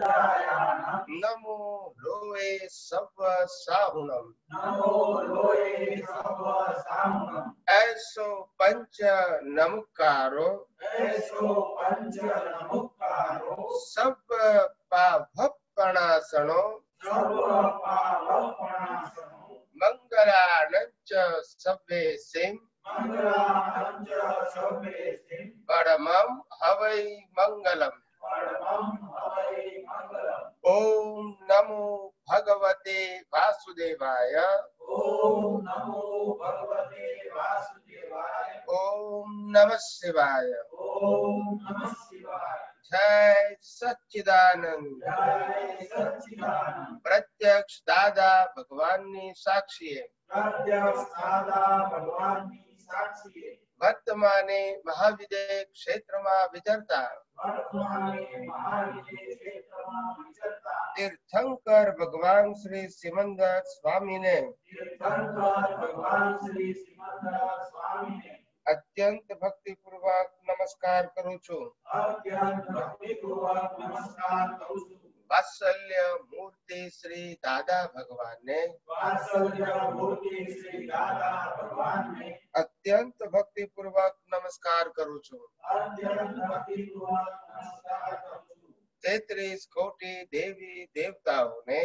उत्तरायणम् नमो लोए सव साहुणम नमो लोये सर्वसाम्नम् ऐसो पंच नमकारो ऐसो पंच नमुकारो सब पाभपणासनो सर्वपावपणासनो मंगलानंच सव्वे सिम मङ्गलाञ्च सर्वेसिं परमं हवै मंगलम परमं हवै मङ्गलम् ओम नमो भगवते वासुदेवाय। ओम नमो भगवते वासुदेवाय। ओम नमः शिवाय। ओम नमः शिवाय। जय सच्चिदानंद। जय सच्चिदानंद। प्रत्यक्ष दादा भगवान ने साक्षी है। प्रत्यक्ष दादा भगवान ने साक्षी है। વર્તમાને મહાવિજય ક્ષેત્રમાં વિચરતા તીર્થંકર ભગવાન શ્રી સિમંદર સ્વામીને તીર્થંકર ભગવાન શ્રી સિમંદર સ્વામીને અત્યંત ભક્તિપૂર્વક નમસ્કાર કરું છું અત્યંત ભક્તિપૂર્વક નમસ્કાર કરું છું વાત્સલ્ય મૂર્તિ શ્રી દાદા દાદા ભગવાનને. અત્યંત ભક્તિપૂર્વક નમસ્કાર કરું છું. તેત્રીસ કોટી દેવી દેવતાઓને.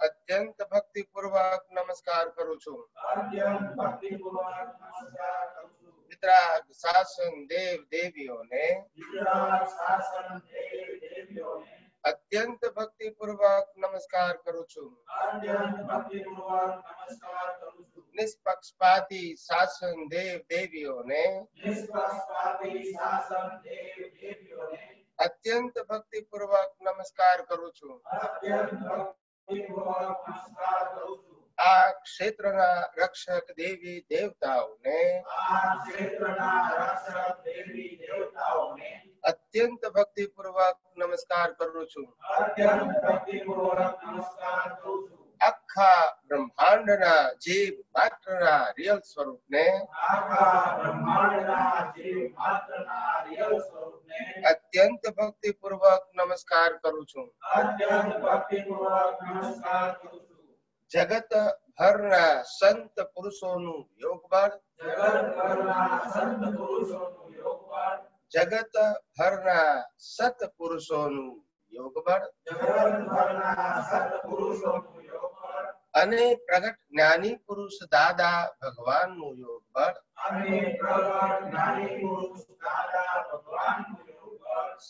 અત્યંત ભક્તિપૂર્વક નમસ્કાર કરું છું અત્યંત ભક્તિપૂર્વક નમસ્કાર કરું છું. વિતરાગ શાસન દેવ દેવીઓને ગુજરાત શાસન દેવ દેવીઓને અત્યંત ભક્તિપૂર્વક નમસ્કાર કરું છું અત્યંત ભક્તિપૂર્વક નમસ્કાર કરું છું નિષ્પક્ષપાતી શાસન દેવ દેવીઓને આ ક્ષેત્રના રક્ષક દેવી દેવતાઓને અત્યંત ભક્તિપૂર્વક નમસ્કાર કરું છું. આખા બ્રહ્માંડના જીવ માત્રના રિયલ સ્વરૂપને અત્યંત ભક્તિપૂર્વક નમસ્કાર કરું છું અત્યંત ભક્તિપૂર્વક નમસ્કાર કરું છું. જગત ભરના સંત પુરુષોનું યોગ બળ જગત ભરના સત પુરુષોનું યોગ બળ અને પ્રગટ જ્ઞાની પુરુષ દાદા દાદા ભગવાનનું યોગ બળ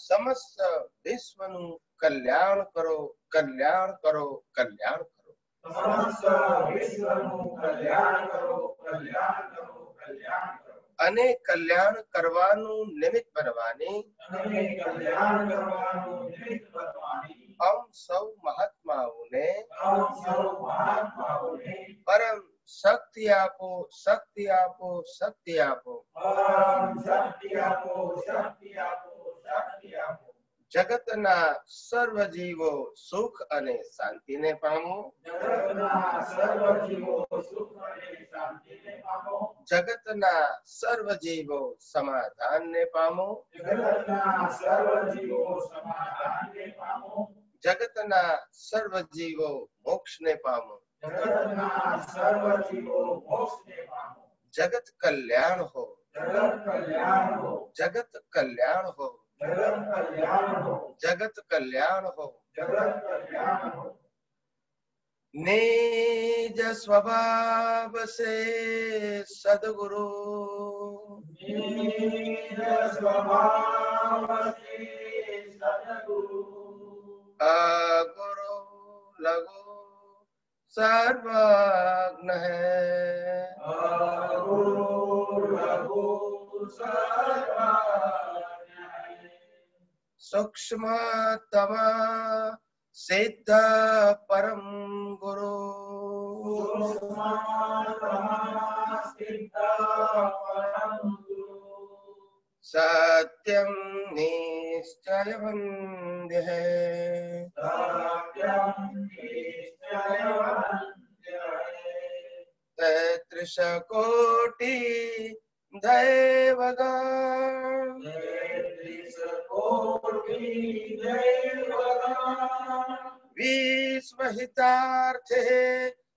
સમસ્ત વિશ્વનું કલ્યાણ કરો કલ્યાણ કરો કલ્યાણ કરો. કલ્યાણ કરો કલ્યાણ કરો કલ્યાણ કરો અને કલ્યાણ કરવાનું નિમિત્ત બનવાની અને કલ્યાણ કરવાનું નિમિત્ત બનવાની અમ સૌ મહાત્માઓને આપ સૌ મહાત્માઓને પરમ શક્તિ આપો શક્તિ આપો શક્તિ આપો પરમ શક્તિ આપો શક્તિ આપો શક્તિ આપો જગતના સર્વ જીવો સુખ અને શાંતિને પામો જગતના સર્વ જીવો સુખ અને શાંતિને પામો જગતના સર્વ જીવો સમાધાનને પામો જગતના સર્વ જીવો સમાધાનને પામો જગતના સર્વ જીવો મોક્ષને પામો જગતના સર્વ જીવો મોક્ષને પામો જગત કલ્યાણ હો જગત કલ્યાણ હો जगत कल्याण हो। जगत कल्याण हो जगत कल्याण हो निज स्वभाव से सदगुरु। गुरु अगुरु लघु सर्वाग्न है। अगुरु लघु सर्वाग्न સૂક્ષ્મ તમ સિદ્ધ પરમ ગુરુ સત્યમ નિશ્ચય વંદે जय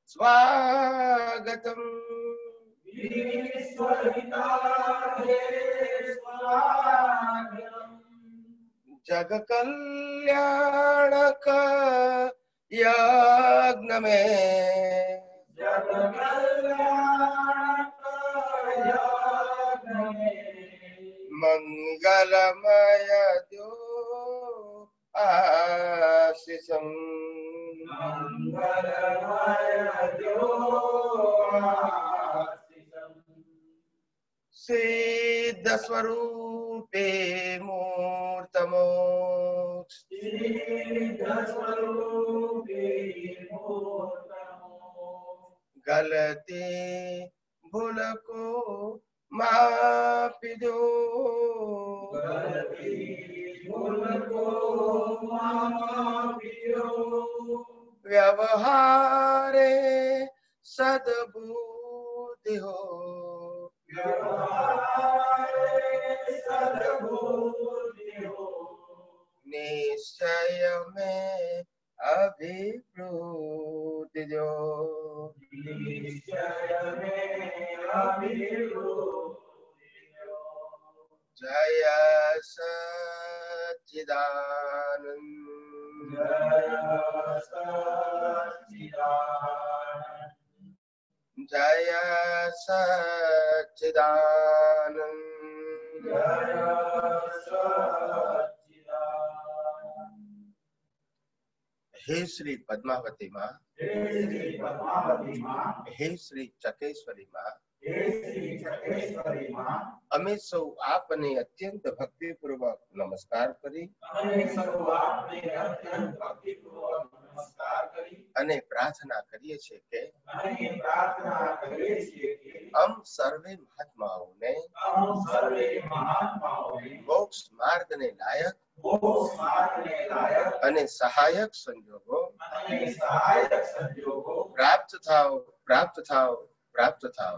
स्वागत जग स्वागतम्। जगकल्याणक यज्ञ में जगकल्याणक यज्ञ दो आशीषम सिद्ध स्वरूपे मूर्तमोक्ष गलती भूल को मापी दो व्यवहारे सद्बुद्धि हो निश्चय में અભિપ્રુતજો જય સચિદાનંદ જય સચિદાનંદ. જય સચિદાનંદ. હે શ્રી પદ્માવતીમાં હે શ્રી ચકેશ્વરીમાં અમે સૌ આપને અત્યંત ભક્તિપૂર્વક નમસ્કાર કરી અને પ્રાર્થના કરીએ છીએ કે અમ સર્વે મહાત્માઓને મોક્ષ માર્ગને લાયક અને સહાયક સંજોગો પ્રાપ્ત થાવ પ્રાપ્ત થાવ પ્રાપ્ત થાવ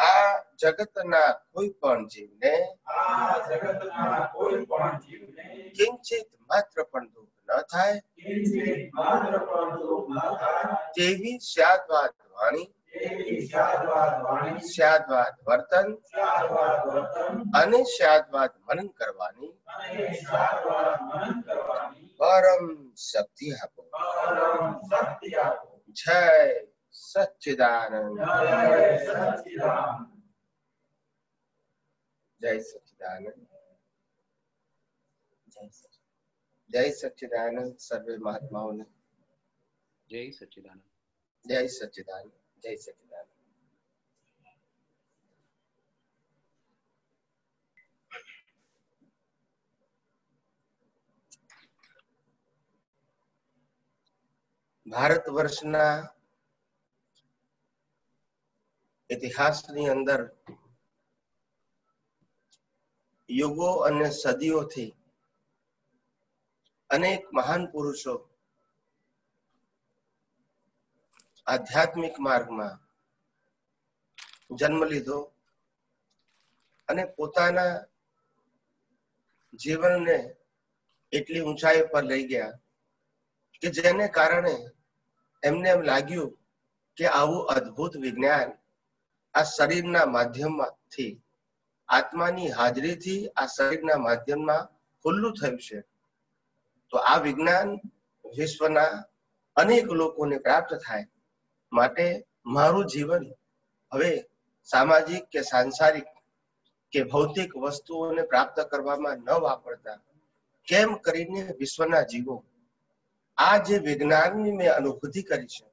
આ જગતના કોઈ પણ જીવને કિંચિત માત્ર પણ દુઃખ ન થાય. તેવી સ્યાદવાદ વાણી વર્તન અને સ્યાદવાદ મનન કરવાની પરમ શક્તિ આપો. જય સચ્ચિદાનંદ જય સચ્ચિદાનંદ જય સચ્ચિદાનંદ સર્વે મહાત્માઓને જય સચ્ચિદાનંદ જય સચ્ચિદાનંદ જય સચ્ચિદાનંદ ભારત વર્ષના ઇતિહાસની અંદર યુગો અને સદીઓથી અનેક મહાન પુરુષો આધ્યાત્મિક માર્ગમાં જન્મ લીધો અને પોતાના જીવનને એટલી ઊંચાઈ પર લઈ ગયા કે જેને કારણે એમને એમ લાગ્યું કે આવું અદ્ભુત વિજ્ઞાન આ શરીરના માધ્યમથી આત્માની હાજરીથી આ શરીરના માધ્યમમાં ખુલ્લું થયું છે. તો આ વિજ્ઞાન વિશ્વના અનેક લોકોને પ્રાપ્ત થાય માટે મારું જીવન હવે સામાજિક કે સાંસારિક કે ભૌતિક વસ્તુઓને પ્રાપ્ત કરવામાં ન વાપરતા, કેમ કરીને વિશ્વના જીવો આ જે વિજ્ઞાનની મેં અનુભૂતિ કરી છે,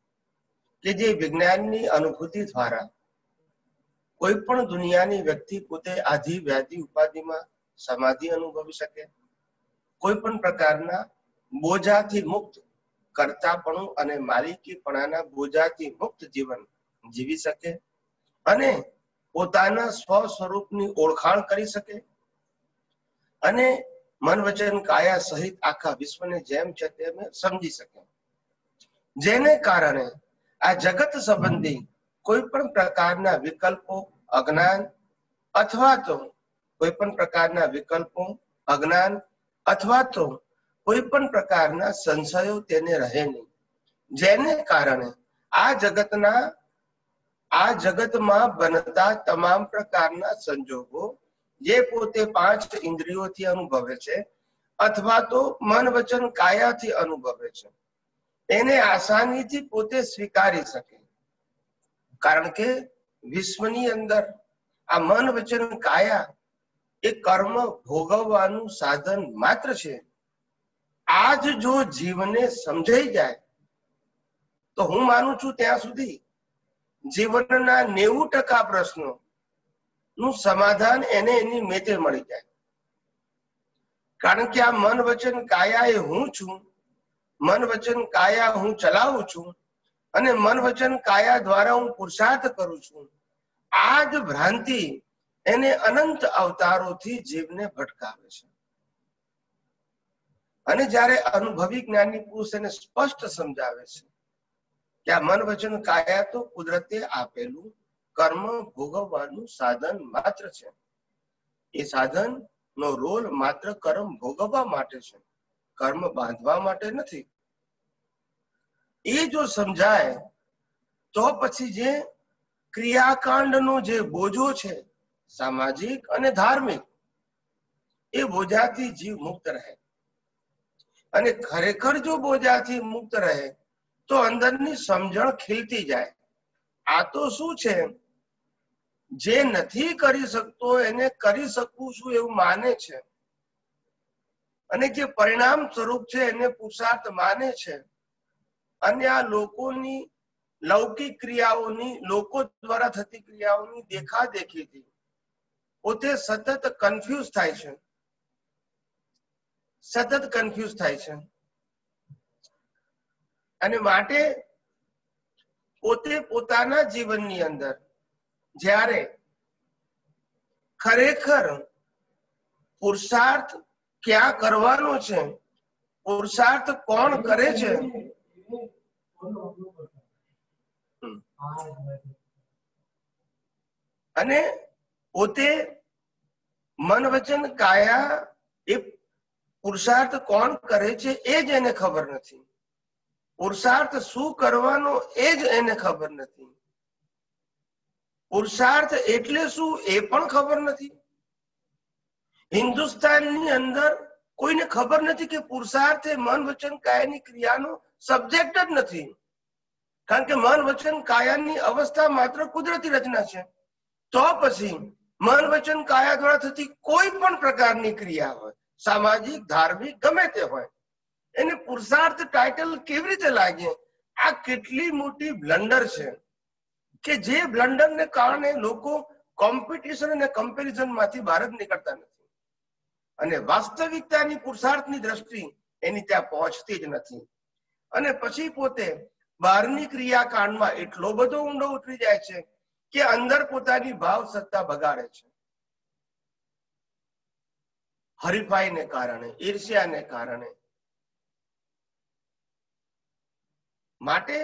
કે જે વિજ્ઞાનની અનુભૂતિ દ્વારા કોઈ પણ દુનિયાની વ્યક્તિ પોતે આધિ વ્યાધિ ઉપાધિમાં સમાધિ અનુભવી શકે. કોઈ પણ પ્રકારના બોજાથી મુક્ત કરતાપણું અને માલિકીપણાના બોજાથી મુક્ત જીવન જીવી શકે અને પોતાના સ્વ સ્વરૂપની ઓળખાણ કરી શકે અને મન વચન કાયા સહિત આખા વિશ્વને જેમ છે તેમ સમજી શકે. જેને કારણે આ જગત સંબંધી કોઈ પણ પ્રકારના વિકલ્પો અજ્ઞાન અથવા તો કોઈ પણ પ્રકારના વિકલ્પો અજ્ઞાન અથવા તો કોઈ પણ પ્રકારના સંશયો તેને રહે નહીં. જેને કારણે આ જગતના, આ જગતમાં બનતા તમામ પ્રકારના સંજોગો જે પોતે પાંચ ઇન્દ્રિયોથી અનુભવે છે અથવા તો મન વચન કાયાથી અનુભવે છે એને આસાનીથી પોતે સ્વીકારી શકે કારણ કે વિશ્વની અંદર આ મન વચન કાયા એ કર્મ ભોગવવાનું સાધન માત્ર છે. આજ જો જીવને સમજાઈ જાય, તો હું માનું છું ત્યાં સુધી જીવનના નેવું ટકા પ્રશ્નો નું સમાધાન એને એની મેતે મળી જાય. કારણ કે આ મન વચન કાયા એ હું છું, મન વચન કાયા હું ચલાવું છું અને મન વચન કાયા દ્વારા હું પુરુષાર્થ કરું છું. આ જ ભ્રાંતિ એને અનંત અવતારોથી જીવને ભટકાવે છે. અને જ્યારે અનુભવી જ્ઞાની પુરુષ એને સ્પષ્ટ સમજાવે છે કે આ મન વચન કાયા તો કુદરતે આપેલું કર્મ ભોગવવાનું સાધન માત્ર છે. એ સાધન નો રોલ માત્ર કર્મ ભોગવવા માટે છે. કર્મ બાંધવા માટે નથી એ જો સમજાય, તો પછી જે ક્રિયાકાંડનો જે બોજો છે, સામાજિક અને ધાર્મિક, એ બોજાથી જીવ મુક્ત રહે. અને ખરેખર જો બોજાથી મુક્ત રહે, તો અંદરની સમજણ ખીલતી જાય. આ તો શું છે? જે નથી કરી શકતો, એને કરી શકું છું એવું માને છે? અને જે પરિણામ સ્વરૂપ છે, એને પુરુષાર્થ માને છે? અને આ લોકોની લૌકિક ક્રિયાઓની, લોકો દ્વારા થતી ક્રિયાઓની દેખા દેખીથી પોતે સતત કન્ફ્યુઝ થાય છે. સતત કન્ફ્યુઝ થાય છે. અને માટે પોતે પોતાના જીવનની અંદર જ્યારે ખરેખર પુરુષાર્થ ક્યાં કરવાનો છે, પુરુષાર્થ કોણ કરે છે અને પોતે મન વચન કાયા એ પુરુષાર્થ કોણ કરે છે એ જ એને ખબર નથી પુરુષાર્થ શું કરવાનો એ જ એને ખબર નથી પુરુષાર્થ એટલે શું, એ પણ ખબર નથી। હિન્દુસ્તાનની અંદર કોઈને ખબર નથી કે પુરુષાર્થ એ મન વચન કાયાની ક્રિયાનો સબ્જેક્ટ જ નથી. કારણ કે મન, વચન, કાયાની અવસ્થા માત્ર કુદરતી રચના છે. તો પછી મન, વચન, કાયા દ્વારા થતી કોઈ પણ પ્રકારની ક્રિયા હોય, સામાજિક, ધાર્મિક, ગમે તે હોય, એને પુરુષાર્થ ટાઇટલ કેવી રીતે લાગે? આ કેટલી મોટી બ્લન્ડર છે. કે જે બ્લન્ડર ને કારણે લોકો કોમ્પિટિશન અને કમ્પેરિઝનમાંથી બહાર જ નીકળતા નથી. અને વાસ્તવિકતાની પુરુષાર્થની દ્રષ્ટિ એની ત્યાં પહોંચતી જ નથી. અને પછી પોતે બહારની ક્રિયાકાંડમાં એટલો બધો ઊંડો ઉતરી જાય છે કે અંદર પોતાની ભાવ સત્તા બગાડે છે. હરીફાઈને કારણે, ઈર્ષ્યાને કારણે. માટે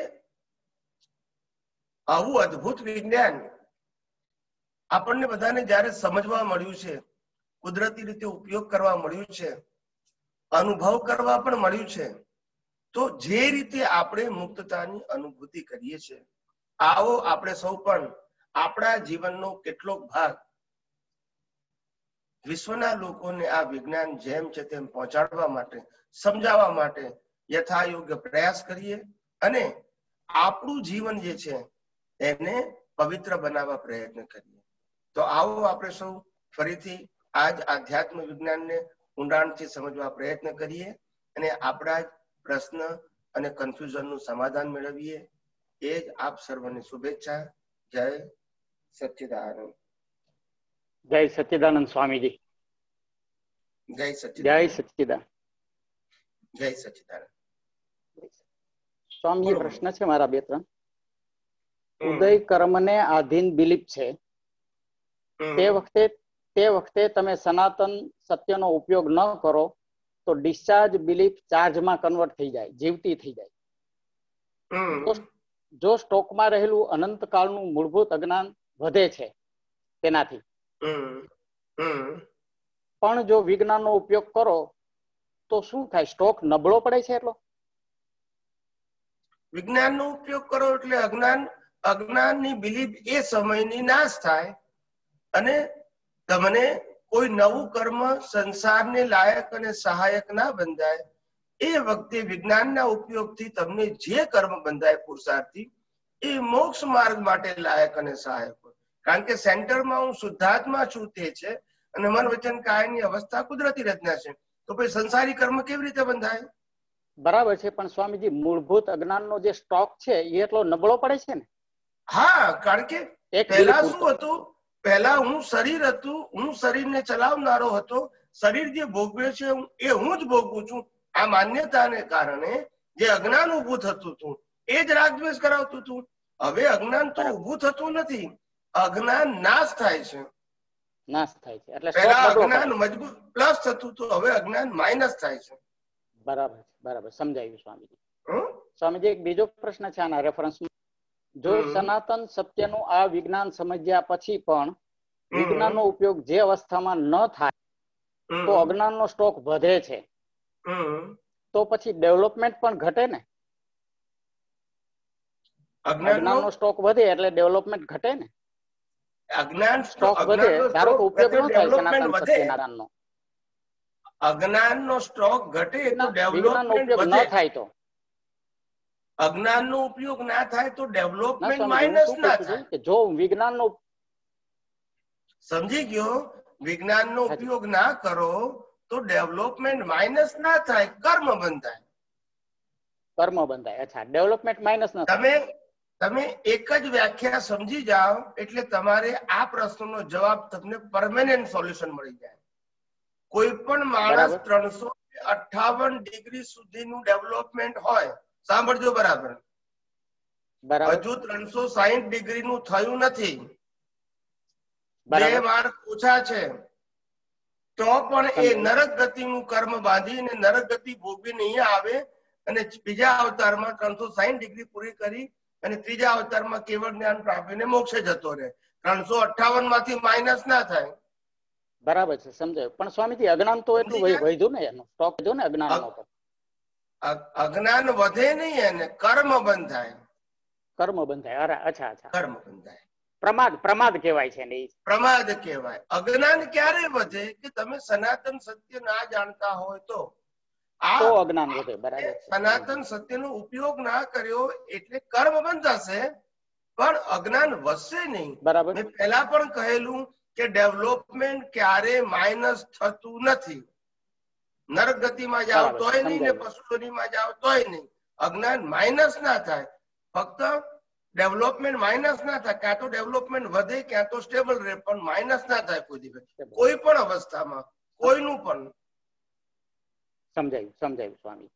આવું અદ્ભુત વિજ્ઞાન આપણને બધાને જ્યારે સમજવા મળ્યું છે, કુદરતી રીતે ઉપયોગ કરવા મળ્યું છે, અનુભવ કરવા પણ મળ્યું છે તો જે રીતે આપણે મુક્તતાની અનુભૂતિ કરીએ છીએ, આવો આપણે સૌ પણ આપણા જીવનનો કેટલોક ભાગ વિશ્વના લોકોને આ વિજ્ઞાન જેમ છે તેમ પહોંચાડવા માટે, સમજાવવા માટે યથાયોગ્ય પ્રયાસ કરીએ અને આપણું જીવન જે છે એને પવિત્ર બનાવવા પ્રયત્ન કરીએ. તો આવો આપણે સૌ ફરીથી આજ આધ્યાત્મ વિજ્ઞાનને ઊંડાણથી સમજવા પ્રયત્ન કરીએ અને આપણા પ્રશ્ન અને કન્ફ્યુઝનનું સમાધાન મેળવીએ. એ જ આપ સર્વને શુભેચ્છા. જય સચ્ચિદાનંદ. જય સચ્ચિદાનંદ સ્વામીજી. જય જય સચ્ચિદાનંદ. સચ્ચિદાનંદ જય સચિદાનંદ સ્વામીજી પ્રશ્ન છે મારા બે ત્રણ. ઉદય કર્મને આધીન બિલીપ છે. તે વખતે તે વખતે તમે સનાતન સત્યનો ઉપયોગ ન કરો. તો ડિસ્ચાર્જ બિલીફ ચાર્જમાં કન્વર્ટ થઈ જાય જીવતી થઈ જાય. જો સ્ટોકમાં રહેલું અનંતકાળનું મૂળભૂત અજ્ઞાન વધે છે તેનાથી. પણ જો વિજ્ઞાનનો ઉપયોગ કરો તો શું થાય? સ્ટોક નબળો પડે છે એટલો? વિજ્ઞાનનો ઉપયોગ કરો એટલે અજ્ઞાન અજ્ઞાનની બિલીફ એ સમયની નાશ થાય અને તમને કોઈ નવું કર્મ સંસારને લાયક અને સહાયક ના બંધાય. એ વખતે વિજ્ઞાનના ઉપયોગથી તમને જે કર્મ બંધાય પુરુષાર્થી એ મોક્ષ માર્ગ માટે લાયક અને સહાયક હોય. કારણ કે સેન્ટરમાં હું શુદ્ધાત્મા છું તે છે અને મન વચન કાયની અવસ્થા કુદરતી રચના છે. તો પછી સંસારી કર્મ કેવી રીતે બંધાય? બરાબર છે પણ સ્વામીજી મૂળભૂત અજ્ઞાનનો જે સ્ટોક છે એ એટલો નબળો પડે છે ને? હા કારણ કે પહેલા શું હતું? પહેલા હું શરીર હતું હું શરીરને ચલાવનારો હતો શરીર જે ભોગવે છે એ હું જ ભોગવું છું. આ માન્યતાને કારણે જે અજ્ઞાન ઉભું થતું હતું એ જ રાગદ્વેષ કરાવતું હતું. હવે અજ્ઞાન તો ઉભું થતું નથી. અજ્ઞાન નાશ થાય છે. નાશ થાય છે. એટલે પહેલા અજ્ઞાન મજબૂત પ્લસ થતું હતું હવે અજ્ઞાન માઇનસ થાય છે. બરાબર છે, બરાબર. સમજાયું સ્વામીજી? સ્વામીજી એક બીજો પ્રશ્ન છે આના રેફરન્સમાં જો સનાતન સત્યનું આ વિજ્ઞાન સમજ્યા પછી પણ. વિજ્ઞાનનો ઉપયોગ જે અવસ્થામાં ન થાય તો અજ્ઞાનનો સ્ટોક વધે છે. તો પછી ડેવલપમેન્ટ પણ ઘટે ને? અજ્ઞાનનો સ્ટોક વધે એટલે ડેવલપમેન્ટ ઘટે ને? અજ્ઞાન સ્ટોક વધે ધારો કે ઉપયોગ ન થાય સનાતન સત્યનારાયણનો. અજ્ઞાનનો સ્ટોક ઘટે તો ડેવલપમેન્ટ ઉપયોગ ન થાય તો? અજ્ઞાનનો ઉપયોગ ના થાય તો ડેવલપમેન્ટ માઇનસ ના થાય. જો વિજ્ઞાનનો સમજી ગયો? વિજ્ઞાનનો. ઉપયોગ ના કરો તો ડેવલપમેન્ટ માઇનસ ના થાય કર્મ બંધાય. કર્મ બંધાય. અચ્છા ડેવલપમેન્ટ માઇનસ ના તમે તમે એક જ વ્યાખ્યા સમજી જાઓ એટલે તમારે આ પ્રશ્નનો જવાબ તમને પરમેનન્ટ સોલ્યુશન મળી જાય. કોઈ પણ માણસ ત્રણસો અઠાવન ડિગ્રી સુધીનું ડેવલપમેન્ટ હોય સાંભળજો બરાબર. હજુ ત્રણસો સાહીઠ ડિગ્રી નું થયું નથી. બે માર્ક ઓછા છે. તો પણ એ. નરક ગતિનું કર્મ બાંધીને નરક ગતિ ભોગવી નહીં આવે અને બીજા અવતારમાં ત્રણસો સાહીઠ ડિગ્રી પૂરી કરી અને ત્રીજા અવતારમાં કેવળ જ્ઞાન પ્રાપ્તિને મોક્ષે જતો રહે. ત્રણસો અઠાવનમાંથી માઇનસ ના થાય. બરાબર છે સમજાયું. પણ સ્વામીજી અજ્ઞાન તો એટલું વધ્યું ને એનું. સ્ટોક વધ્યો ને અજ્ઞાન અજ્ઞાન વધે નહીં અને કર્મ બંધાય કર્મ બંધાય અરે અચ્છા અચ્છા. કર્મ બંધાય પ્રમાદ પ્રમાદ કહેવાય છે ને પ્રમાદ કહેવાય. અજ્ઞાન ક્યારે વધે કે તમે સનાતન સત્ય ના જાણતા હોય તો? તો અજ્ઞાન વધે બરાબર સનાતન સત્યનો ઉપયોગ ના કર્યો એટલે કર્મ બંધાશે પણ અજ્ઞાન વધશે નહીં. બરાબર. મેં પહેલા પણ કહેલું કે ડેવલપમેન્ટ ક્યારે માઇનસ થતું નથી. નરક ગતિમાં જાઓ તોય નહીં ને પશુધનીમાં જાવ તોય નહીં. અજ્ઞાન માઇનસ ના થાય. ફક્ત ડેવલપમેન્ટ માઇનસ ના થાય. ક્યાં તો ડેવલપમેન્ટ વધે ક્યાં તો સ્ટેબલ રહે પણ માઇનસ ના થાય કોઈ દિવસ. કોઈ પણ અવસ્થામાં કોઈનું પણ. સમજાયું સમજાયું સ્વામી.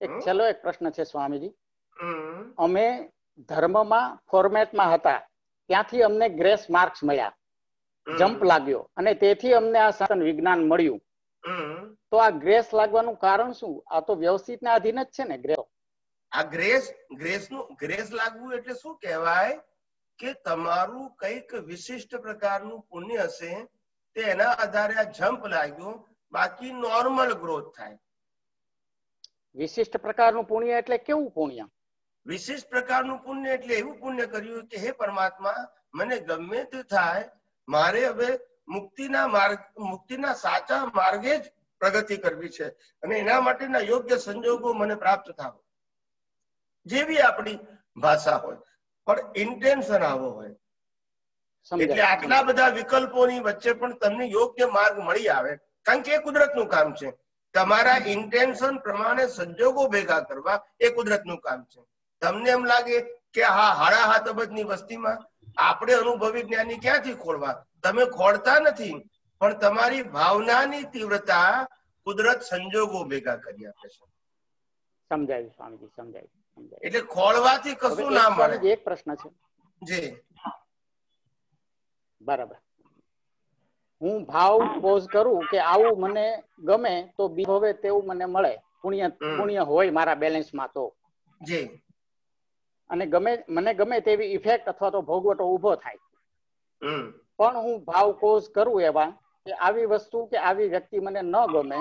એક. છેલ્લો એક પ્રશ્ન છે સ્વામીજી. અમે ધર્મમાં ફોર્મેટમાં હતા. ત્યાંથી અમને ગ્રેસ માર્ક્સ મળ્યા. જમ્પ લાગ્યો. અને તેથી અમને આ સનાતન વિજ્ઞાન મળ્યું. તો આ ગ્રેસ લાગવાનું કારણ શું? આ તો વ્યવસ્થિત ના અધીન જ છે ને ગ્રેસ. આ ગ્રેસ ગ્રેસનું ગ્રેસ લાગવું એટલે શું કહેવાય? કે તમારું કંઈક વિશિષ્ટ પ્રકારનું પુણ્ય હશે તે એના આધારે આ જમ્પ લાગ્યો બાકી નોર્મલ ગ્રોથ થાય. વિશિષ્ટ પ્રકારનું પુણ્ય એટલે કેવું પુણ્ય? વિશિષ્ટ પ્રકારનું પુણ્ય એટલે એવું પુણ્ય કર્યું કે હે પરમાત્મા મને ગમે તે થાય મારે હવે મુક્તિના માર્ગ મુક્તિના સાચા માર્ગે જ પ્રગતિ કરવી છે. અને એના માટેના યોગ્ય સંજોગો મને પ્રાપ્ત થાવ. જેવી આપણી ભાષા હોય પણ ઇન્ટેન્શન આવો હોય. એટલે આટલા બધા વિકલ્પોની વચ્ચે પણ તમને યોગ્ય માર્ગ મળી આવે. કારણ કે એ કુદરતનું કામ છે. તમારા ઇન્ટેન્શન પ્રમાણે સંજોગો ભેગા કરવા એ કુદરતનું કામ છે. તમને એમ લાગે કે હા હાડા હાથ અબજની વસ્તીમાં આપણે અનુભવી જ્ઞાની ક્યાંથી ખોળવા? તમે ખોડતા નથી પણ તમારી ભાવનાની તીવ્રતા કુદરત સંજોગો ભેગા કરી આપે છે. સમજાયું સ્વામીજી સમજાયું એટલે ખોળવાથી કશું ના મળે. એક પ્રશ્ન છે. જી. બરાબર. હું ભાવ પોઝ કરું કે આવું મને ગમે તો બી હવે તેવું મને મળે. પુણ્ય પુણ્ય હોય મારા બેલેન્સમાં તો. જી. અને ગમે મને ગમે તેવી ઇફેક્ટ અથવા તો ભોગવટો ઊભો થાય. પણ હું ભાવ કોષ કરું એવા કે આવી વસ્તુ કે આવી વ્યક્તિ મને ન ગમે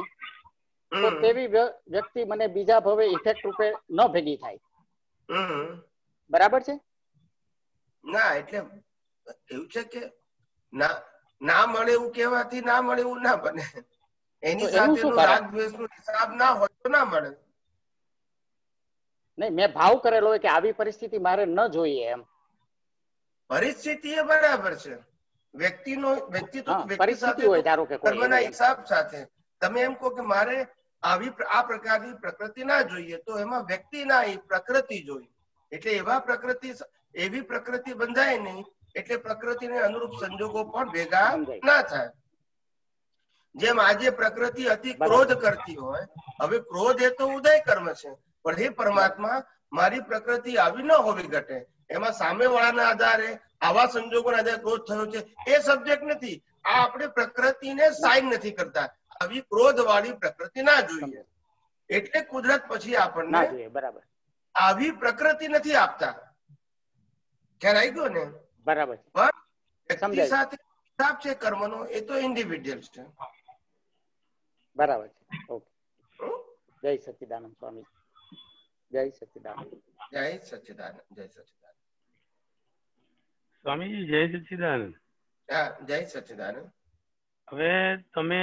તો તેવી વ્યક્તિ મને બીજા ભવે ઇફેક્ટ રૂપે ન ભેગી થાય. બરાબર છે? ના એટલે એવું છે કે ના ના મળે એવું કહેવાથી ના મળે એવું ના બને. એની સાથે રાગ દ્વેષ હિસાબ ના હોય તો ના મળે. નહીં મેં ભાવ કરેલો હોય કે આવી પરિસ્થિતિ મારે ન જોઈએ એમ. પરિસ્થિતિ એ બરાબર છે. વ્યક્તિનો વ્યક્તિ તો વ્યક્તિ સાથે હોય ધારો કે કર્મના હિસાબ સાથે. તમે એમ કહો કે મારે આવી આ પ્રકારની પ્રકૃતિ ના જોઈએ તો એમાં વ્યક્તિ ના એ પ્રકૃતિ જોઈએ. એટલે એવા પ્રકૃતિ એવી પ્રકૃતિ બંધાય નહીં એટલે પ્રકૃતિને અનુરૂપ સંજોગો પણ ભેગા ના થાય. જેમ આજે પ્રકૃતિ અતિ ક્રોધ કરતી હોય હવે ક્રોધ એ તો ઉદય કર્મ છે. પણ હે પરમાત્મા મારી પ્રકૃતિ આવી ન હોવી ઘટે. એમાં સામે વાળાના આધારે આવા સંજોગોના આધારે ક્રોધ થયો છે. એ સબ્જેક્ટ નથી. આ આપણે પ્રકૃતિને સાઇન નથી કરતા. આવી ક્રોધ વાળી પ્રકૃતિ ના જોઈએ. એટલે કુદરત પછી આપણને બરાબર. આવી પ્રકૃતિ નથી આપતા. ખ્યાલ આવી ગયો ને? બરાબર. પણ વ્યક્તિ સાથે હિસાબ છે કર્મનો એ તો ઇન્ડિવિડ્યુઅલ છે. બરાબર છે. ઓકે. જય સચિદાનંદ સ્વામી. જય સચિદાનંદ. જય સચિદાનંદ જય સચ્ચિદાનંદ સ્વામીજી જય સચ્ચિદાનંદ હા જય સચ્ચિદાનંદ હવે તમે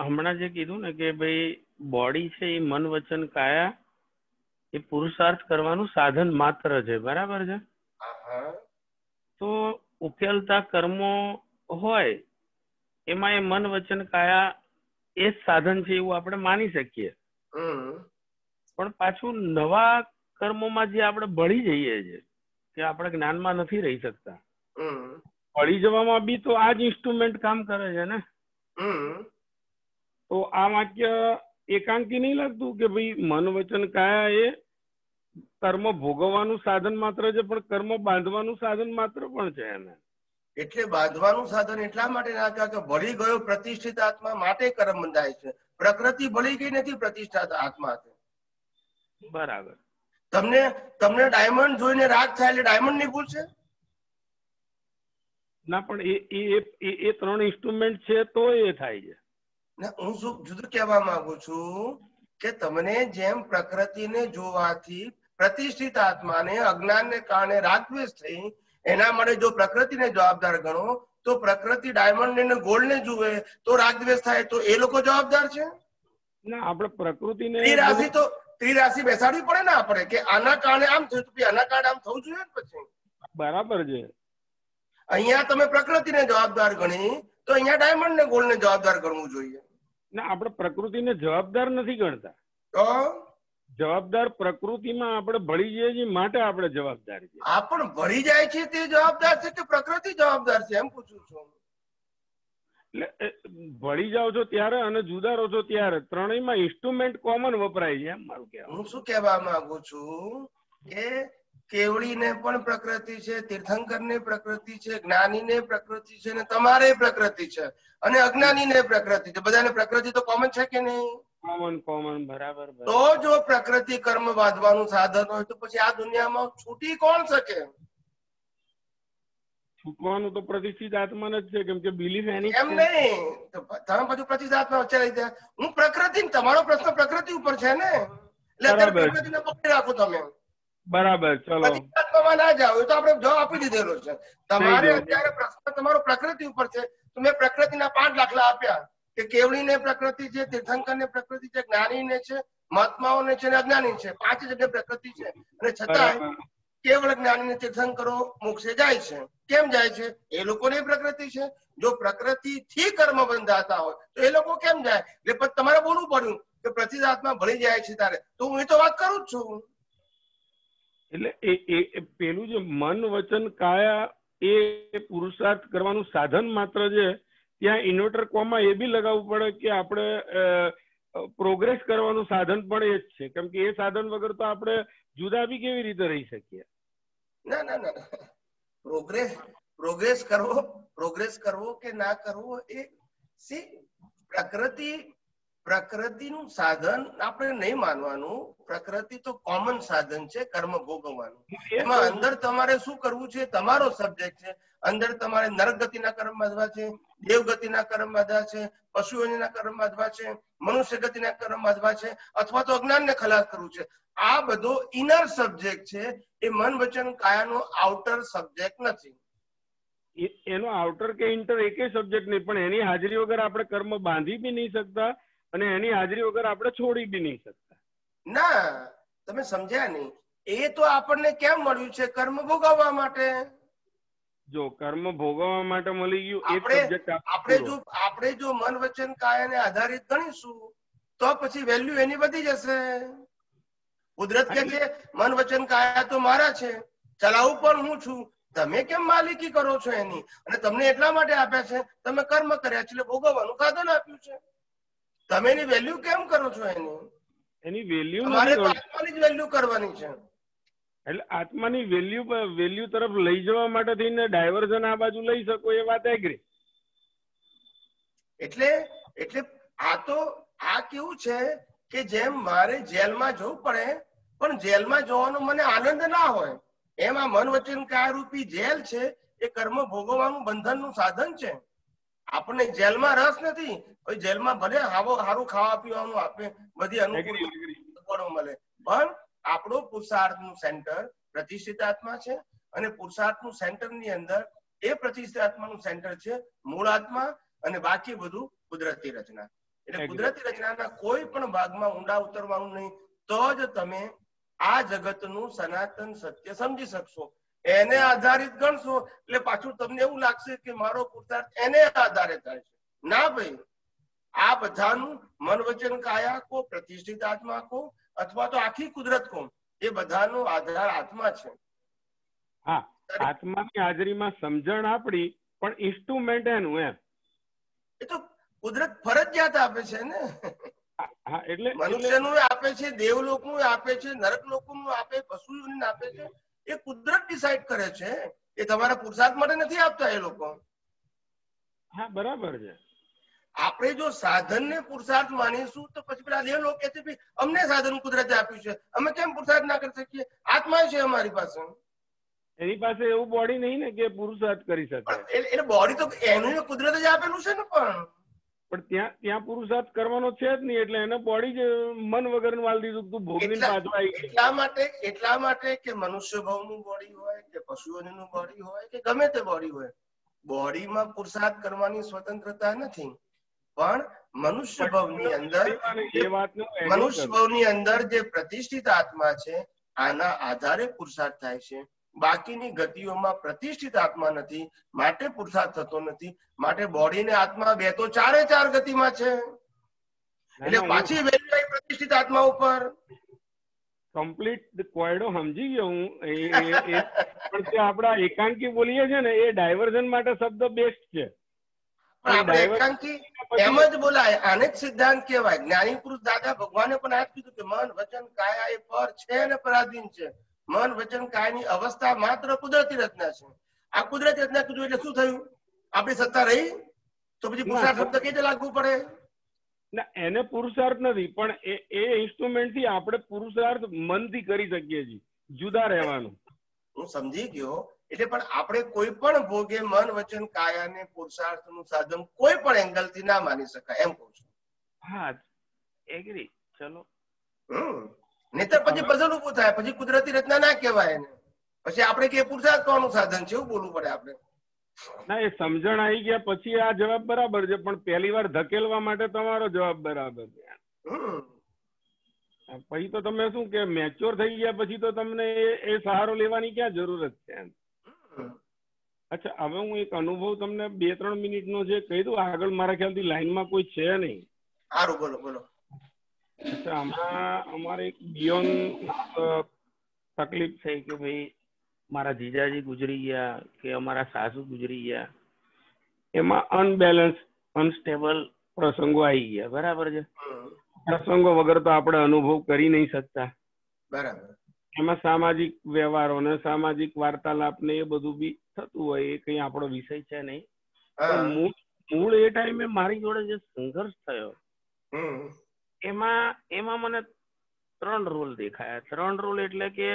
હમણાં જે કીધું ને કે ભાઈ બોડી છે એ મન વચન કાયા એ પુરુષાર્થ કરવાનું સાધન માત્ર છે બરાબર છે? તો ઉકેલતા કર્મો હોય એમાં એ મન વચન કાયા એ જ સાધન છે એવું આપણે માની શકીએ. પણ પાછું નવા કર્મોમાં જે આપણે ભળી જઈએ છીએ કે આપણે જ્ઞાનમાં નથી રહી શકતા. હમ. ભળી જવામાં બી તો આ જ ઇન્સ્ટ્રુમેન્ટ કામ કરે છે ને? તો આ વાક્ય એકાંકી નહીં લાગતું કે ભાઈ મન વચન કાયા એ કર્મ ભોગવવાનું સાધન માત્ર છે પણ કર્મ બાંધવાનું સાધન માત્ર પણ છે એને. એટલે બાંધવાનું સાધન એટલા માટે નાખ્યા કે ભળી ગયો પ્રતિષ્ઠિત આત્મા માટે કર્મ બંધાય છે. પ્રકૃતિ ભળી ગઈ નથી પ્રતિષ્ઠા આત્મા છે. બરાબર. તમને તમને ડાયમંડ જોઈને રાગ થાય એટલે ડાયમંડની ભૂલ છે? ના પણ એ એ એ- એ ત્રણ ઇન્સ્ટ્રુમેન્ટ છે તો એ થાય છે. ને હું શું જુદું કહેવા માંગુ છું કે તમને જેમ પ્રકૃતિને જોવાથી પ્રતિષ્ઠિત આત્માને અજ્ઞાનને કારણે રાગદ્વેષ થઈ એના માટે જો પ્રકૃતિને જવાબદાર ગણો તો પ્રકૃતિ ડાયમંડ ને ગોલ્ડ ને જુએ તો રાગદ્વેષ થાય તો એ લોકો જવાબદાર છે? ના આપણે પ્રકૃતિને ત્રિરાશિ તો ત્રિરાશિ બેસાડવી પડે ને આપણે કે આના કારણે આમ થયું તો આના કારણે આમ થવું જોઈએ ને પછી? બરાબર છે. અહીંયા તમે પ્રકૃતિને જવાબદાર ગણી તો અહીંયા ડાયમંડ ને ગોલ્ડ ને જવાબદાર ગણવું જોઈએ. ના આપણે પ્રકૃતિને જવાબદાર નથી ગણતા. તો? જવાબદાર પ્રકૃતિમાં આપણે ભળી જઈએ છીએ માટે આપણે જવાબદાર છીએ. આ પણ ભળી જાય છે તે જવાબદાર છે કે પ્રકૃતિ જવાબદાર છે? એમ પૂછું છું. એટલે ભળી જાઓ છો ત્યારે અને જુદા રહો છો ત્યારે ત્રણેયમાં ઇન્સ્ટ્રુમેન્ટ કોમન વપરાય છે એમ મારું કહેવાનું. હું શું કહેવા માંગુ છું કે કેવડીને પણ પ્રકૃતિ છે તીર્થંકરને પ્રકૃતિ છે જ્ઞાનીને પ્રકૃતિ છે ને તમારે પ્રકૃતિ છે અને અજ્ઞાનીને પ્રકૃતિ છે. બધાને પ્રકૃતિ તો કોમન છે કે નહીં? કોમન કોમન બરાબર. તો જો પ્રકૃતિ કર્મ બાંધવાનું સાધન હોય તો પછી આ દુનિયામાં છૂટી કોણ શકે? છૂટવાનું તો પ્રતિષ્ઠિત આત્મા જ છે કેમ કે બિલીફ એની એમ નહીં. તમે બધું પ્રતિષ્ઠાત્મા વચ્ચે રહી હું પ્રકૃતિ તમારો પ્રશ્ન પ્રકૃતિ ઉપર છે ને? એટલે. પ્રકૃતિને પકડી રાખો તમે. બરાબર ચલો. પ્રતિષ્ઠાત્મામાં ના જાઓ એ તો આપણે જવાબ આપી દીધેલો છે. તમારે અત્યારે પ્રશ્ન તમારો પ્રકૃતિ ઉપર છે. તો મેં પ્રકૃતિના પાંચ દાખલા આપ્યા કે કેવડીને પ્રકૃતિ છે તીર્થંકરને પ્રકૃતિ છે જ્ઞાનીને છે મહાત્માઓને છે અને અજ્ઞાની છે. પાંચ જગ્યાએ પ્રકૃતિ છે. અને છતાંય કેવળ જ્ઞાનીને તીર્થંકરો મોક્ષે જાય છે. કેમ જાય છે? એ લોકોની પ્રકૃતિ છે. જો પ્રકૃતિ થી કર્મ બંધાતા હોય તો એ લોકો કેમ જાય? એટલે પછી તમારે બોલવું પડ્યું કે પ્રતિદાત્મા ભળી જાય છે તારે તો હું એ તો વાત કરું જ છું. એટલે એ, એ- પેલું જે મન, વચન, કાયા એ પુરુષાર્થ કરવાનું સાધન માત્ર છે. ત્યાં ઇન્વર્ટર કોમાં એ બી લગાવવું પડે કે આપણે પ્રોગ્રેસ કરવાનું સાધન પણ એ જ છે. કેમ કે એ સાધન વગર તો આપણે જુદા બી કેવી રીતે રહી શકીએ? ના ના ના. પ્રોગ્રેસ પ્રોગ્રેસ કરવો પ્રોગ્રેસ કરવો કે ના કરવો એ, સી, પ્રકૃતિ પ્રકૃતિનું સાધન આપણે નહીં માનવાનું. પ્રકૃતિ તો કોમન સાધન છે કર્મ ભોગવવાનું. એમાં અંદર તમારે શું કરવું છે? તમારો સબ્જેક્ટ છે. અંદર તમારે નરક ગતિના કર્મ બાંધવા છે દેવ ગતિના કર્મ બાંધવા છે પશુઓના કર્મ બાંધવા છે મનુષ્ય ગતિના કર્મ બાંધવા છે અથવા તો અજ્ઞાનને ખલાસ કરવું છે. આ બધો ઇનર સબ્જેક્ટ છે એ મન વચન કાયાનો આઉટર સબ્જેક્ટ નથી. એનો આઉટર કે ઇન્ટર એકે સબ્જેક્ટ નહીં પણ એની હાજરી વગર આપણે કર્મ બાંધી બી નહીં શકતા અને એની હાજરી વગર આપણે છોડી બી નહીં શકતા. ના તમે સમજ્યા નહીં. એ તો આપણને કેમ મળ્યું છે? કર્મ ભોગવવા માટે. જો કર્મ ભોગવવા માટે મળી ગયું આપણે- આપણે જો આપણે જો મન વચન કાયાને આધારિત ગણીશું તો પછી વેલ્યુ એની વધી જશે. કુદરત કે છે મન વચન કાયા તો મારા છે. ચલાવું પણ હું છું. તમે કેમ માલિકી કરો છો એની? અને તમને એટલા માટે આપ્યા છે? તમે કર્મ કર્યા છે એટલે ભોગવવાનું સાધન આપ્યું છે. તમે એની વેલ્યુ કેમ કરો છો એની? એની વેલ્યુ. આત્માની જ વેલ્યુ કરવાની છે. એટલે આત્માની વેલ્યુ વેલ્યુ તરફ લઈ જવા માટે થઈને ડાયવર્ઝન આ બાજુ લઈ શકો એ વાત એગ્રી એટલે એટલે આ તો આ કેવું છે કે જેમ મારે જેલમાં જવું પડે પણ જેલમાં જવાનો મને આનંદ ના હોય. એમ આ મન વચન કાયરૂપી જેલ છે એ કર્મ ભોગવવાનું બંધનનું સાધન છે. આપણને જેલમાં રસ નથી. કોઈ જેલમાં ભલે હાવો સારું ખાવા પીવાનું આપે બધી અનુકૂળ મળે. પણ આપણો પુરુષાર્થનું સેન્ટર પ્રતિષ્ઠિત આત્મા છે અને પુરુષાર્થનું સેન્ટરની અંદર એ પ્રતિષ્ઠિત આત્માનું સેન્ટર છે મૂળ આત્મા અને બાકી બધું કુદરતી રચના. એટલે. કુદરતી રચનાના કોઈ પણ ભાગમાં ઊંડા ઉતરવાનું નહીં તો જ તમે આ જગતનું સનાતન સત્ય સમજી શકશો. એને આધારિત ગણશો. એટલે પાછું તમને એવું લાગશે કે મારો પુરુષાર્થ એને આધારે થાય છે. ના ભાઈ આ બધાનું મન વચન કાયા કો પ્રતિષ્ઠિત આત્મા કો અથવા તો આખી કુદરત કો. એ બધાનો આધાર આત્મા છે. હા આત્માની હાજરીમાં સમજણ આપણી પણ ઇન્સ્ટ્રુમેન્ટ એનું એમ. એ તો કુદરત ફરજિયાત આપે છે ને. હા, એટલે મનુષ્યનું આપે છે દેવલોકનું આપે છે નરક લોકોનું આપે પશુઓને આપે છે. એ કુદરત ડિસાઈડ કરે છે એ તમારા પુરુષાર્થ માટે નથી આપતા એ લોકો. હા બરાબર છે. આપણે જો સાધનને પુરુષાર્થ માનીશું તો પછી પેલા દેવ લોકો કે છે અમને સાધન કુદરતે આપ્યું છે. અમે કેમ પુરુષાર્થ ના કરી શકીએ? આત્મા છે અમારી પાસે. એની પાસે એવું બોડી નહીં ને કે પુરુષાર્થ કરી શકે. એટલે બોડી તો એનું કુદરતે જ આપેલું છે ને પણ. પણ ત્યાં ત્યાં પુરુષાર્થ કરવાનો છે જ નહીં એટલે એને બોડી જ મન વગર વાળી દીધું તું ભોગવીને પાછો આવી. એટલા માટે એટલા માટે કે મનુષ્ય ભાવનું બોડી હોય કે પશુઓનું બોડી હોય કે ગમે તે બોડી હોય બોડીમાં પુરુષાર્થ કરવાની સ્વતંત્રતા નથી પણ મનુષ્ય ભાવની અંદર મનુષ્ય. ભાવની અંદર જે પ્રતિષ્ઠિત આત્મા છે આના આધારે પુરુષાર્થ થાય છે બાકીની ગતિઓમાં પ્રતિષ્ઠિત આત્મા નથી માટે પુરુષાર્થ થતો નથી માટે બોડી ને આત્મા બે તો ચારે ચાર ગતિમાં છે. એટલે પાછી વેલ્યુ પ્રતિષ્ઠિત આત્મા ઉપર. કમ્પ્લીટ કોયડો સમજી ગયો હું. પણ જે આપડા એકાંકી બોલીએ છે ને એ ડાયવર્ઝન માટે શબ્દ બેસ્ટ છે. આપણે એકાંકી એમ જ બોલાય આને જ સિદ્ધાંત કહેવાય. જ્ઞાની પુરુષ દાદા ભગવાને પણ આ જ કીધું કે મન વચન કાયા એ પર છે અને પરાધીન છે. મન વચન કાયની અવસ્થા માત્ર કુદરતી રચના છે. આ કુદરતી રચના કીધું એટલે શું થયું? આપણી સત્તા રહી તો પછી પુરુષાર્થ શબ્દ કઈ રીતે લાગુ પડે? ના એને પુરુષાર્થ નથી પણ એ એ ઇન્સ્ટ્રુમેન્ટથી આપણે પુરુષાર્થ મનથી કરી શકીએ છીએ જુદા રહેવાનું. હું સમજી ગયો એટલે પણ આપણે કોઈ પણ ભોગે મન વચન કાયાને પુરુષાર્થનું સાધન કોઈ પણ એંગલથી ના માની શકાય એમ કહું છું. હા એગ્રી ચલો. હમ. નહીતર પછી પઝલ ઉભું થાય પછી કુદરતી રચના ના કહેવાય એને. પછી આપણે કે પુરુષાર્થ કરવાનું સાધન છે એવું બોલવું પડે આપણે. ના એ સમજણ આવી ગયા પછી આ જવાબ બરાબર છે પણ પહેલી વાર ધકેલવા માટે તમારો જવાબ બરાબર છે. પછી તો તમે શું કે મેચ્યોર થઈ ગયા પછી તો તમને એ- સહારો લેવાની ક્યાં જરૂરત છે અચ્છા હવે હું એક અનુભવ તમને બે ત્રણ મિનિટનો છે કહી દઉં આગળ મારા ખ્યાલથી લાઈનમાં કોઈ છે નહીં. સારું બોલો બોલો. અચ્છા હમણાં અમારે એક બિયોન તકલીફ થઈ કે ભાઈ મારા જીજાજી ગુજરી ગયા કે અમારા સાસુ ગુજરી ગયા. એમાં અનબેલેન્સ અનસ્ટેબલ પ્રસંગો આવી ગયા બરાબર છે? પ્રસંગો વગર તો આપણે અનુભવ કરી નહીં શકતા. બરાબર. એમાં સામાજિક વ્યવહારો ને સામાજિક વાર્તાલાપ ને એ બધું બી થતું હોય એ કઈ આપણો વિષય છે નહીં. પણ મૂળ મૂળ એ ટાઈમે મારી જોડે જે સંઘર્ષ થયો એમાં એમાં મને ત્રણ રોલ દેખાયા. ત્રણ રોલ એટલે કે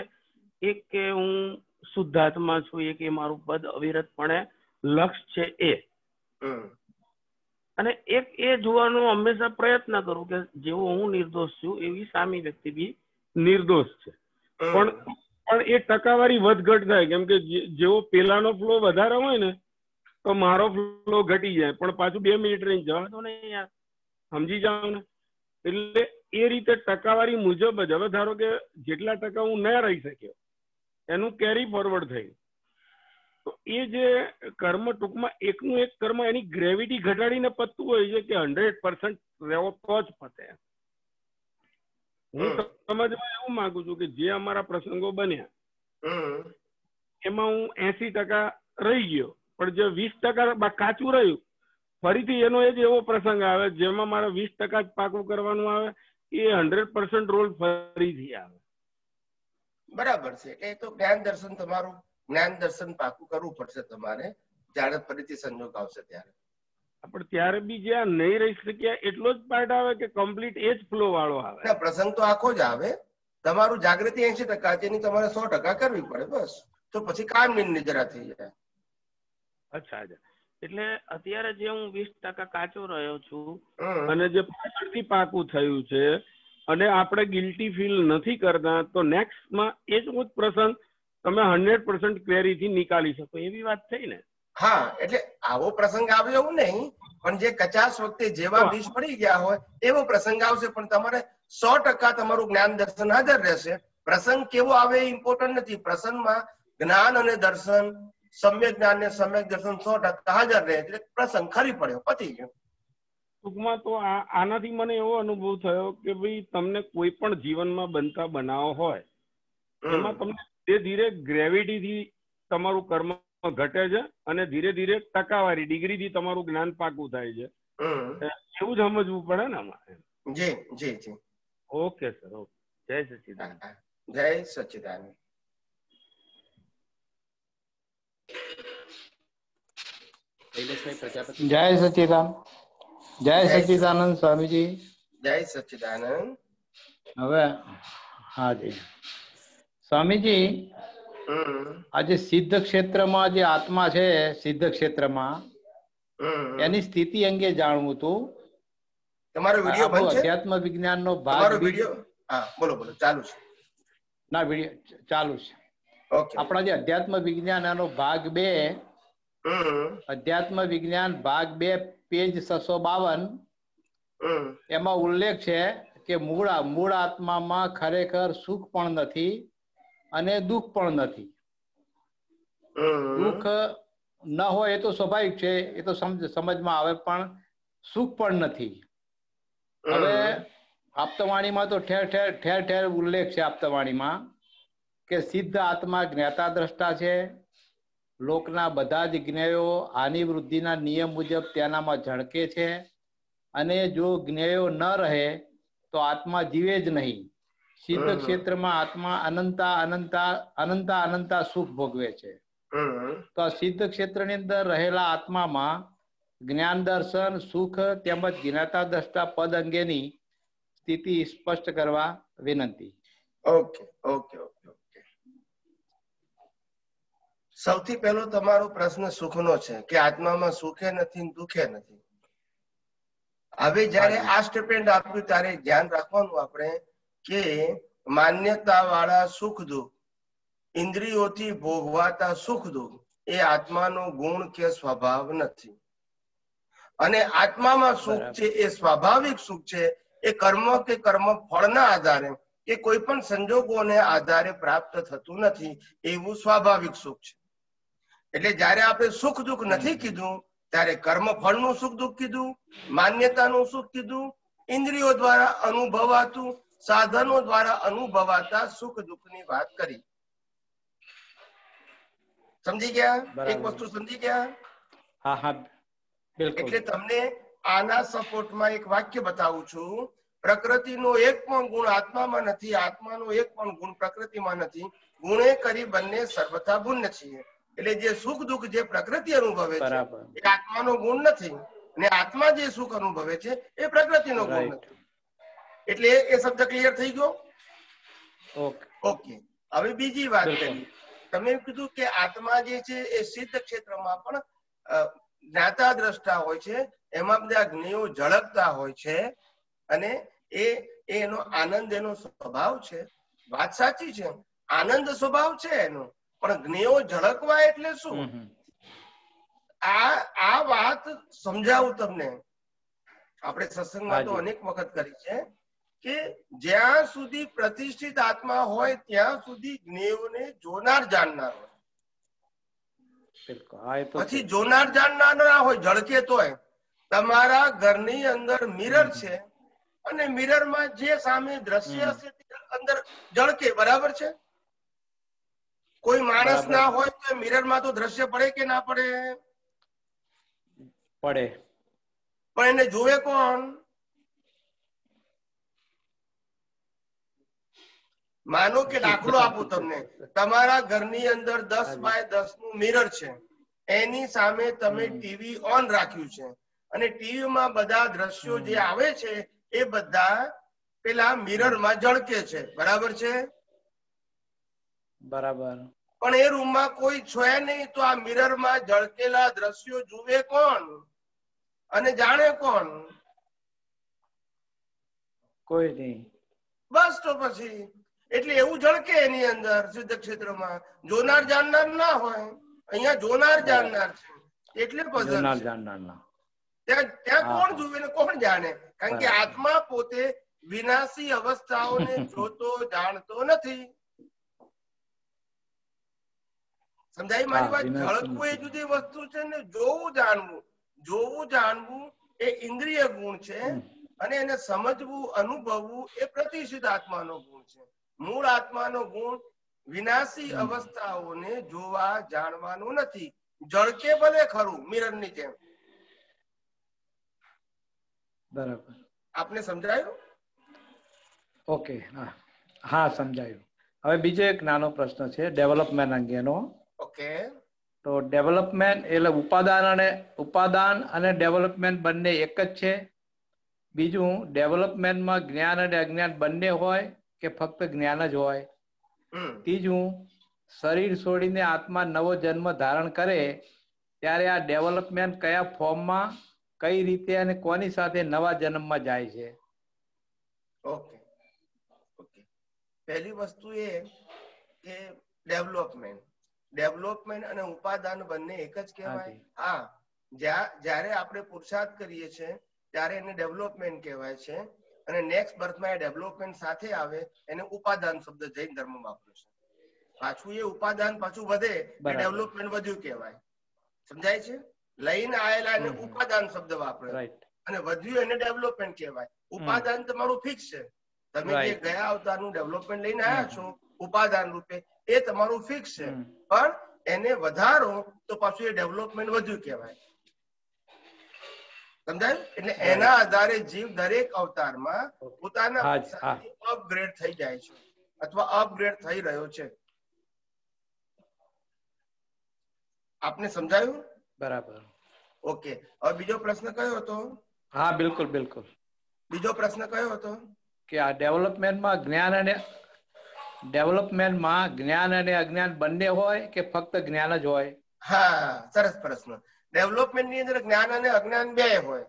એક કે હું શુદ્ધાત્મા છું એક એ મારું પદ અવિરતપણે લક્ષ્ય છે એ. અને એક એ જોવાનો હંમેશા પ્રયત્ન કરું કે જેવો હું નિર્દોષ છું એવી સામી વ્યક્તિ બી નિર્દોષ છે. પણ પણ એ ટકાવારી વધઘટ થાય. કેમ કે જેવો પેલાનો ફ્લો વધારે હોય ને તો મારો ફ્લો ઘટી જાય. પણ પાછું બે મિનિટ રહીને જવા દો ને યાર. સમજી જાઓ ને? એટલે એ રીતે ટકાવારી મુજબ જ હવે ધારો કે જેટલા ટકા હું ન રહી શક્યો એનું કેરી ફોરવર્ડ થયું. તો એ જે કર્મ ટૂંકમાં એકનું એક કર્મ એની ગ્રેવિટી ઘટાડીને પતતું હોય છે કે હંડ્રેડ પર્સન્ટ રહેવો તો જ પતે. હું. સમજવા એવું માંગુ છું કે જે અમારા પ્રસંગો બન્યા એમાં હું એસી ટકા રહી ગયો પણ જે વીસ ટકા કાચું રહ્યું ફરીથી એનો એ જ એવો પ્રસંગ આવે જેમાં મારે વીસ ટકા જ પાકું કરવાનું આવે એ હંડ્રેડ પર્સન્ટ રોલ ફરીથી આવે. બરાબર છે. એટલે તો જ્ઞાન દર્શન તમારું જ્ઞાન દર્શન પાકું કરવું પડશે તમારે. જ્યારે ફરીથી સંજોગ આવશે ત્યારે. પણ ત્યારે બી જે નહીં રહી શક્યા એટલો જ પાર્ટ આવે કે કમ્પ્લીટ એ જ ફ્લો વાળો આવે. પ્રસંગ તો આખો જ આવે. તમારું જાગૃતિ એસી ટકા છે એની તમારે સો ટકા કરવી પડે બસ. તો પછી કામની નિજરા થઈ જાય. અચ્છા અચ્છા. એટલે અત્યારે જે હું વીસ ટકા કાચો રહ્યો છું અને જે પાછળથી પાકું થયું છે અને આપણે ગિલ્ટી ફીલ નથી કરતા તો નેક્સ્ટમાં એ જ હું પ્રસંગ તમે હંડ્રેડ પર્સન્ટ ક્વેરીથી નીકાળી શકો. એવી વાત થઈ ને? હા એટલે આવો પ્રસંગ આવ્યો એવું નહીં પણ જે કચાસ વખતે જેવા બીજ પડી ગયા હોય એવો પ્રસંગ આવશે પણ તમારે સો ટકા તમારું જ્ઞાન દર્શન હાજર રહેશે. પ્રસંગ કેવો આવે એ ઇમ્પોર્ટન્ટ નથી. પ્રસંગમાં જ્ઞાન અને દર્શન સમ્યક જ્ઞાન ને સમ્યક દર્શન સો ટકા હાજર રહે એટલે પ્રસંગ ખરી પડ્યો પતી ગયો. ટૂંકમાં તો આનાથી મને એવો અનુભવ થયો કે ભાઈ તમને કોઈ પણ જીવનમાં બનતા બનાવો હોય એમાં તમને ધીરે ધીરે ગ્રેવિટીથી તમારું કર્મ ઘટે છે અને ધીરે ધીરે ટકાવારી ડિગ્રીથી તમારું જ્ઞાન પાકું થાય છે. એવું જ સમજવું પડે ને આમાં જી જી જી. Okay sir okay. જય સચિદાન. જય સચ્ચિદાનંદ જય સચિદાન. જય સચિદાનંદ સ્વામીજી. જય સચિદાનંદ. હવે હાજી સ્વામીજી આજે સિદ્ધ ક્ષેત્રમાં જે આત્મા છે સિદ્ધ ક્ષેત્રમાં એની સ્થિતિ અંગે જાણવું હતું તમારો વીડિયો બંધ છે? અધ્યાત્મ વિજ્ઞાનનો ભાગ તમારો વીડિયો? હા બોલો બોલો. ચાલુ છે. ના વીડિયો ચાલુ છે. આપણા જે અધ્યાત્મ વિજ્ઞાન એનો ભાગ બે અધ્યાત્મ વિજ્ઞાન ભાગ બે પેજ છસો બાવન. એમાં ઉલ્લેખ છે કે મૂળ મૂળ આત્મામાં ખરેખર સુખ પણ નથી અને દુઃખ પણ નથી. દુઃખ ન હોય એ તો સ્વાભાવિક છે એ તો સમજ સમજમાં આવે પણ સુખ પણ નથી. હવે આપતવાણીમાં તો ઠેર ઠેર ઠેર ઠેર ઉલ્લેખ છે આપતવાણીમાં. કે સિદ્ધ આત્મા જ્ઞાતા દ્રષ્ટા છે? લોકના બધા જ જ્ઞેયો આની વૃદ્ધિના નિયમ મુજબ તેનામાં ઝળકે છે. અને જો જ્ઞેયો ન રહે તો આત્મા જીવે જ નહીં. સિદ્ધ. ક્ષેત્રમાં આત્મા અનંતા અનંતા અનંતા અનંતા સુખ ભોગવે છે. તો આ સિદ્ધ ક્ષેત્રની અંદર રહેલા આત્મામાં જ્ઞાન દર્શન સુખ તેમજ જ્ઞાતા દ્રષ્ટા પદ અંગેની સ્થિતિ સ્પષ્ટ કરવા વિનંતી. ઓકે ઓકે ઓકે ઓકે સૌથી પહેલો તમારો પ્રશ્ન સુખનો છે કે આત્મામાં સુખે નથી દુખે નથી. હવે જયારે આ સ્ટેટમેન્ટ આપ્યું ત્યારે ધ્યાન રાખવાનું આપણે કે માન્યતા વાળા સુખ દુઃખ ઇન્દ્રિયોથી ભોગવાતા સુખ દુઃખ એ આત્માનો ગુણ કે સ્વભાવ નથી. અને આત્મામાં સુખ છે એ સ્વાભાવિક સુખ છે એ કર્મ કે કર્મ ફળના આધારે કે કોઈ પણ સંજોગોને આધારે પ્રાપ્ત થતું નથી એવું સ્વાભાવિક સુખ છે. એટલે જ્યારે આપણે સુખ દુઃખ નથી કીધું ત્યારે કર્મ ફળનું સુખ દુઃખ કીધું માન્યતાનું સુખ કીધું ઇન્દ્રિયો દ્વારા અનુભવાતું સાધનો દ્વારા અનુભવાતા સુખ દુઃખની વાત કરી. સમજી ગયા? એક વસ્તુ સમજી ગયા? હા હા બિલકુલ. એટલે તમને આના સપોર્ટમાં એક વાક્ય બતાવું છું. પ્રકૃતિનો એક પણ ગુણ આત્મામાં નથી આત્માનો એક પણ ગુણ પ્રકૃતિમાં નથી. ગુણે કરી બંને સર્વથા ભૂન્ય છીએ. એટલે જે સુખ દુઃખ જે પ્રકૃતિ અનુભવે છે એ આત્માનો ગુણ નથી ને આત્મા જે સુખ અનુભવે છે એ પ્રકૃતિનો ગુણ નથી. એટલે એ શબ્દ ક્લિયર થઈ ગયો? ઓકે હવે બીજી વાત. કરીએ. તમે કીધું કે આત્મા જે છે એ સિદ્ધ ક્ષેત્રમાં પણ જ્ઞાતા દ્રષ્ટા હોય છે એમાં બધા જ્ઞેયો ઝળકતા હોય છે અને એ એનો આનંદ એનો સ્વભાવ છે. વાત સાચી છે? આનંદ સ્વભાવ છે એનો? પણ જ્ઞેયો ઝળકવા એટલે શું. આ આ વાત સમજાવું તમને. આપણે સત્સંગમાં તો અનેક વખત કરી છે કે જ્યાં સુધી પ્રતિષ્ઠિત આત્મા હોય ત્યાં સુધી જ્ઞેયોને જોનાર જાણનાર હોય. પછી જોનાર જાણનાર ના હોય ઝળકે તોય. તમારા ઘરની અંદર મિરર છે અને મિરરમાં જે સામે દ્રશ્ય. હશે અંદર ઝળકે. બરાબર છે? કોઈ માણસ ના હોય તો મિરરમાં તો દ્રશ્ય પડે કે ના પડે? પડે. પણ એને જોવે કોણ? માનો કે દાખલો આપું તમને. તમારા ઘરની અંદર દસ બાય દસનું મિરર છે. એની સામે તમે ટીવી ઓન રાખ્યું છે. અને ટીવીમાં બધા દ્રશ્યો જે આવે છે એ બધા પેલા મિરરમાં ઝળકે છે. બરાબર છે? બરાબર. પણ એ રૂમમાં કોઈ છે નહીં તો આ મિરરમાં ઝળકેલા દ્રશ્યો જુએ કોણ? અને જાણે કોણ? કોઈ નહીં. બસ તો પછી એટલે એવું ઝળકે એની અંદર સિદ્ધ ક્ષેત્રમાં. જોનાર જાણનાર ના હોય. અહીંયા જોનાર જાણનાર છે. એટલે જોનાર જાણનાર ના. ત્યાં ત્યાં કોણ. જુએ ને કોણ જાણે? કારણ કે આત્મા પોતે વિનાશી અવસ્થાઓને જોતો જાણતો નથી. સમજાય મારી વાત? ઝળકવું એ જુદી વસ્તુ છે ને જોવું જાણવું જોવું જાણવું એ ઇન્દ્રિય ગુણ છે અને એને સમજવું અનુભવવું એ પ્રતિષ્ઠિત આત્માનો ગુણ છે. મૂળ આત્માનો ગુણ વિનાશી અવસ્થાઓને જોવા જાણવાનું નથી. જળકે ભલે ખરું મિરરની જેમ. બરાબર. આપને સમજાયું? ઓકે હા. હા સમજાયું. હવે બીજો એક નાનો પ્રશ્ન છે ડેવલપમેન્ટ અંગેનો. ઓકે તો ડેવલપમેન્ટ એટલે ઉપાદાન અને ઉપાદાન અને ડેવલપમેન્ટ બંને એક જ છે. બીજું ડેવલપમેન્ટમાં જ્ઞાન અને અજ્ઞાન બંને હોય કે ફક્ત જ્ઞાન જ હોય? ત્રીજું શરીર છોડીને આત્મા નવો જન્મ ધારણ કરે ત્યારે આ ડેવલપમેન્ટ કયા ફોર્મમાં કઈ રીતે અને કોની સાથે નવા જન્મમાં જાય છે? ઓકે ઓકે પહેલી વસ્તુ એ કે ડેવલપમેન્ટ. ડેવલપમેન્ટ અને ઉપાદાન બંને એક જ કહેવાય? હા જ્યારે આપણે પુરુષાર્થ કરીએ છીએ ત્યારે એને ડેવલપમેન્ટ કહેવાય છે. અને નેક્સ્ટ બર્થમાં એ ડેવલપમેન્ટ સાથે આવે એને ઉપાદાન શબ્દ જૈન ધર્મ વાપર્યો છે. પાછું એ ઉપાદાન પાછું વધે. ડેવલપમેન્ટ વધ્યું કહેવાય. સમજાય છે? લઈને આયેલા એને. ઉપાદાન શબ્દ વાપર્યો અને વધ્યું એને ડેવલપમેન્ટ કહેવાય. ઉપાદાન તમારું ફિક્સ છે. તમે જે ગયા અવતારનું ડેવલપમેન્ટ લઈને આવ્યા છો ઉપાદાન રૂપે એ તમારું ફિક્સ છે. પણ એને વધારો તો પાછું એ ડેવલપમેન્ટ વધુ કહેવાય. સમજાયું? એટલે એના આધારે જીવ દરેક અવતારમાં પોતાના. અપગ્રેડ થઈ જાય છે. અથવા અપગ્રેડ થઈ રહ્યો છે. આપને સમજાયું? બરાબર. ઓકે. હવે બીજો પ્રશ્ન કયો હતો? હા બિલકુલ બિલકુલ. બીજો પ્રશ્ન કયો હતો? કે આ ડેવલપમેન્ટમાં જ્ઞાન અને ડેવલપમેન્ટમાં જ્ઞાન અને અજ્ઞાન બંને હોય કે ફક્ત જ્ઞાન જ હોય? હા સરસ પ્રશ્ન. ડેવલપમેન્ટની અંદર જ્ઞાન અને અજ્ઞાન બે હોય.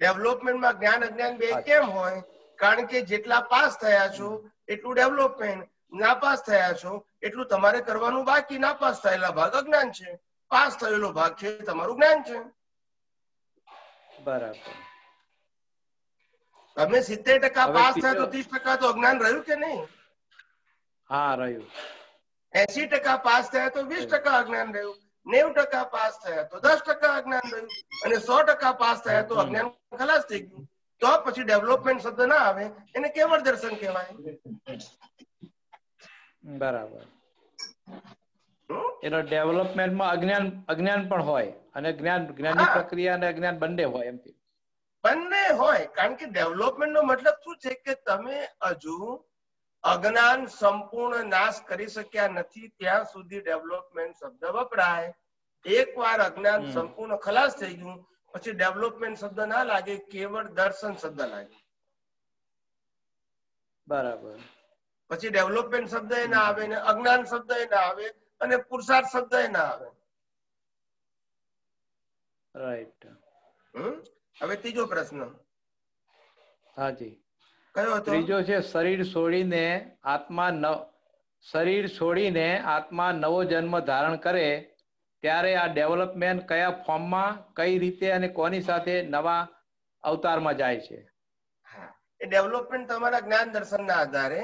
ડેવલપમેન્ટમાં જ્ઞાન અજ્ઞાન બે કેમ હોય? કારણ કે જેટલા પાસ થયા છો એટલું ડેવલપમેન્ટ નાપાસ થયા છો એટલું તમારે કરવાનું બાકી નાપાસ થયેલા ભાગ અજ્ઞાન છે. પાસ થયેલો ભાગ છે તમારું જ્ઞાન છે. બરાબર. તમે સિત્તેર ટકા પાસ થયા તો ત્રીસ ટકા તો અજ્ઞાન રહ્યું કે નહીં? હા રહ્યું. એસી ટકા પાસ થયા તો વીસ ટકા અજ્ઞાન રહ્યું નેવું ટકા પાસ થયા તો દસ ટકા અજ્ઞાન રહ્યું અને સો ટકા પાસ થયા તો અજ્ઞાન ખલાસ થઈ ગયું. તો પછી ડેવલપમેન્ટ શબ્દ ના આવે એને કેવળ દર્શન કહેવાય. બરાબર? એનો ડેવલપમેન્ટમાં અજ્ઞાન અજ્ઞાન પણ હોય અને જ્ઞાન જ્ઞાનની પ્રક્રિયા અને અજ્ઞાન બંને હોય એમ બંને હોય કારણ કે ડેવલપમેન્ટ નો મતલબ શું છે કે તમે હજુ અજ્ઞાન સંપૂર્ણ નાશ કરી શક્યા નથી. ત્યાં સુધી ડેવલપમેન્ટ શબ્દ વપરાય. એકવાર અજ્ઞાન સંપૂર્ણ ખલાસ થઈ ગયું પછી ડેવલપમેન્ટ શબ્દ ના લાગે કેવળ દર્શન શબ્દ લાગે. બરાબર. પછી ડેવલપમેન્ટ શબ્દ એ ના આવે ને અજ્ઞાન શબ્દ એ ના આવે અને પુરુષાર્થ શબ્દ એ ના આવે. રાઈટ હવે ત્રીજો પ્રશ્ન. હાજી કયો હતો? ત્રીજો છે શરીર છોડીને આત્મા નવ શરીર છોડીને આત્મા નવો જન્મ ધારણ કરે ત્યારે આ ડેવલપમેન્ટ કયા ફોર્મમાં કઈ રીતે અને કોની સાથે નવા અવતારમાં જાય છે? હા એ ડેવલપમેન્ટ તમારા જ્ઞાન દર્શનના આધારે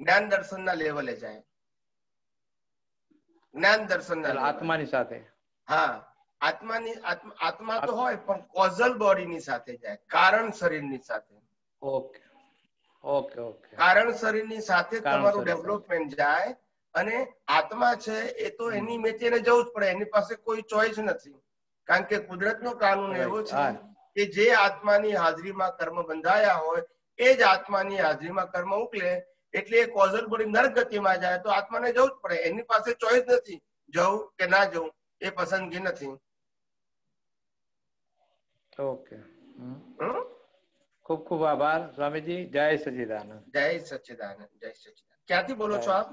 જ્ઞાન દર્શનના લેવલે જાય. જ્ઞાન દર્શનના આત્માની સાથે. હા આત્માની આત્મા તો હોય પણ કોઝલ બોડીની સાથે જાય કારણ શરીરની સાથે. ઓકે. ઓકે ઓકે કારણ શરીરની સાથે તમારું ડેવલપમેન્ટ જાય અને આત્મા છે એ તો એની મેચેને જવું જ પડે એની પાસે કોઈ ચોઈસ નથી. કારણ કે કુદરતનો કાનૂન એવો છે કે જે આત્માની હાજરીમાં કર્મ બંધાયા હોય એ જ આત્માની હાજરીમાં કર્મ ઉકલે એટલે એ કોઝલ બોડી નર્ક ગતિમાં જાય તો આત્માને જવું જ પડે. એની પાસે ચોઈસ નથી જવું કે ના જવું એ પસંદગી નથી. Okay hmm. ખૂબ ખૂબ આભાર સ્વામીજી. જય સચિદાનંદ. જય સચિદાનંદ જય સચિદાનંદ. ક્યાંથી બોલો છો આપ?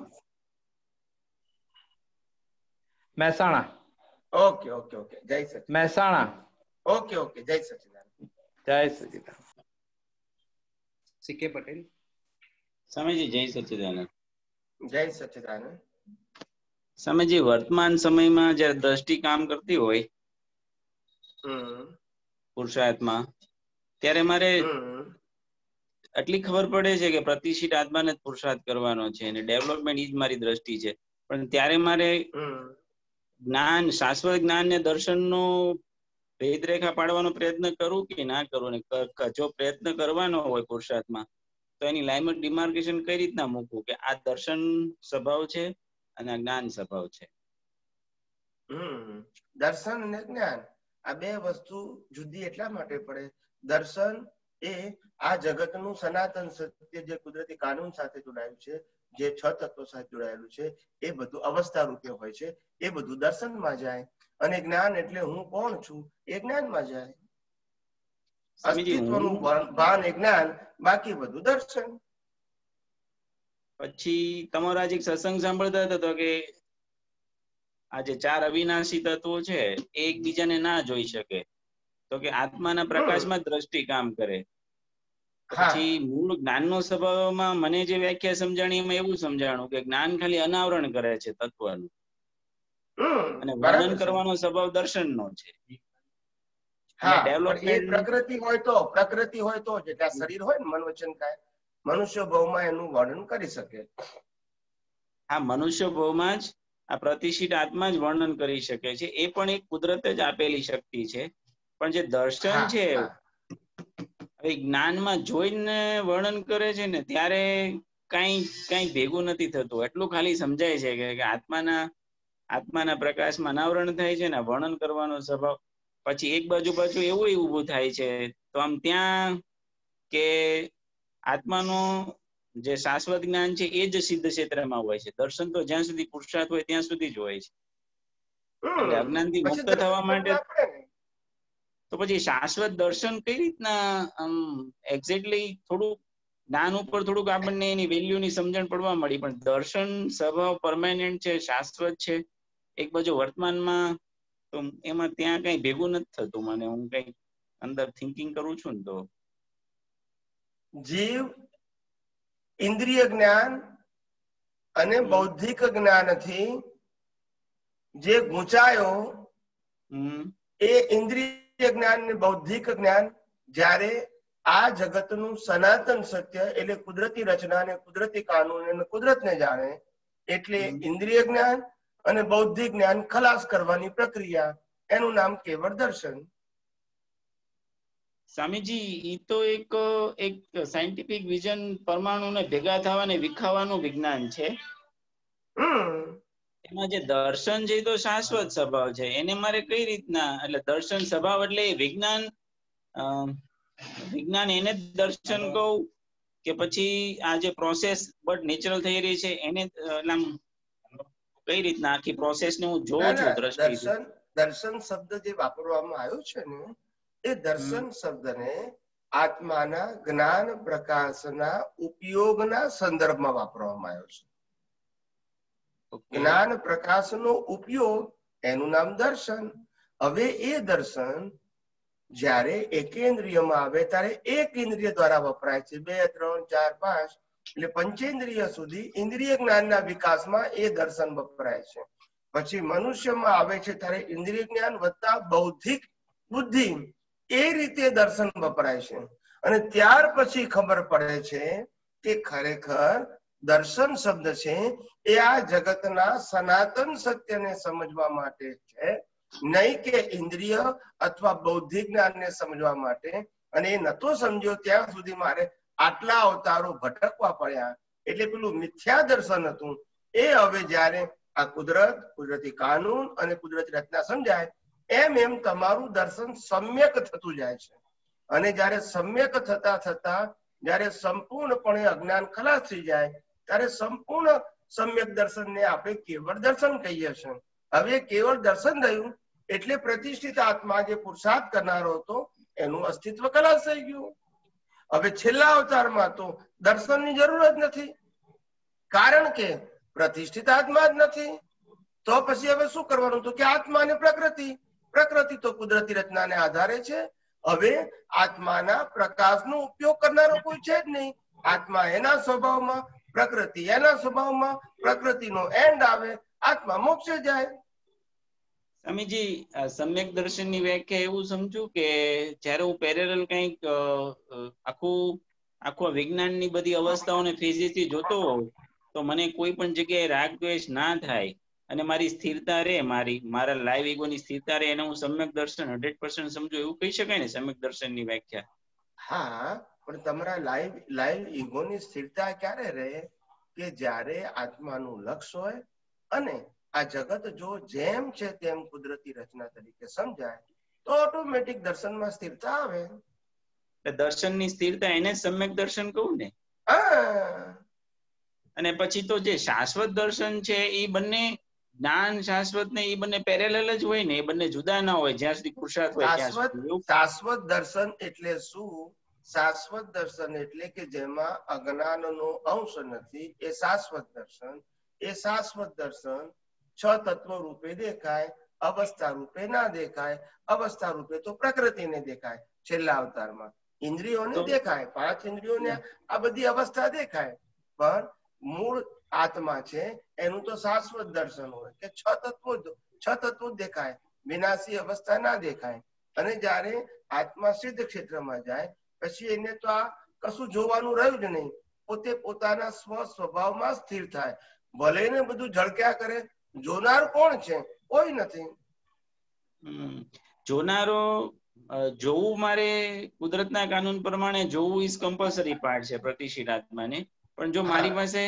મહેસાણા. Okay okay okay. જય સચિદાનંદ. મહેસાણા. Okay okay. જય સચિદાનંદ. જય સચિદાનંદ. સીકે પટેલ સ્વામીજી જય સચિદાનંદ. જય સચિદાનંદ. સ્વામીજી વર્તમાન સમયમાં જ્યારે દ્રષ્ટિ કામ કરતી હોય પુરુષાર્થમાં ત્યારે મારે આટલી ખબર પડે છે કે પ્રતિષ્ઠિત આત્માને જ પુરુષાર્થ કરવાનો છે અને ડેવલપમેન્ટ ઈ જ મારી દ્રષ્ટિ છે. પણ ત્યારે મારે જ્ઞાન શાશ્વત જ્ઞાન ને દર્શનનો ભેદરેખા પાડવાનો પ્રયત્ન કરું કે ના કરું? ને જો પ્રયત્ન કરવાનો હોય પુરુષાર્થમાં તો એની લાઈન ઓફ ડિમાર્કેશન કઈ રીતના મૂકવું? કે આ દર્શન સ્વભાવ છે અને આ જ્ઞાન સ્વભાવ છે. દર્શન અને જ્ઞાન. આ બે વસ્તુ જુદી એટલા માટે પડે દર્શન એ આ જગતનું સનાતન સત્ય જે કુદરતી કાનૂન સાથે જોડાયેલું છે જે છ તત્વો સાથે જોડાયેલું છે એ બધું અવસ્થા રૂપે હોય છે એ બધું દર્શનમાં જાય અને જ્ઞાન એટલે હું કોણ છું એ જ્ઞાનમાં જાય. અસ્તિત્વનું ભાન- એ જ્ઞાન બાકી બધું દર્શન. પછી તમારો આજે સત્સંગ સાંભળતા હતા તો કે આ જે ચાર અવિનાશી તત્વો છે એ એકબીજાને ના જોઈ શકે. તો કે આત્માના પ્રકાશમાં દ્રષ્ટિ કામ કરે. પછી મૂળ જ્ઞાનનો સ્વભાવમાં મને જે વ્યાખ્યા સમજાણી એમાં એવું સમજાણું કે જ્ઞાન ખાલી અનાવરણ કરે છે તત્વનું. અને વર્ણન કરવાનો સ્વભાવ દર્શનનો છે. પ્રકૃતિ હોય તો પ્રકૃતિ હોય તો જેટલા શરીર હોય ને મન વચન કાય મનુષ્ય ભાવમાં એનું વર્ણન કરી શકે. હા મનુષ્ય ભાવમાં જ આ પ્રતિષ્ઠિત આત્મા જ વર્ણન કરી શકે છે. એ પણ એક કુદરતે જ આપેલી શક્તિ છે. પણ જે દર્શન છે. જ્ઞાનમાં જોઈને વર્ણન કરે છે ને ત્યારે કઈ કઈ ભેગું નથી થતું. એટલું ખાલી સમજાય છે કે- આત્માના આત્માના પ્રકાશમાં અનાવરણ થાય છે ને વર્ણન કરવાનો સ્વભાવ. પછી એક બાજુ બાજુ એવું ઊભું થાય છે. તો આમ ત્યાં કે આત્માનું જે શાશ્વત જ્ઞાન છે એ જ સિદ્ધ ક્ષેત્રમાં હોય છે. દર્શન તો જ્યાં સુધી પુરુષાર્થ હોય ત્યાં સુધી જ હોય છે. અજ્ઞાનથી મુક્ત થવા માટે. તો પછી શાશ્વત દર્શન કઈ રીતના આમ એક્ઝેક્ટલી થોડુંક જ્ઞાન ઉપર થોડુંક આપણને એની વેલ્યુની સમજણ પડવા મળી. પણ દર્શન સ્વભાવ પરમાનન્ટ છે શાશ્વત છે એક બાજુ વર્તમાનમાં તો એમાં ત્યાં કઈ ભેગું નથી થતું મને. હું કઈ અંદર થિંકિંગ કરું છું ને તો. જીવ ઇન્દ્રિય જ્ઞાન અને બૌદ્ધિક જ્ઞાનથી જે ગૂંચાયો એ ઇન્દ્રિય જ્ઞાન ને બૌદ્ધિક જ્ઞાન જ્યારે આ જગતનું સનાતન સત્ય એટલે કુદરતી રચના ને કુદરતી કાનૂન અને કુદરતને જાણે એટલે ઇન્દ્રિય જ્ઞાન અને બૌદ્ધિક જ્ઞાન ખલાસ કરવાની પ્રક્રિયા એનું નામ કેવળ દર્શન. સ્વામીજી એ તો એક એક સાયન્ટિફિક વિઝન પરમાણુને ભેગા થવાને વિખાવાનું વિજ્ઞાન છે. હમ. એમાં જે દર્શન છે તો શાશ્વત સ્વભાવ છે એને મારે કઈ રીતના એટલે દર્શન સ્વભાવ એટલે વિજ્ઞાન વિજ્ઞાન એને દર્શન કહું કે પછી આ જે પ્રોસેસ બટ નેચરલ થઈ રહી છે એને આમ કઈ રીતના આખી પ્રોસેસ ને હું જોઉં છું દર્શન દર્શન શબ્દ જે વાપરવામાં આવ્યો છે ને એ દર્શન શબ્દને આત્માના જ્ઞાન પ્રકાશના ઉપયોગના સંદર્ભમાં વાપરવામાં આવ્યો છે. જ્ઞાન પ્રકાશનો ઉપયોગ એનું નામ દર્શન. હવે એ દર્શન જ્યારે એકેન્દ્રિયમાં આવે ત્યારે એક ઇન્દ્રિય દ્વારા વપરાય છે. બે, ત્રણ, ચાર, પાંચ એટલે પંચેન્દ્રિય સુધી ઇન્દ્રિય જ્ઞાનના વિકાસમાં એ દર્શન વપરાય છે. પછી મનુષ્યમાં આવે છે ત્યારે ઇન્દ્રિય જ્ઞાન વધતા બૌદ્ધિક બુદ્ધિ એ રીતે દર્શન વપરાય છે. અને ત્યાર પછી ખબર પડે છે કે ખરેખર દર્શન શબ્દ છે, એ આ જગતના સનાતન સત્યને સમજવા માટે છે. નહીં કે ઇન્દ્રિય અથવા બૌદ્ધિક જ્ઞાનને સમજવા માટે. અને એ નતો સમજ્યો ત્યાં સુધી મારે આટલા અવતારો ભટકવા પડ્યા. એટલે પેલું મિથ્યા દર્શન હતું. એ હવે જ્યારે આ કુદરત, કુદરતી કાનૂન અને કુદરતી રચના સમજાય, એમ એમ તમારું દર્શન સમ્યક થતું જાય છે. અને જ્યારે સમ્યક થતા થતા, જ્યારે સંપૂર્ણપણે અજ્ઞાન ખલાસ થઈ જાય ત્યારે સંપૂર્ણ સમ્યક દર્શનને આપણે કેવળ દર્શન કહીએ છીએ. હવે કેવળ દર્શન થયું એટલે પ્રતિષ્ઠિત આત્મા જે પુરુષાર્થ કરનારો હતો, એનું અસ્તિત્વ ખલાસ થઈ ગયું. હવે છેલ્લા અવતારમાં તો દર્શનની જરૂર જ નથી. કારણ કે પ્રતિષ્ઠિત આત્મા જ નથી. તો પછી હવે શું કરવાનું? તો કે આત્મા અને પ્રકૃતિ. પ્રકૃતિ તો કુદરતી રચનાને આધારે છે. હવે આત્માના પ્રકાશનો ઉપયોગ કરનારો કોઈ છે જ નહીં. આત્મા એના સ્વભાવમાં પ્રકૃતિ એના સ્વભાવમાં પ્રકૃતિનો એન્ડ આવે આત્મા મોક્ષે જાય. સ્વામીજી સમ્યક દર્શનની વ્યાખ્યા એવું સમજુ કે જ્યારે હું પેરેલલ કંઈક આખું આખું વિજ્ઞાનની બધી અવસ્થાઓને થી જોતો હોઉં તો મને કોઈ પણ જગ્યાએ રાગ દ્વેષ ના થાય અને મારી સ્થિરતા રહે મારી મારા લાઈવ ઈગોની સ્થિરતા રહે એને હું સમ્યક દર્શન હંડ્રેડ પર્સન્ટ સમજુ એવું કહી શકાય ને સમ્યક દર્શનની વ્યાખ્યા? હા. પણ તમારા લાઈવ લાઈવ ઈગોની સ્થિરતા ક્યારે રહે કે જ્યારે આત્માનું લક્ષ હોય? અને આ જગત જો જેમ છે તેમ કુદરતી રચના તરીકે સમજાય તો ઓટોમેટિક દર્શનમાં સ્થિરતા આવે. દર્શનની સ્થિરતા એને સમ્યક દર્શન કહું ને? હા. અને પછી તો જે શાશ્વત દર્શન છે એ બંને જ્ઞાન શાશ્વત ને એ બંને પેરેલલ જ હોય ને એ બંને જુદા ના હોય જ્યાં સુધી પુરુષાર્થ હોય શાશ્વત દર્શન એટલે શું? શાશ્વત દર્શન એટલે કે જેમાં અજ્ઞાનનો અંશ નથી એ શાશ્વત દર્શન. એ શાશ્વત દર્શન છ તત્વ રૂપે દેખાય અવસ્થા રૂપે ના દેખાય અવસ્થા રૂપે તો પ્રકૃતિને દેખાય છેલ્લા અવતારમાં. ઇન્દ્રિયોને દેખાય પાંચ ઇન્દ્રિયોને આ બધી અવસ્થા દેખાય. પણ મૂળ આત્મા છે એનું તો શાશ્વત દર્શન હોય કે છ તત્વો છ તત્વો દેખાય. વિનાશી અવસ્થા ના દેખાય. અને જ્યારે આત્મા સિદ્ધ ક્ષેત્રમાં જાય પછી એને તો આ કશું જોવાનું રહ્યું જ નહીં. પોતે પોતાના સ્વ સ્વભાવમાં સ્થિર થાય. ભલે ને બધું ઝળક્યા કરે. જોનાર કોણ છે? કોઈ નથી. જોનારો જોવું મારે કુદરતના કાનૂન પ્રમાણે જોવું ઇઝ કમ્પલસરી પાર્ટ છે પ્રતિષ્ઠિત આત્માને. પણ જો મારી પાસે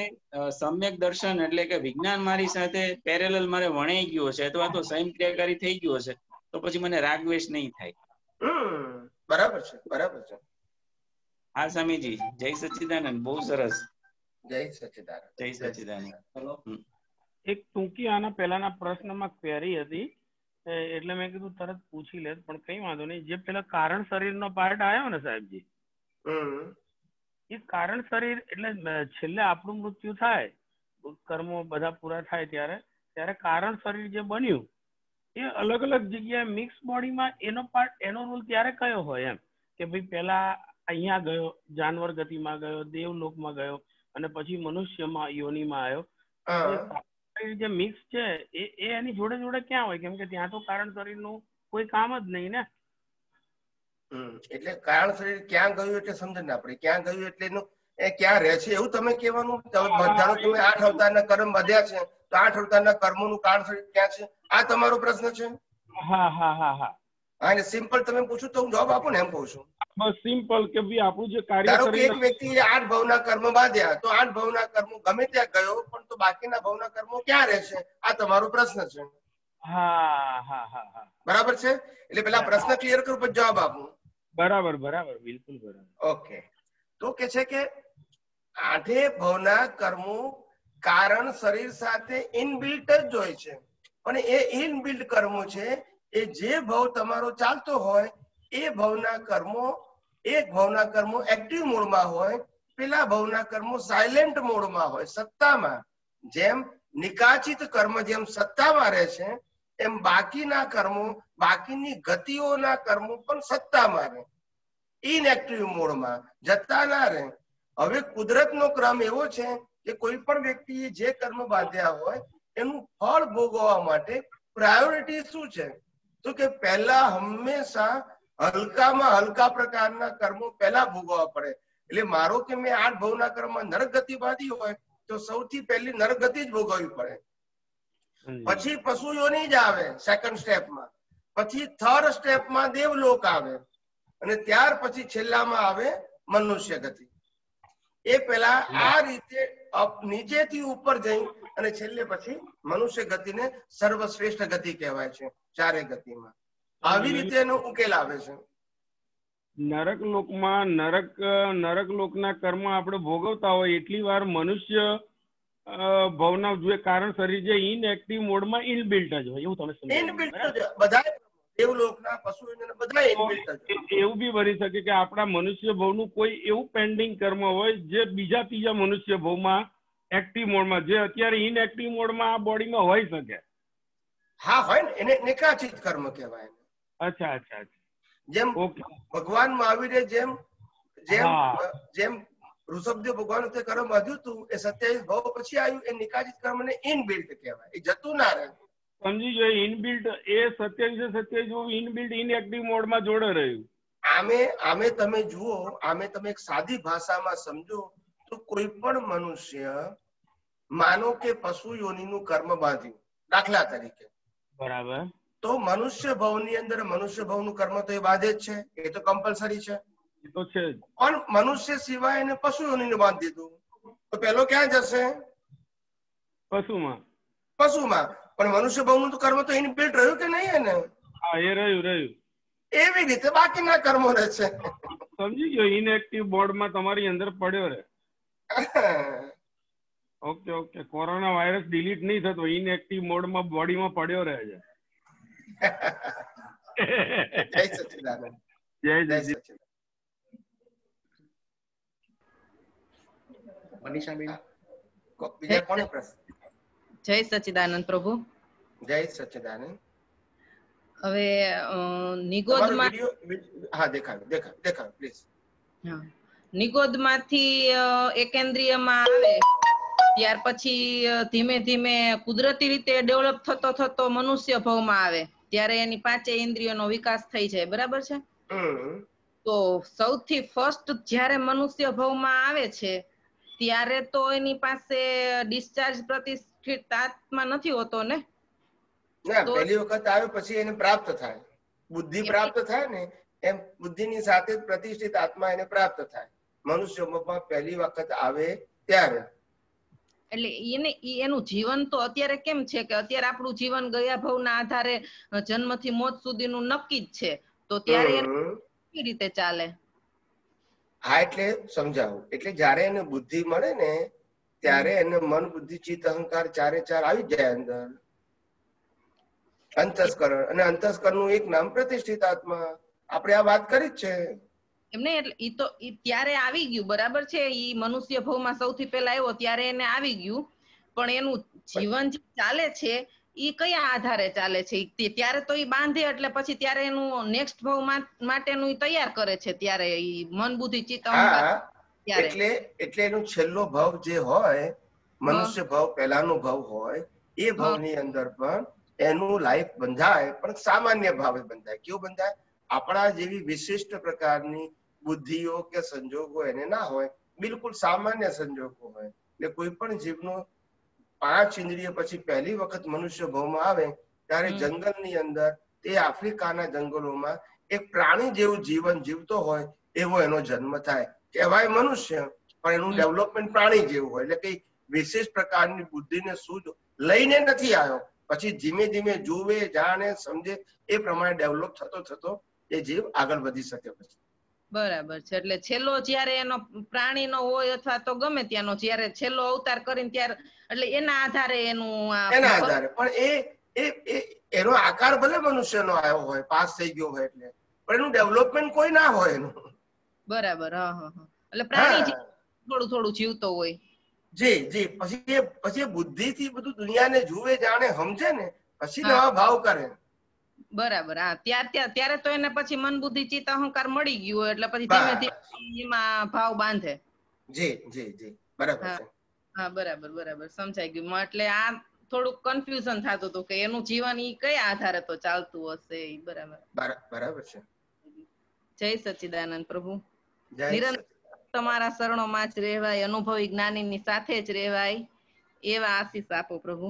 સમ્યક દર્શન એટલે કે વિજ્ઞાન મારી સાથે પેરેલલ મારે વણાઈ ગયો છે અથવા તો સ્વયં ક્રિયાકારી થઈ ગયો છે તો પછી મને રાગવેશ નહીં થાય. બરાબર છે બરાબર છે. હા સ્વામીજી. જય સચિદાનંદ. બહુ સરસ. જય સચિદાનંદ. જય સચિદાનંદ. એક ટૂંકી આના પહેલાના પ્રશ્નમાં ક્વેરી હતી એટલે મેં કીધું તરત પૂછી લે પણ કઈ વાંધો નહીં. જે પેલા કારણ શરીરનો પાર્ટ આવ્યો ને સાહેબજી? એ કારણ શરીર એટલે છેલ્લે આપણું મૃત્યુ થાય કર્મો બધા પૂરા થાય ત્યારે ત્યારે કારણ શરીર જે બન્યું એ અલગ અલગ જગ્યાએ મિક્સ બોડીમાં એનો પાર્ટ એનો રોલ ત્યારે કયો હોય એમ? કે ભાઈ પેલા અહીંયા ગયો જાનવર ગતિમાં ગયો દેવલોકમાં ગયો અને પછી મનુષ્યમાં યોનિમાં આવ્યો. જે મિક્સ છે એ એ એની જોડે જોડે ક્યાં હોય? કેમ કે ત્યાં તો કારણ શરીરનું કોઈ કામ જ નહીં ને. એટલે કારણ શરીર ક્યાં ગયું એટલે સમજ ના પડે. ક્યાં ગયું એટલે એનું એ ક્યાં રહે છે એવું તમે કહેવાનું? તમે બધાનો તમે આઠ અવતારના કર્મ વધ્યા છે. તો આઠ અવતારના કર્મોનું કારણ શરીર ક્યાં છે? આ તમારો પ્રશ્ન છે. હા હા હા હા. હા એટલે સિમ્પલ તમે પૂછો તો હું જવાબ આપું ને એમ કહું છું. બસ સિમ્પલ કે ભાઈ આપણું જે કાર્ય ધારો કે એક શરીર વ્યક્તિ આઠ ભવના કર્મ બાંધ્યા તો આઠ ભવના કર્મો ગમે ત્યાં ગયો પણ તો બાકીના ભવના કર્મો ક્યાં રહેશે આ તમારો પ્રશ્ન છે. હા હા હા હા. બરાબર છે? એટલે પેલા પ્રશ્ન ક્લિયર કરું પછી જવાબ આપું. બરાબર બરાબર બિલકુલ બરાબર. ઓકે. તો કે છે કે આઠે ભવના કર્મો કારણ શરીર સાથે ઇનબિલ્ટ જ હોય છે. અને એ ઇનબિલ્ટ કર્મો છે એ જે ભવ તમારો ચાલતો હોય એ ભવના કર્મો એક ભાવના કર્મો એક્ટિવ મોડમાં હોય, પેલા ભાવના કર્મો સાયલેન્ટ મોડમાં હોય, સત્તામાં. જેમ નિકાચિત કર્મ જેમ સત્તામાં રહે છે, એમ બાકીના કર્મો, બાકીની ગતિઓના કર્મો પણ સત્તામાં રહે. ઇનએક્ટિવ મોડમાં જતા ના રહે. હવે કુદરતનો ક્રમ એવો છે કે કોઈ પણ વ્યક્તિએ જે કર્મ બાંધ્યા હોય, એનું ફળ ભોગવવા માટે પ્રાયોરિટી શું છે? તો કે પહેલા હંમેશા હલકામાં હલકા પ્રકારના કર્મો પહેલા ભોગવવા પડે. એટલે મારો કે મેં આઠ ભવના કર્મમાં નરક ગતિ બાંધી હોય તો સૌથી પહેલી નરક ગતિ જ ભોગવવી પડે. પછી પશુ યોની જ આવે સેકન્ડ સ્ટેપમાં પછી થર્ડ સ્ટેપમાં દેવલોક આવે. અને ત્યાર પછી છેલ્લામાં આવે મનુષ્ય ગતિ એ પેલા આ રીતે નીચેથી ઉપર જઈ અને છેલ્લે પછી મનુષ્ય ગતિને સર્વશ્રેષ્ઠ ગતિ કહેવાય છે ચારે ગતિમાં. આવી રીતે એનો ઉકેલ આવે છે. નરક લોકમાં નરક નરક લોકના કર્મ આપણે ભોગવતા હોય એટલી વાર મનુષ્ય ભવના જે કારણ શરીર જે ઇનએક્ટિવ મોડમાં ઇનબિલ્ટ જ હોય એવું તમે સમજો. બધા દેવલોકના પશુ બધા ઇનબિલ્ટ જ એવું બી બની શકે કે આપણા મનુષ્ય ભવનું કોઈ એવું પેન્ડિંગ કર્મ હોય જે બીજા ત્રીજા મનુષ્ય ભવમાં એક્ટિવ મોડમાં જે અત્યારે ઇનએક્ટિવ મોડમાં આ બોડીમાં હોઈ શકે. હા હોય ને. એને નિકાચિત કર્મ કહેવાય. અચ્છા અચ્છા જેમ ભગવાન મહાવીરે જેમ જેમ જેમ ઋષભદેવ ભગવાન તે કર્મ બાંધ્યું હતું એ સત્યાવીસ ભાવ પછી આવ્યું એ નિકાસિત કર્મ ને ઇનબિલ્ટ કહેવાય. એ જતું ના રહે. સમજી ગયો ઇનબિલ્ટ એ સત્યાવીસ સત્યાવીસ ઇનબિલ્ટ ઇનએક્ટિવ મોડમાં જોડે રહ્યું. આમે આમે તમે જુઓ આમે તમે એક સાદી ભાષામાં સમજો તો કોઈ પણ મનુષ્ય માનો કે પશુ યોનિનું કર્મ બાંધ્યું દાખલા તરીકે. બરાબર. તો મનુષ્ય ભવની અંદર મનુષ્ય ભવનું કર્મ તો એ બાંધે જ છે એ તો કમ્પલસરી છે. એ તો છે પણ મનુષ્ય સિવાય એને પશુ યોનિને બાંધી દીધું. તો પેલો ક્યાં જશે? પશુમાં. પશુમાં. પણ મનુષ્ય ભવનું તો કર્મ તો ઇનબિલ્ટ રહ્યું કે નહીં એને? હા એ રહ્યું રહ્યું. એવી રીતે બાકીના કર્મો રહે છે. સમજી ગયો ઇનએક્ટિવ બોર્ડમાં તમારી અંદર પડ્યો રહે. Okay okay corona virus delete નહીં થતો ઇનએક્ટિવ મોડમાં બોડીમાં પડ્યો રહે છે. જય સચિદાનંદ જય સચિદાનંદ મનીષાબેન બીજા કોને પ્રશ્ન? જય સચિદાનંદ પ્રભુ. જય સચિદાનંદ. હવે નિગોદમાં હા દેખાડો દેખાડો દેખાડો પ્લીઝ હા. નિગોદમાંથી એકેન્દ્રિયમાં આવે ત્યાર પછી ધીમે ધીમે કુદરતી રીતે ડેવલપ થતો થતો મનુષ્ય ભવમાં આવે. ત્યારે એની પાંચે ઇન્દ્રિયોનો વિકાસ થઈ જાય બરાબર છે? તો સૌથી ફર્સ્ટ જ્યારે મનુષ્ય ભવમાં આવે છે ત્યારે તો એની પાસે ડિસ્ચાર્જ પ્રતિષ્ઠિત આત્મા નથી હોતો ને? ના પહેલી વખત આવે પછી એને પ્રાપ્ત થાય. બુદ્ધિ પ્રાપ્ત થાય ને એમ બુદ્ધિની સાથે જ પ્રતિષ્ઠિત આત્મા એને પ્રાપ્ત થાય. મનુષ્યમાં પહેલી વખત આવે ત્યારે. એટલે એને એનું જીવન તો અત્યારે કેમ છે કે અત્યારે આપણું જીવન ગયા ભવના આધારે જન્મથી મોત સુધીનું નક્કી જ છે. તો ત્યારે કેવી રીતે ચાલે? હા એટલે સમજાવું. એટલે જ્યારે એને બુદ્ધિ મળે ને ત્યારે એને મન બુદ્ધિ ચિત્ત અહંકાર ચારે ચાર આવી જાય અંદર. અંતસ્કરણ. અને અંતસ્કરણનું એક નામ પ્રતિષ્ઠિત આત્મા. આપણે આ વાત કરી જ છે. એમને એટલે ઈ તો ઈ ત્યારે આવી ગયું બરાબર છે? ઈ મનુષ્ય ભવમાં સૌથી પહેલા આવ્યો ત્યારે એને આવી ગયું. પણ એનું જીવન જે ચાલે છે ઈ કયા આધારે ચાલે છે? ત્યારે તો ઈ બાંધે એટલે પછી ત્યારે એનું નેક્સ્ટ ભવ માટેનું તૈયાર કરે છે ત્યારે ઈ મન બુદ્ધિ ચિત્ત એટલે એટલે એનો છેલ્લો ભાવ જે હોય મનુષ્ય ભાવ પહેલાનો ભાવ હોય એ ભાવની અંદર પણ એનું લાઈફ બંધાય પણ સામાન્ય ભાવે બંધાય. કેવું બંધાય? આપણા જેવી વિશિષ્ટ પ્રકારની બુદ્ધિઓ કે સંજોગો એને ના હોય બિલકુલ સામાન્ય સંજોગો હોય. એટલે કોઈ પણ જીવનો પાંચ ઇન્દ્રિય પછી પહેલી વખત મનુષ્ય ભાવમાં આવે ત્યારે જંગલની અંદર તે આફ્રિકાના જંગલોમાં એક પ્રાણી જેવું જીવન જીવતો હોય એવો એનો જન્મ થાય. કહેવાય મનુષ્ય પણ એનું ડેવલપમેન્ટ પ્રાણી જેવું હોય. એટલે કઈ વિશેષ પ્રકારની બુદ્ધિને સૂઝ લઈને નથી આવ્યો. પછી ધીમે ધીમે જુએ જાણે સમજે એ પ્રમાણે ડેવલપ થતો થતો એ જીવ આગળ વધી શકે પછી. બરાબર છે. એટલે છેલ્લો જયારે એનો પ્રાણીનો હોય અથવા તો ગમે ત્યાંનો જયારે છેલ્લો અવતાર કરીને ત્યારે એટલે એના આધારે એનું એના આધારે. પણ એ એ એનો આકાર ભલે મનુષ્યનો આવ્યો હોય પાસ થઈ ગયો હોય એટલે. પણ એનું ડેવલપમેન્ટ કોઈ ના હોય એનું. બરાબર હા હા હા. એટલે પ્રાણી થોડું થોડું જીવતો હોય. જી જી. પછી એ પછી બુદ્ધિ થી બધું દુનિયાને જુએ જાણે સમજે ને પછી નવા ભાવ કરે. બરાબર હા ત્યાં ત્યાં ત્યારે તો એને પછી મન બુદ્ધિ ચિત્ત અહંકાર મળી ગયું એટલે પછી ધીમે ધીમે એમાં ભાવ બાંધે. જી જી જી બરાબર હા. બરાબર બરાબર સમજાઈ ગયું. એટલે આ થોડુંક કન્ફ્યુઝન થતું હતું કે એનું જીવન ઈ કયા આધારે તો ચાલતું હશે ઈ બરાબર. બરાબર છે. જય સચ્ચિદાનંદ પ્રભુ. નિરંતર. તમારા શરણોમાં જ રહેવાય અનુભવી જ્ઞાનીની સાથે જ રહેવાય એવા આશીષ આપો પ્રભુ.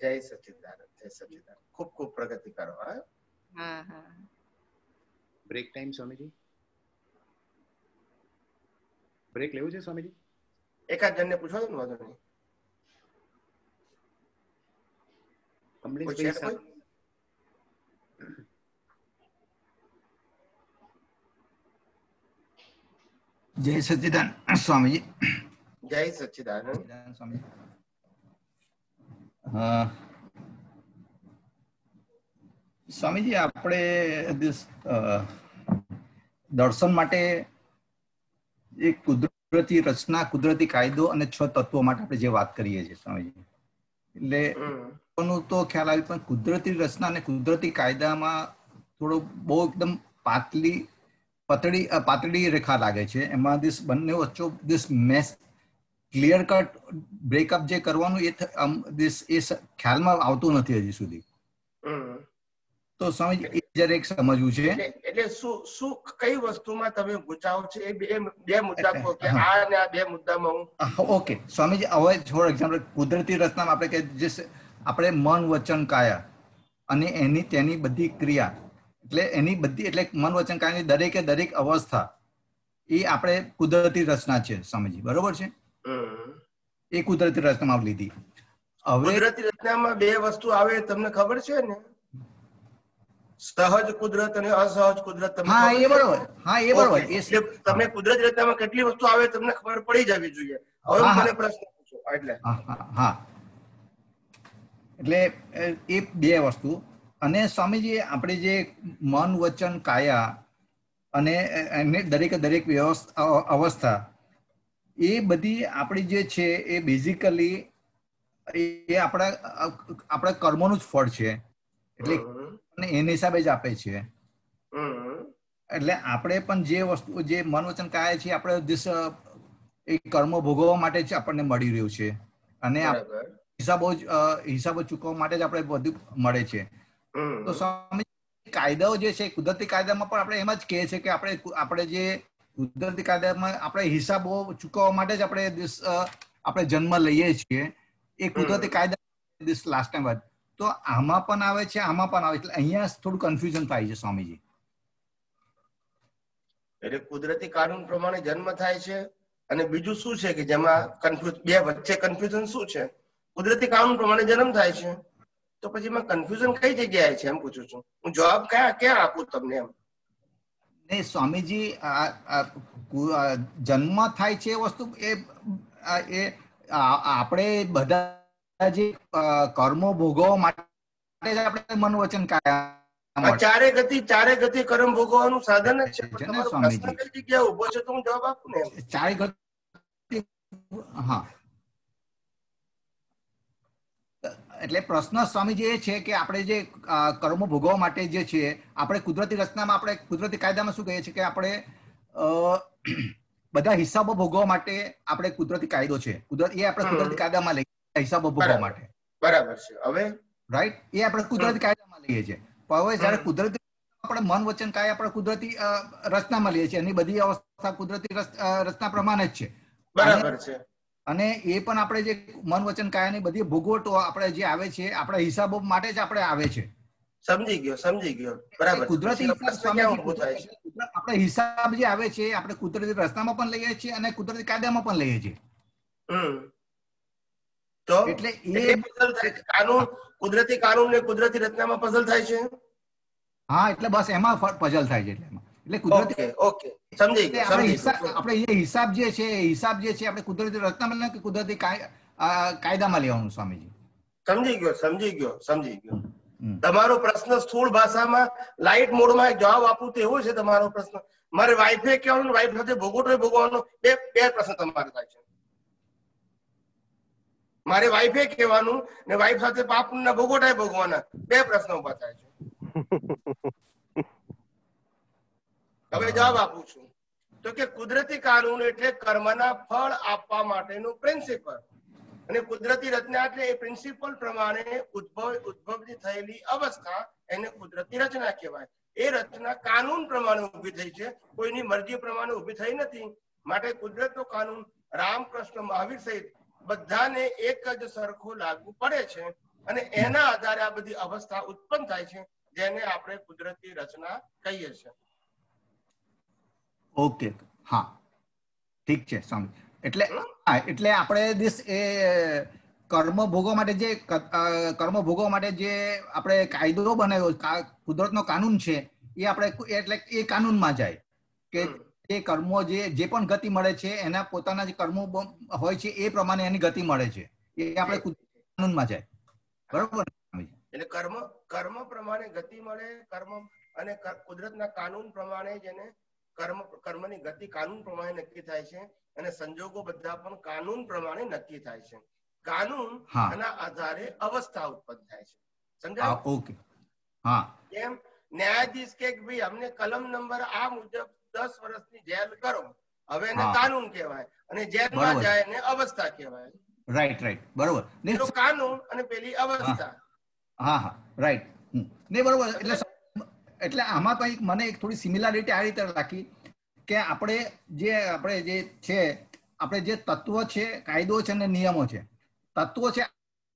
જય સચિદાનંદ. જય સચિદાનંદ ખૂબ ખૂબ પ્રગતિ કરો હા હા હા બ્રેક ટાઈમ સ્વામીજી બ્રેક લેવું છે સ્વામીજી એકાદ જણને પૂછો છો ને વાંધો નહીં કમલેશભાઈ? જય સચિદાન સ્વામીજી જય સચિદાન સ્વામી અ, સ્વામીજી, આપણે દર્શન માટે એક કુદરતી રચના, કુદરતી કાયદો અને છ તત્વો માટે આપણે જે વાત કરીએ છીએ સ્વામીજી. એટલે તો ખ્યાલ આવી, પણ કુદરતી રચના અને કુદરતી કાયદામાં થોડો બહુ એકદમ પાતળી, પતળી પાતળી રેખા લાગે છે. એમાં દિસ બંને વચ્ચે this mess clear cut breakup જે કરવાનું એ દિસ એ ખ્યાલમાં આવતું નથી હજી સુધી. તો સ્વામી એ જરા એક સમજવું છે. એટલે એટલે શું શું કઈ વસ્તુમાં તમે ગુચાવ છે? એ બે બે મુદ્દા કહો કે આ અને આ બે મુદ્દામાં હું ઓકે. સ્વામીજી હવે છોડ એક્ઝામ્પલ કુદરતી રચનામાં આપણે કે જે આપણે મન વચન કાયા અને એની તેની બધી ક્રિયા. એટલે એની બધી એટલે મન વચન કાયાની દરેકે દરેક અવસ્થા એ આપણે કુદરતી રચના છે સ્વામીજી. બરોબર છે? એ કુદરતી રચનામાં લીધી. હવે કુદરતી રચનામાં બે વસ્તુ આવે તમને ખબર છે ને? સહજ કુદરત અને અસહજ કુદરત તમને હા એ બરોબર. હા એ બરોબર. એ એટલે તમે કુદરતી રચનામાં કેટલી વસ્તુ આવે તમને ખબર પડી જવી જોઈએ. હવે હું. મને પ્રશ્ન પૂછું. એટલે. હા એટલે એ બે વસ્તુ. અને સ્વામીજી આપણે જે મન વચન કાયા અને એને દરેકે દરેક વ્યવસ્થા અવસ્થા એ બધી આપણી જે છે એ બેઝિકલી એ આપણા આપણા કર્મોનું જ ફળ છે. એટલે અને એના હિસાબે જ આપે છે. એટલે આપણે પણ જે વસ્તુ જે મન વચન કાય છે આપણે this, એ કર્મ ભોગવવા માટે જ આપણને મળી રહ્યું છે. અને હિસાબો હિસાબો ચૂકવવા માટે જ આપણે બધું મળે છે. તો સ્વામી કાયદાઓ જે છે કુદરતી કાયદામાં પણ આપણે એમ જ કહે છે કે આપણે આપણે જે કુદરતી કાયદામાં આપણે હિસાબો ચૂકવવા માટે જ આપણે આપણે જન્મ લઈએ છીએ. એ કુદરતી કાયદા this લાસ્ટ ટાઈમ વાત તો આમાં પણ આવે છે આમાં પણ આવે છે. એટલે અહીંયા થોડું કન્ફ્યુઝન થાય છે સ્વામીજી. એટલે કુદરતી કાનૂન પ્રમાણે જન્મ થાય છે અને બીજું શું છે કે જેમાં કન્ફ્યુઝ બે વચ્ચે કન્ફ્યુઝન શું છે? કુદરતી કાનૂન પ્રમાણે જન્મ થાય છે. તો પછી એમાં કન્ફ્યુઝન કઈ જગ્યાએ છે એમ પૂછું છું. હું જવાબ ક્યાં ક્યાં આપું તમને એમ? નહીં સ્વામીજી જન્મ થાય છે એ વસ્તુ એ એ આપણે બધા જે કર્મો ભોગવવા માટે જ આપણે મન વચન કાયા ચારે ગતિ ચારે ગતિ કર્મ ભોગવવાનું સાધન જ છે. ને સ્વામીજી. કઈ જગ્યાએ ઊભો છે તો હું જવાબ આપું ને ચારે ગતિ હા. એટલે પ્રશ્ન સ્વામીજી એ છે કે આપણે જે કર્મો ભોગવવા માટે જે છે આપણે કુદરતી રચનામાં આપણે કુદરતી કાયદામાં શું કહીએ છીએ કે આપણે બધા હિસાબો ભોગવવા માટે આપણે કુદરતી કાયદો છે. કુદરત એ આપણે કુદરતી કાયદામાં લઈએ હિસાબો ભોગવવા માટે. બરાબર છે. હવે? રાઈટ એ આપણે કુદરતી કાયદામાં લઈએ છીએ. હવે જ્યારે કુદરતી આપણે મન વચન કાય આપણે કુદરતી રચનામાં લઈએ છીએ. એની બધી અવસ્થા કુદરતી રચના પ્રમાણે જ છે. બરાબર છે. અને એ પણ આપણે જે મન વચન કાયાની બધી ભોગવટો આપણે જે આવે છે આપણા હિસાબો માટે જ આપણે આવે છે. સમજી ગયો સમજી ગયો. બરાબર. કુદરતી આપણે હિસાબ જે આવે છે આપણે કુદરતી રસ્તામાં પણ લઈએ છીએ અને કુદરતી કાયદામાં પણ લઈએ છીએ. તો એટલે એ પઝલ થાય. કાનૂન કુદરતી કાનૂન ને કુદરતી રચનામાં પઝલ થાય છે? હા એટલે બસ એમાં પઝલ થાય છે એટલે એટલે કુદરતી ઓકે સમજી ગયા આપણે એ હિસાબ જે છે હિસાબ જે છે આપણે કુદરતી રચનામાં કે કુદરતી કાય- કાયદામાં લેવાનું સ્વામીજી? સમજી ગયો સમજી ગયો સમજી ગયો. તમારો પ્રશ્ન સ્થૂળ ભાષામાં લાઇટ મોડમાં જવાબ આપું તો એવો છે તમારો પ્રશ્ન. મારે વાઈફે કહેવાનું વાઈફ સાથે ભોગવટો ભોગવવાનો બે બે પ્રશ્ન તમારે થાય છે. મારે વાઈફે કહેવાનું ને વાઈફ સાથે પાપ ના ભોગવટાય ભોગવાના. બે પ્રશ્નો ઊભા થાય છે. હવે જવાબ આપું છું. તો કે કુદરતી કાનૂન એટલે કર્મના ફળ આપવા માટેનું પ્રિન્સિપલ અને કુદરતી રચના એટલે એ પ્રિન્સિપલ પ્રમાણે ઉદ્ભવ ઉદ્ભવની થયેલી અવસ્થા એને કુદરતી રચના કહેવાય. એ રચના કાનૂન પ્રમાણે ઊભી થઈ છે. કોઈની મરજી પ્રમાણે ઊભી થઈ નથી. માટે કુદરતનો કાનૂન રામકૃષ્ણ મહાવીર સહિત બધાને એક જ સરખો લાગુ પડે છે અને એના આધારે આ બધી અવસ્થા ઉત્પન્ન થાય છે જેને આપણે કુદરતી રચના કહીએ છીએ. ઓકે. હા. ઠીક છે સ્વામી એટલે એટલે આપણે દિસ એ કર્મ ભોગવા માટે જે કર્મ ભોગવા માટે જે આપણે કાયદો બનાવ્યો કુદરતનો કાનૂન છે એ આપણે એટલે એ કાનૂનમાં જાય. કે. એ કર્મો જે જે પણ ગતિ મળે છે એના પોતાના જે કર્મો હોય છે એ પ્રમાણે એની ગતિ મળે છે. એ આપણે કાનૂનમાં જાય. બરોબર? એટલે કર્મ કર્મ પ્રમાણે ગતિ મળે કર્મ અને કુદરતના કાનૂન પ્રમાણે જેને કર્મ કર્મની ગતિ કાનૂન પ્રમાણે નક્કી થાય છે અને સંજોગો બધા પણ કાનૂન પ્રમાણે નક્કી થાય છે. કાનૂન એના આધારે અવસ્થા ઉત્પન્ન થાય છે. સમજાય? ઓકે. હા. કેમ? ન્યાયાધીશ કે ભાઈ અમને કલમ નંબર આ મુજબ દસ વર્ષની જેલ કરો. હવે એને કાનૂન કહેવાય અને જેલમાં જાય એને અવસ્થા કહેવાય. રાઈટ રાઈટ બરોબર. ને પેલો કાનૂન અને પેલી અવસ્થા. હા હા રાઈટ ને બરોબર. એટલે એટલે આમાં કંઈક મને એક થોડી સિમિલારિટી આ રીતે રાખી કે આપણે જે આપણે જે છે આપણે જે તત્વો છે કાયદો છે અને નિયમો છે. તત્વો છે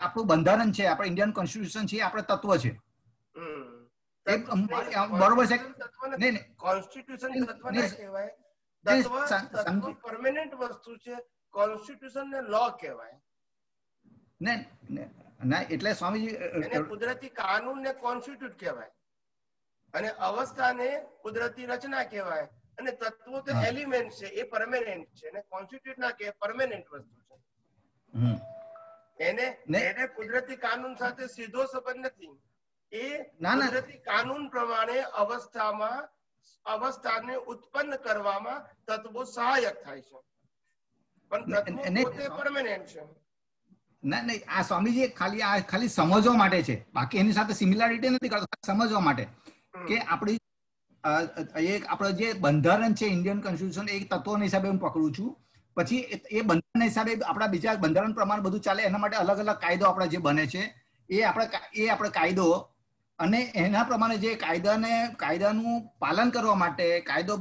આપણું બંધારણ છે આપણે ઇન્ડિયન કોન્સ્ટિટ્યુશન છે આપણે તત્વ છે. બરોબર છે. નહીં કોન્સ્ટિટ્યુશન નહીં, તત્વ નહીં, કહેવાય. તત્વ. પરમેનન્ટ વસ્તુ છે. કોન્સ્ટિટ્યુશન ને લો કહેવાય ને ને- એટલે સ્વામીજી કુદરતી કાનૂન ને કોન્સ્ટિટ્યુટ કહેવાય. અને અવસ્થાને કુદરતી રચના કહેવાય. અને તત્વો તો એલિમેન્ટ છે એ પરમેનન્ટ છે. ને કોન્સ્ટિટ્યુટ ના કે પરમેનન્ટ વસ્તુ છે. એને એને કુદરતી કાનૂન સાથે સીધો સંબંધ નથી. એ. કુદરતી કાનૂન પ્રમાણે અવસ્થામાં અવસ્થાને ઉત્પન્ન કરવામાં તત્વો સહાયક થાય છે. પણ પોતે પરમેનન્ટ છે. ના નહીં આ સ્વામીજી ખાલી આ ખાલી સમજવા માટે છે. બાકી એની સાથે સિમિલારિટી નથી કરતો સમજવા માટે. કે આપણી એક આપણો જે બંધારણ છે ઇન્ડિયન કોન્સ્ટિટ્યુશન એક તત્વોના હિસાબે હું પકડું છું. પછી એ- બંધારણ હિસાબે આપણા બીજા બંધારણ પ્રમાણે બધું ચાલે એના માટે અલગ અલગ કાયદો આપણા જે બને છે એ આપણે એ આપણે કાયદો અને એના પ્રમાણે જે કાયદાને કાયદાનું પાલન કરવા માટે કાયદો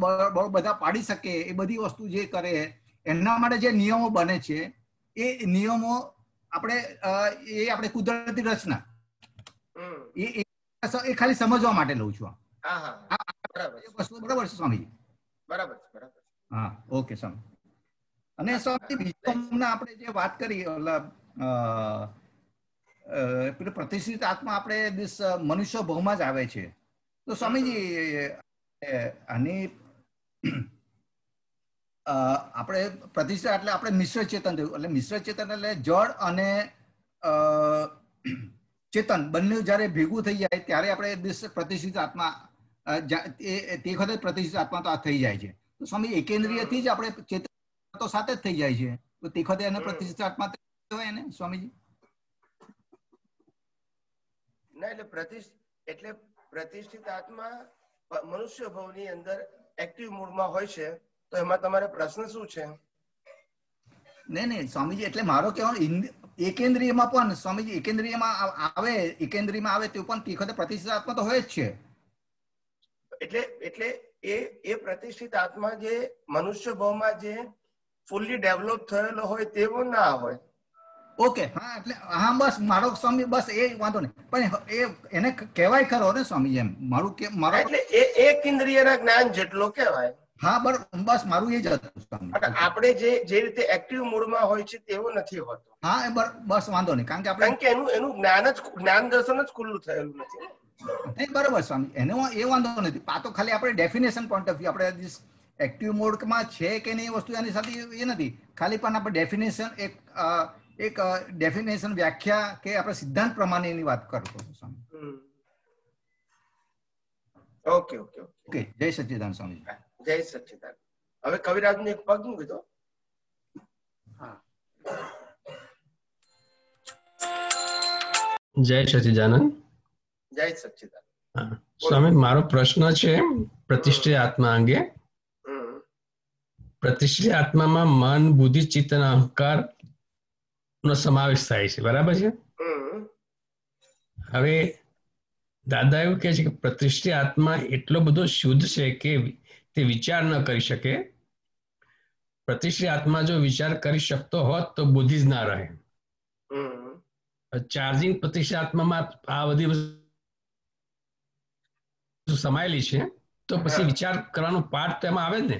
બધા પાડી શકે એ બધી વસ્તુ જે કરે એના માટે જે નિયમો બને છે એ નિયમો આપણે એ આપણે કુદરતી રચના. એ એ- ખાલી સમજવા માટે લઉં છું. વસ્તુ બરાબર છે સ્વામીજી? બરાબર બરાબર હા ઓકે સ્વામી. અને સ્વામી બીજું આપણે જે વાત કરી અ, પેલું પ્રતિષ્ઠિત આત્મા આપણે મનુષ્ય ભાવમાં જ આવે છે. તો સ્વામીજી આની આપણે પ્રતિષ્ઠા એટલે આપણે મિશ્ર ચેતન થયું. એટલે મિશ્ર ચેતન એટલે જળ અને ચેતન બંને જ્યારે ભેગું થઈ જાય ત્યારે આપણે પ્રતિષ્ઠિત આત્મા તે વખતે પ્રતિષ્ઠિત આત્મા તો આ થઈ જાય છે. તો સ્વામી એકેન્દ્રિયથી જ આપણે ચેતન તો સાથે જ થઈ જાય છે. તો તે વખતે એને પ્રતિષ્ઠિત આત્મા એને સ્વામીજી? ના એટલે પ્રતિષ્ઠ એટલે પ્રતિષ્ઠિત આત્મા મનુષ્ય ભવની અંદર એક્ટિવ મૂડમાં હોય છે તો એમાં તમારે પ્રશ્ન શું છે? નહીં નહીં સ્વામીજી એટલે મારો કહેવાનો એકેન્દ્રિયમાં પણ સ્વામીજી એકેન્દ્રિયમાં આવે એકેન્દ્રિયમાં આવે તે પણ તીખતે પ્રતિષ્ઠિત આત્મા તો હોય જ છે. એટલે એટલે એ એ પ્રતિષ્ઠિત આત્મા જે મનુષ્ય ભવમાં જે ફૂલ્લી ડેવલપ થયેલો હોય તેવો ના હોય. ઓકે હા એટલે હા બસ મારો સ્વામી બસ એ વાંધો નહીં. પણ એ એને કહેવાય ખરો ને સ્વામી એમ. મારું કે મારો એટલે એ એક ઇન્દ્રિયના જ્ઞાન જેટલો કહેવાય. હા બરાબર બસ મારું એ જ હતું સ્વામી. આપણે જે જે રીતે એક્ટિવ મૂડમાં હોય છે તેવો નથી હોતો. હા એ બસ વાંધો નહીં. કારણ કે આપણે કે એનું એનું જ્ઞાન જ જ્ઞાન દર્શન જ ખુલ્લું થયેલું નથી. નહીં બરોબર સ્વામી. એનો એ વાંધો નથી. આ તો ખાલી આપણે ડેફિનેશન પોઈન્ટ ઓફ વ્યૂ આપણે એક્ટિવ મોડમાં છે કે નહીં એ વસ્તુ એની સાથે એ નથી. ખાલી પણ આપણે ડેફિનેશન એક એક ડેફિનેશન વ્યાખ્યા કે આપણે સિદ્ધાંત પ્રમાણે એની વાત કરતો સ્વામી. Okay okay okay. જય સચ્ચિદાન સ્વામી જય સચ્ચિદાન હવે નું એક પગ મૂકી દો. જય સચિદાનંદ. જય સચ્ચિદાન હા. સ્વામી મારો પ્રશ્ન છે પ્રતિષ્ઠિત આત્મા અંગે. પ્રતિષ્ઠિત આત્મામાં મન બુદ્ધિ ચિત્ત અહંકાર નો સમાવેશ થાય છે બરાબર છે? હવે દાદા એવું કહે છે કે પ્રતિષ્ઠિત આત્મા એટલો બધો શુદ્ધ છે કે તે વિચાર ન કરી શકે. પ્રતિષ્ઠિત આત્મા જો વિચાર કરી શકતો હોત તો બુદ્ધિ જ ના રહે. ચાર્જિંગ પ્રતિષ્ઠિત આત્મામાં આ બધી વસ્તુ સમાયેલી છે તો પછી વિચાર કરવાનો પાઠ તો એમાં આવે ને?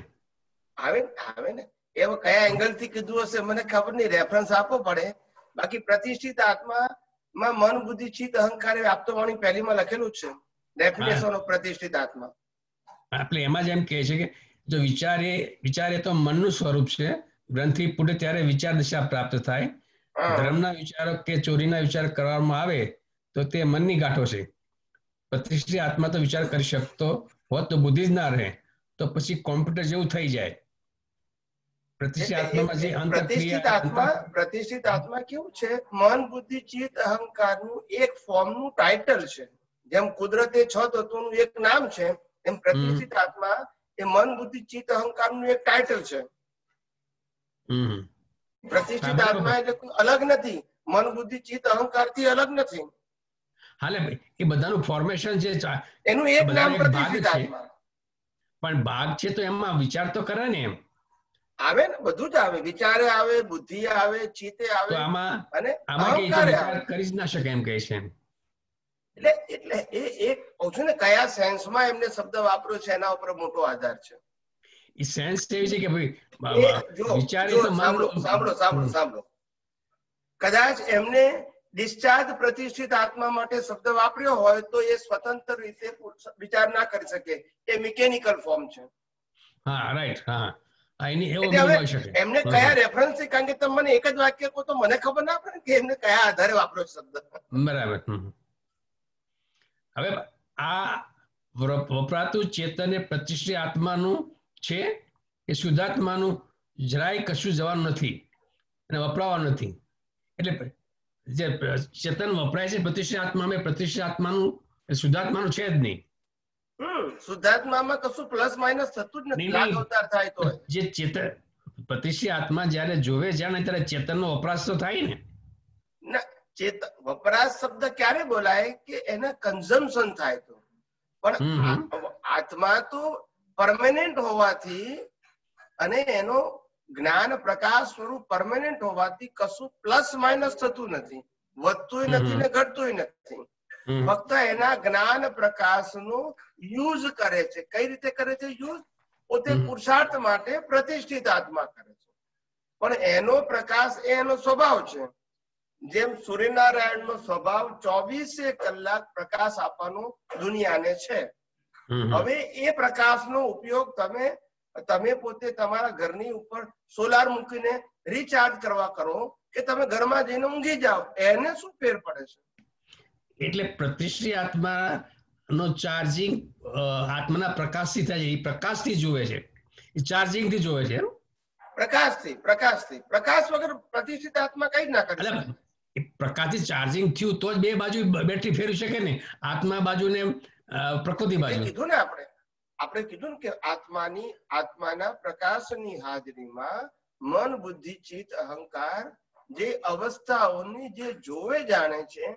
આવે આવે ને. એ હવે કયા એંગલથી કીધું હશે મને ખબર નહીં. રેફરન્સ આપવો પડે. બાકી પ્રતિષ્ઠિત આત્મા માં મન બુદ્ધિ ચિત્ત અહંકાર આપતો વાણી પહેલીમાં લખેલું જ છે. ડેફિનેશન ઓફ પ્રતિષ્ઠિત આત્મા. આપણે એમાં જ એમ કહે છે કે જો વિચારે વિચારે તો મનનું સ્વરૂપ છે. ગ્રંથિ ફૂટે ત્યારે વિચાર દિશા પ્રાપ્ત થાય. ધર્મના વિચારો કે ચોરીના વિચાર કરવામાં આવે તો તે મનની ગાંઠો છે. પ્રતિષ્ઠિત આત્મા તો વિચાર કરી શકતો હોત તો બુદ્ધિ જ ના રહે. તો પછી કોમ્પ્યુટર જેવું થઈ જાય. પ્રતિષ્ઠિત આત્મા પ્રતિષ્ઠિત આત્મા કેવું છે? મન બુદ્ધિ ચિત્ત અહંકારનું એક ફોર્મનું ટાઇટલ છે. જેમ કુદરતે છ તત્વોનું એક નામ છે એમ પ્રતિષ્ઠિત આત્મા એ મન બુદ્ધિ ચિત્ત અહંકારનું એક ટાઇટલ છે. પ્રતિષ્ઠિત આત્મા એટલે કોઈ અલગ નથી. મન બુદ્ધિ ચિત્ત અહંકારથી અલગ નથી. હાલે ભાઈ એ બધાનું ફોર્મેશન છે એનું એક નામ પ્રતિષ્ઠિત આત્મા. પણ ભાગ છે તો એમાં વિચાર તો કરે ને એમ. આવે ને બધું જ આવે. વિચારે આવે બુદ્ધિ આવે ચિત્તે આવે અને અહંકારે આવે. કરી જ ના શકે એમ કહે છે એટલે એટલે એ એક કહું છું ને કયા સેન્સમાં એમને શબ્દ વાપરો છે એના ઉપર મોટો આધાર છે. એ સેન્સ એવી છે કે ભાઈ વિચારે તો સાંભળો સાંભળો સાંભળો સાંભળો. કદાચ એમને ડિસ્ચાર્જ પ્રતિષ્ઠિત આત્મા માટે શબ્દ વાપર્યો હોય તો એ સ્વતંત્ર રીતે વિચાર ના કરી શકે. એ મિકેનિકલ ફોર્મ છે. હા રાઈટ હા. એમને કયા રેફરન્સ કારણ કે તમે મને એક જ વાક્ય કહો તો મને ખબર ના પડે કે એમને કયા આધારે વાપરો શબ્દ. બરાબર. હવે આ વપરાતું ચેતન એ પ્રતિષ્ઠિત આત્માનું છે એ શુદ્ધાત્માનું જરાય કશું જવાનું નથી અને વપરાવાનું નથી. એટલે જે ચેતન વપરાય છે પ્રતિષ્ઠિત આત્મા પ્રતિષ્ઠિત આત્માનું શુદ્ધાત્માનું છે જ નહીં. શુદ્ધાત્મામાં કશું પ્લસ માઇનસ થતું જ નથી. અવતાર થાય તો જે ચેતન પ્રતિષ્ઠિત આત્મા જ્યારે જોવે જાણે ત્યારે ચેતનનો વપરાશ તો થાય ને. ના ચેત વપરાશ શબ્દ ક્યારે બોલાય કે એના કન્ઝમ્પશન થાય તો? પણ આત્મા તો પરમેનન્ટ હોવાથી અને એનો જ્ઞાન પ્રકાશ સ્વરૂપ પરમેનન્ટ હોવાથી કશું પ્લસ માઇનસ થતું નથી. વધતું નથી ને ઘટતું નથી. ફક્ત એના જ્ઞાન પ્રકાશનો યુઝ કરે છે. કઈ રીતે કરે છે યુઝ? પોતે પુરુષાર્થ માટે પ્રતિષ્ઠિત આત્મા કરે છે. પણ એનો પ્રકાશ એ એનો સ્વભાવ છે. જેમ સૂર્યનારાયણનો સ્વભાવ ચોવીસે કલાક પ્રકાશ આપવાનો દુનિયાને છે. હવે એ પ્રકાશનો ઉપયોગ તમે તમે પોતે તમારા ઘરની ઉપર સોલાર મૂકીને રિચાર્જ કરવા કરો કે તમે ઘરમાં જઈને ઊંઘી જાઓ. એને શું ફેર પડે છે? એટલે પ્રતિષ્ઠિત આત્મા નો ચાર્જિંગ આત્માના પ્રકાશથી થાય છે. એ પ્રકાશથી જોવે છે. એ ચાર્જિંગથી જોવે છે પ્રકાશથી પ્રકાશથી. પ્રકાશ વગર પ્રતિષ્ઠિત આત્મા કઈ જ ના કરી પ્રકાશથી ચાર્જિંગ થયું તો જ બે બાજુ બેટરી ફેરવી શકે ને. આત્મા બાજુ ને પ્રકૃતિ બાજુ. કીધું ને આપણે. આપણે કીધું ને કે આત્માની આત્માના પ્રકાશની હાજરીમાં મન બુદ્ધિ ચિત્ત અહંકાર જે અવસ્થાઓની જે જોવે જાણે છે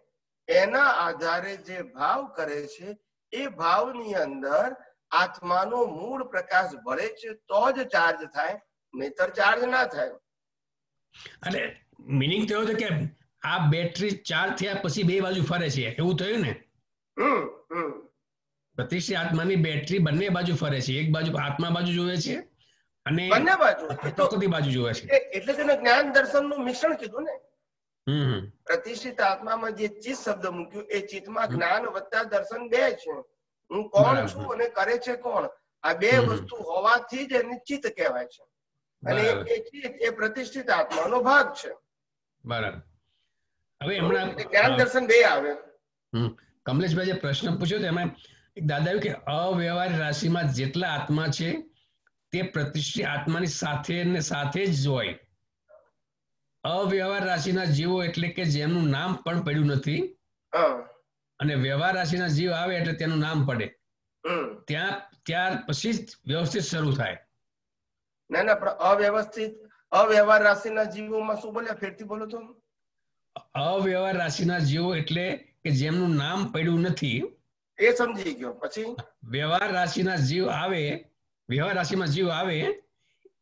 એના આધારે જે ભાવ કરે છે એ ભાવની અંદર આત્માનો મૂળ પ્રકાશ ભળે છે તો જ ચાર્જ થાય નહીતર ચાર્જ ના થાય. અને મિનિંગ થયો છે કે આ બેટરી ચાર્જ થયા પછી બે બાજુ ફરે છે એવું થયું ને? પ્રતિષ્ઠિત આત્માની બેટરી બંને બાજુ ફરે છે એક બાજુ આત્મા બાજુ જોવે છે અને બંને બાજુ. પ્રકૃતિ બાજુ જોવે છે. એટલે તેને જ્ઞાન દર્શનનું મિશ્રણ કીધું ને. પ્રતિષ્ઠિત આત્મામાં જે ચિત્ત શબ્દ મૂક્યો એ ચિત્તમાં જ્ઞાન વત્તા દર્શન બે છે. હું કોણ. છું અને કરે છે કોણ? આ બે વસ્તુ હોવાથી જ એને ચિત્ત કહેવાય છે. અને એ ચિત્ત એ પ્રતિષ્ઠિત આત્માનો ભાગ છે. બરાબર. હવે હમણાં જ્ઞાન દર્શન બે આવે. હમ. કમલેશભાઈ જે પ્રશ્ન પૂછ્યો એમાં એક દાદા કે અવ્યવહાર રાશિમાં જેટલા આત્મા છે તે પ્રતિષ્ઠિત આત્માની સાથે ને સાથે જ હોય. અવ્યવહાર રાશિના જીવો એટલે કે જેનું નામ પણ પડ્યું નથી. અને વ્યવહાર રાશિના જીવ આવે એટલે તેનું નામ પડે. ત્યાં ત્યાર પછી જ વ્યવસ્થિત શરૂ થાય. ના ના પણ અવ્યવસ્થિત અવ્યવહાર રાશિના જીવોમાં શું બોલ્યા? ફેરથી બોલો તો. અવ્યવહાર રાશિના જીવો એટલે કે જેમનું નામ પડ્યું નથી. એ સમજી ગયો. પછી? વ્યવહાર રાશિના જીવ આવે વ્યવહાર રાશિમાં જીવ આવે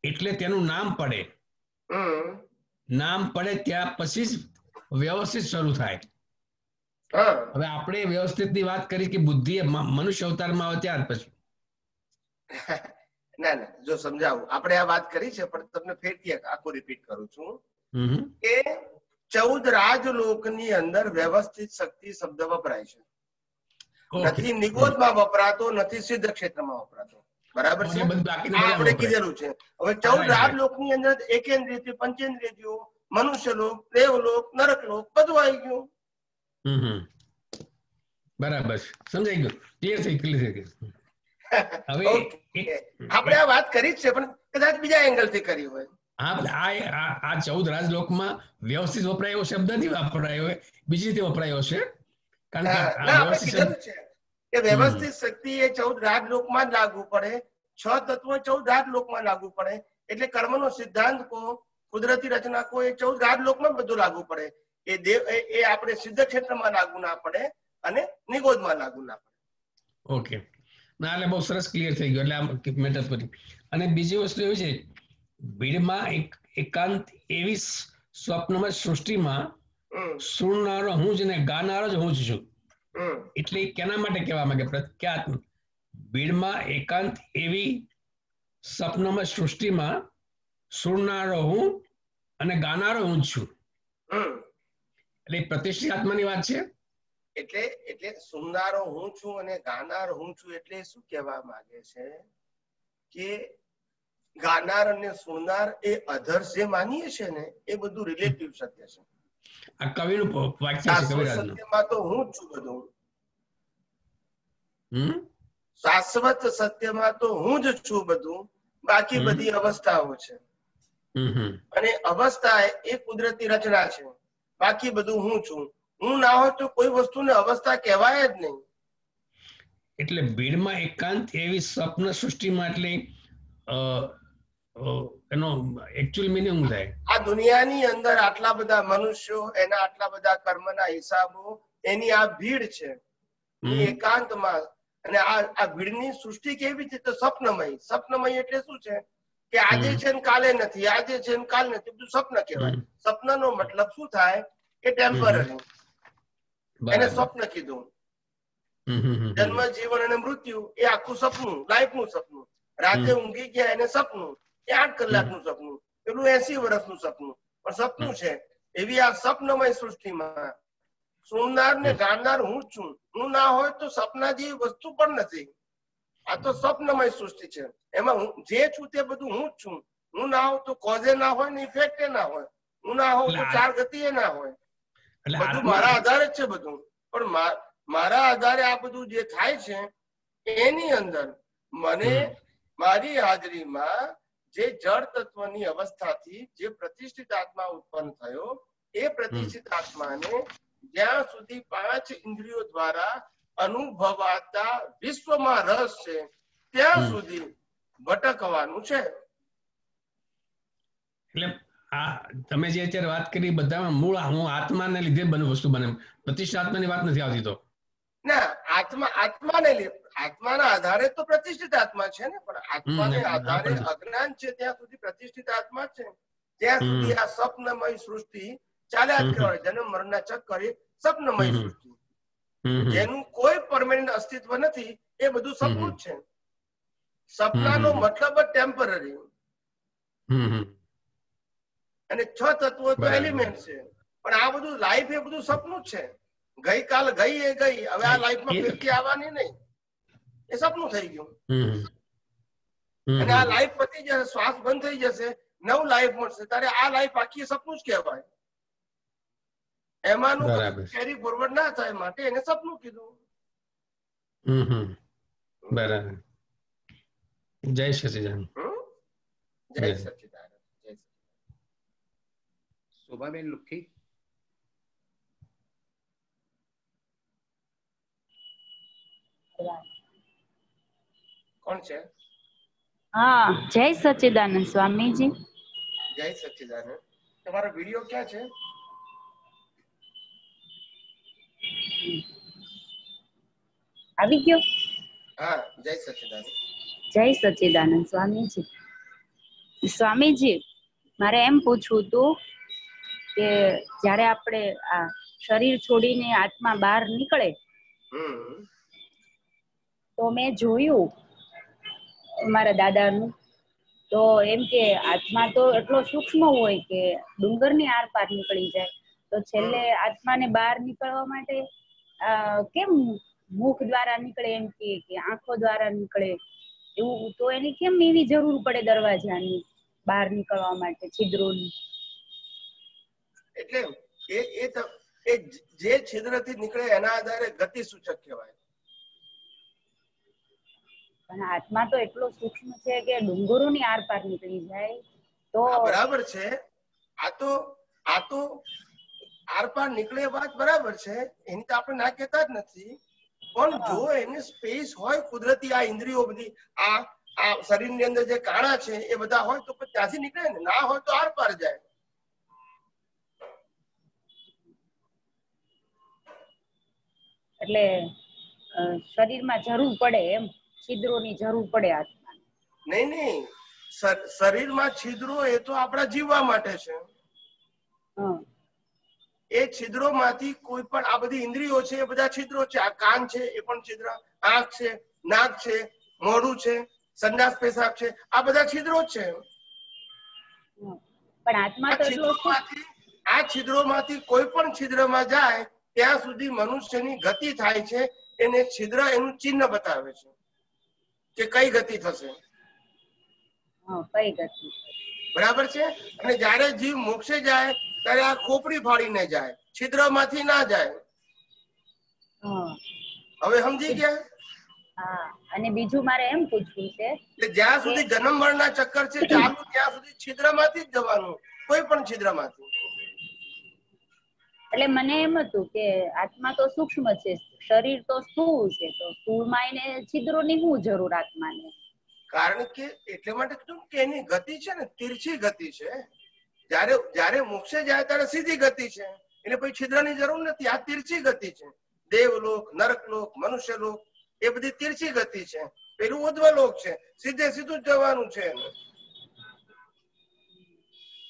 એટલે તેનું નામ પડે. નામ પડે ત્યાં પછી જ વ્યવસ્થિત શરૂ થાય. હવે આપણે વ્યવસ્થિતની વાત કરી કે બુદ્ધિ મનુષ્ય અવતારમાં આવે ત્યાર પછી. ના ના જો સમજાવું. આપણે આ વાત કરી છે પણ તમને ફેરથી આખું રિપીટ કરું છું. કે ચૌદ રાજલોકની અંદર વ્યવસ્થિત શક્તિ શબ્દ વપરાય છે. નથી નિગોદમાં વપરાતો નથી સિદ્ધ ક્ષેત્રમાં વપરાતો. બરાબર છે? આપણે કીધેલું છે. હવે ચૌદ આઠ. રાજલોકની અંદર એકેન્દ્રિયથી પંચેન્દ્રિય મનુષ્ય લોક દેવલોક નરક લોક બધું આવી ગયું. બરાબર. સમજાઈ ગયું? ક્લિયર થઈ ક્લિયર થઈ હવે આપણે આ વાત કરી જ છે પણ કદાચ બીજા એંગલથી કરી હોય. આ આ ચૌદ રાજલોકમાં વ્યવસ્થિત વપરાયો શબ્દ નથી વપરાયો હોય. બીજી રીતે વપરાયો છે. કારણ કે આ વ્યવસ્થિત કે વ્યવસ્થિત શક્તિ એ ચૌદ રાજલોકમાં જ લાગુ પડે. છ તત્વો ચૌદ રાજલોકમાં લાગુ પડે. એટલે કર્મનો સિદ્ધાંત કો કુદરતી રચના કો એ ચૌદ રાજલોકમાં બધું લાગુ પડે. એ દેવ એ- આપણે સિદ્ધ ક્ષેત્રમાં લાગુ ના પડે અને નિગોદમાં લાગુ ના પડે. ઓકે. ના એટલે બહુ સરસ ક્લિયર થઈ ગયું. એટલે આમ મેટર પડી અને બીજી વસ્તુ એવી છે ભીડમાં એક એકાંત એવી સ્વપ્નમાં સ્વપ્નમય સૃષ્ટિમાં સુણનારો હું જ ને ગાનારો જ હું જ છું. એટલે કેના માટે કહેવા માંગે પ્રખ્યાત ભીડમાં એકાંત એવી સ્વપ્નમય સૃષ્ટિમાં સુરનારો હું અને ગાનારો હું છું. એટલે પ્રતિષ્ઠિત આત્માની વાત છે? એટલે એટલે સુનનારો હું છું અને ગાનાર હું છું એટલે શું કહેવા માંગે છે? કે ગાનાર અને સુનનાર એ અધર્સ જે માનીએ છે ને એ બધું રિલેટિવ સત્ય છે. આ કવિનું વાક્ય છે કવિરાજનું. સત્યમાં તો હું જ છું બધું. હમ? શાશ્વત સત્યમાં તો હું જ છું બધું. બાકી બધી અવસ્થાઓ છે. અને અવસ્થા એ કુદરતી રચના છે. બાકી બધું હું છું. હું ના હોય તો કોઈ વસ્તુને અવસ્થા કહેવાય જ નહીં. એટલે ભીડમાં એકાંત એવી સ્વપ્ન સૃષ્ટિમાં એટલે એનો એકચ્યુઅલ મિનિંગ થાય? આ દુનિયાની અંદર આટલા બધા મનુષ્યો એના આટલા બધા કર્મના હિસાબો એની આ ભીડ છે. એકાંતમાં. અને આ આ ભીડની સૃષ્ટિ કેવી છે? તો સ્વપ્નમય સ્વપ્નમય એટલે શું છે? કે આજે છે ને કાલે નથી આજે છે ને કાલે નથી. બધું સ્વપ્ન કહેવાય. સ્વપ્નનો મતલબ શું થાય? કે ટેમ્પરરી એને. સ્વપ્ન કીધું. જન્મ જીવન અને મૃત્યુ એ આખું સપનું લાઈફનું સપનું. રાતે ઊંઘી ગયા એને સપનું. એ આઠ કલાકનું સપનું. પેલું એસી વર્ષનું સપનું. પણ સપનું છે એવી આ સપનમય સૃષ્ટિમાં. સુનનાર ને. જાણનાર હું છું. હું ના હોય તો સપના જેવી વસ્તુ પણ નથી. આ તો સ્વપ્નમય સૃષ્ટિ છે. એમાં હું જે છું તે બધું હું જ છું. હું ના હોઉં તો કોઝે ના હોય ને ઇફેક્ટ ના હોય. હું ના હોઉં તો ચાર ગતિએ ના હોય. બધું મારા આધારે જ છે બધું. પણ મારા આધારે આ બધું જે થાય છે એની અંદર મને મારી હાજરીમાં જે જળ તત્વની અવસ્થાથી જે પ્રતિષ્ઠિત આત્મા ઉત્પન્ન થયો એ પ્રતિષ્ઠિત આત્માને જ્યાં સુધી પાંચ ઇન્દ્રિયો દ્વારા અનુભવાતા વિશ્વમાં રસ છે ત્યાં સુધી ભટકવાનું છે. એટલે આ તમે જે અત્યારે વાત કરી બધામાં મૂળ હું આત્માને લીધે બને વસ્તુ બને પ્રતિષ્ઠા આત્માની વાત નથી આવતી તો. ના આત્મા આત્માને લે આત્માના આધારે તો પ્રતિષ્ઠિત આત્મા છે ને પણ આત્માને આધારે અજ્ઞાન છે ત્યાં સુધી પ્રતિષ્ઠિત આત્મા છે. ત્યાં સુધી આ સ્વપ્નમય સૃષ્ટિ ચાલ્યા જ. કરવાની જન્મ મરણના ચક્કરે સ્વપ્નમય સૃષ્ટિ. જેનું કોઈ પરમેનન્ટ અસ્તિત્વ નથી એ બધું સપનું જ છે. સપનાનો મતલબ જ ટેમ્પરરી. અને છ તત્વો તો એલિમેન્ટ છે. પણ આ બધું લાઈફ એ બધું સપનું જ છે. ગઈકાલ ગઈ એ ગઈ હવે આ લાઈફમાં ફેરથી આવવાની નહીં. એ સપનું થઈ ગયું. હમ. હમ. અને આ લાઈફ પતી જશે શ્વાસ બંધ થઈ જશે નવ લાઈફ મળશે. ત્યારે આ લાઈફ આખી સપનું જ કહેવાય. એમાંનું કેરી ફોરવર્ડ ના થાય માટે એને સપનું કીધું. હમ હમ. બરાબર. જય સચિદાન જય જય. સચ્ચિદાનંદ જય સચ્ચિદાનંદ. શોભાબેન લુખી. કોણ છે? હા જય સચ્ચિદાનંદ સ્વામીજી. જય સચ્ચિદાનંદ તમારો વિડિયો ક્યાં છે? આવી ગયો? હા જય સચ્ચિદાનંદ જય સચ્ચિદાનંદ સ્વામીજી. સ્વામીજી મારે એમ પૂછવું હતું કે જ્યારે આપણે આ શરીર છોડીને આત્મા બહાર નીકળે તો મેં જોયું મારા દાદાનું. તો એમ કે આત્મા તો એટલો સૂક્ષ્મ હોય કે ડુંગરની આર પાર નીકળી જાય. તો છેલ્લે આત્માને બહાર નીકળવા માટે કેમ મુખ દ્વારા નીકળે એમ કે કે આંખો દ્વારા નીકળે? એવું તો એની કેમ એવી જરૂર પડે દરવાજાની બહાર નીકળવા માટે છિદ્રોની? એટલે એ એ જે છિદ્રથી નીકળે એના આધારે ગતિ સૂચક કહેવાય. પણ આત્મા તો એટલો સૂક્ષ્મ છે કે ડુંગરોની આરપાર નીકળી જાય તો બરાબર છે. આ તો આ તો આરપાર નીકળે વાત બરાબર છે. એની તો આપણે ના કહેતા જ નથી. પણ જો એને સ્પેસ હોય કુદરતી આ ઇન્દ્રિયો બધી આ આ શરીરની અંદર જે કાણા છે એ બધા હોય તો ત્યાંથી નીકળે ને? ના હોય તો આરપાર જાય. એટલે શરીરમાં જરૂર પડે એમ. છિદ્રોની જરૂર પડે આત્મા નહીં નહીં. શરીરમાં છિદ્રો એ તો આપણા જીવવા માટે છે. એ છિદ્રોમાંથી કોઈ પણ આ બધી ઇન્દ્રિયો છે એ બધા છિદ્રો છે. આ કાન છે એ પણ છિદ્ર. આંખ છે નાક છે મોઢું છે સંડાસ પેશાબ છે. આ બધા છિદ્રો જ છે. પણ આત્મા તો એટલો આ છિદ્રોમાંથી કોઈ પણ છિદ્રમાં જાય ત્યાં સુધી મનુષ્યની ગતિ થાય છે એને છિદ્ર એનું ચિહ્ન બતાવે છે. કે કઈ ગતિ થશે? કઈ ગતિ. બરાબર છે? અને જ્યારે જીવ મોક્ષે જાય ત્યારે આ ખોપડી ફાડીને જાય છિદ્રમાંથી ના જાય. હં. હવે સમજી ગયા? હા અને બીજું મારે એમ પૂછવું છે કે જ્યાં સુધી જન્મ મરણના ચક્કર છે ચાલુ ત્યાં સુધી છિદ્રમાંથી જ જવાનું કોઈ પણ છિદ્રમાંથી. એટલે મને એમ હતું કે આત્મા તો સૂક્ષ્મ છે, શરીર તો સ્થૂળ છે, તો સ્થૂળમાં એને છિદ્રોની શું જરૂર આત્માને. કારણ કે એટલે માટે કીધું કે એની ગતિ છે ને, તિરછી ગતિ છે. જ્યારે જ્યારે મોક્ષે જાય ત્યારે સીધી ગતિ છે. એટલે પછી છિદ્રની જરૂર નથી, આ તિરછી ગતિ છે. દેવલોક, નરકલોક, મનુષ્યલોક, એ બધી તિરછી ગતિ છે. પેલું ઉદ્વલોક છે. સીધે સીધું જવાનું છે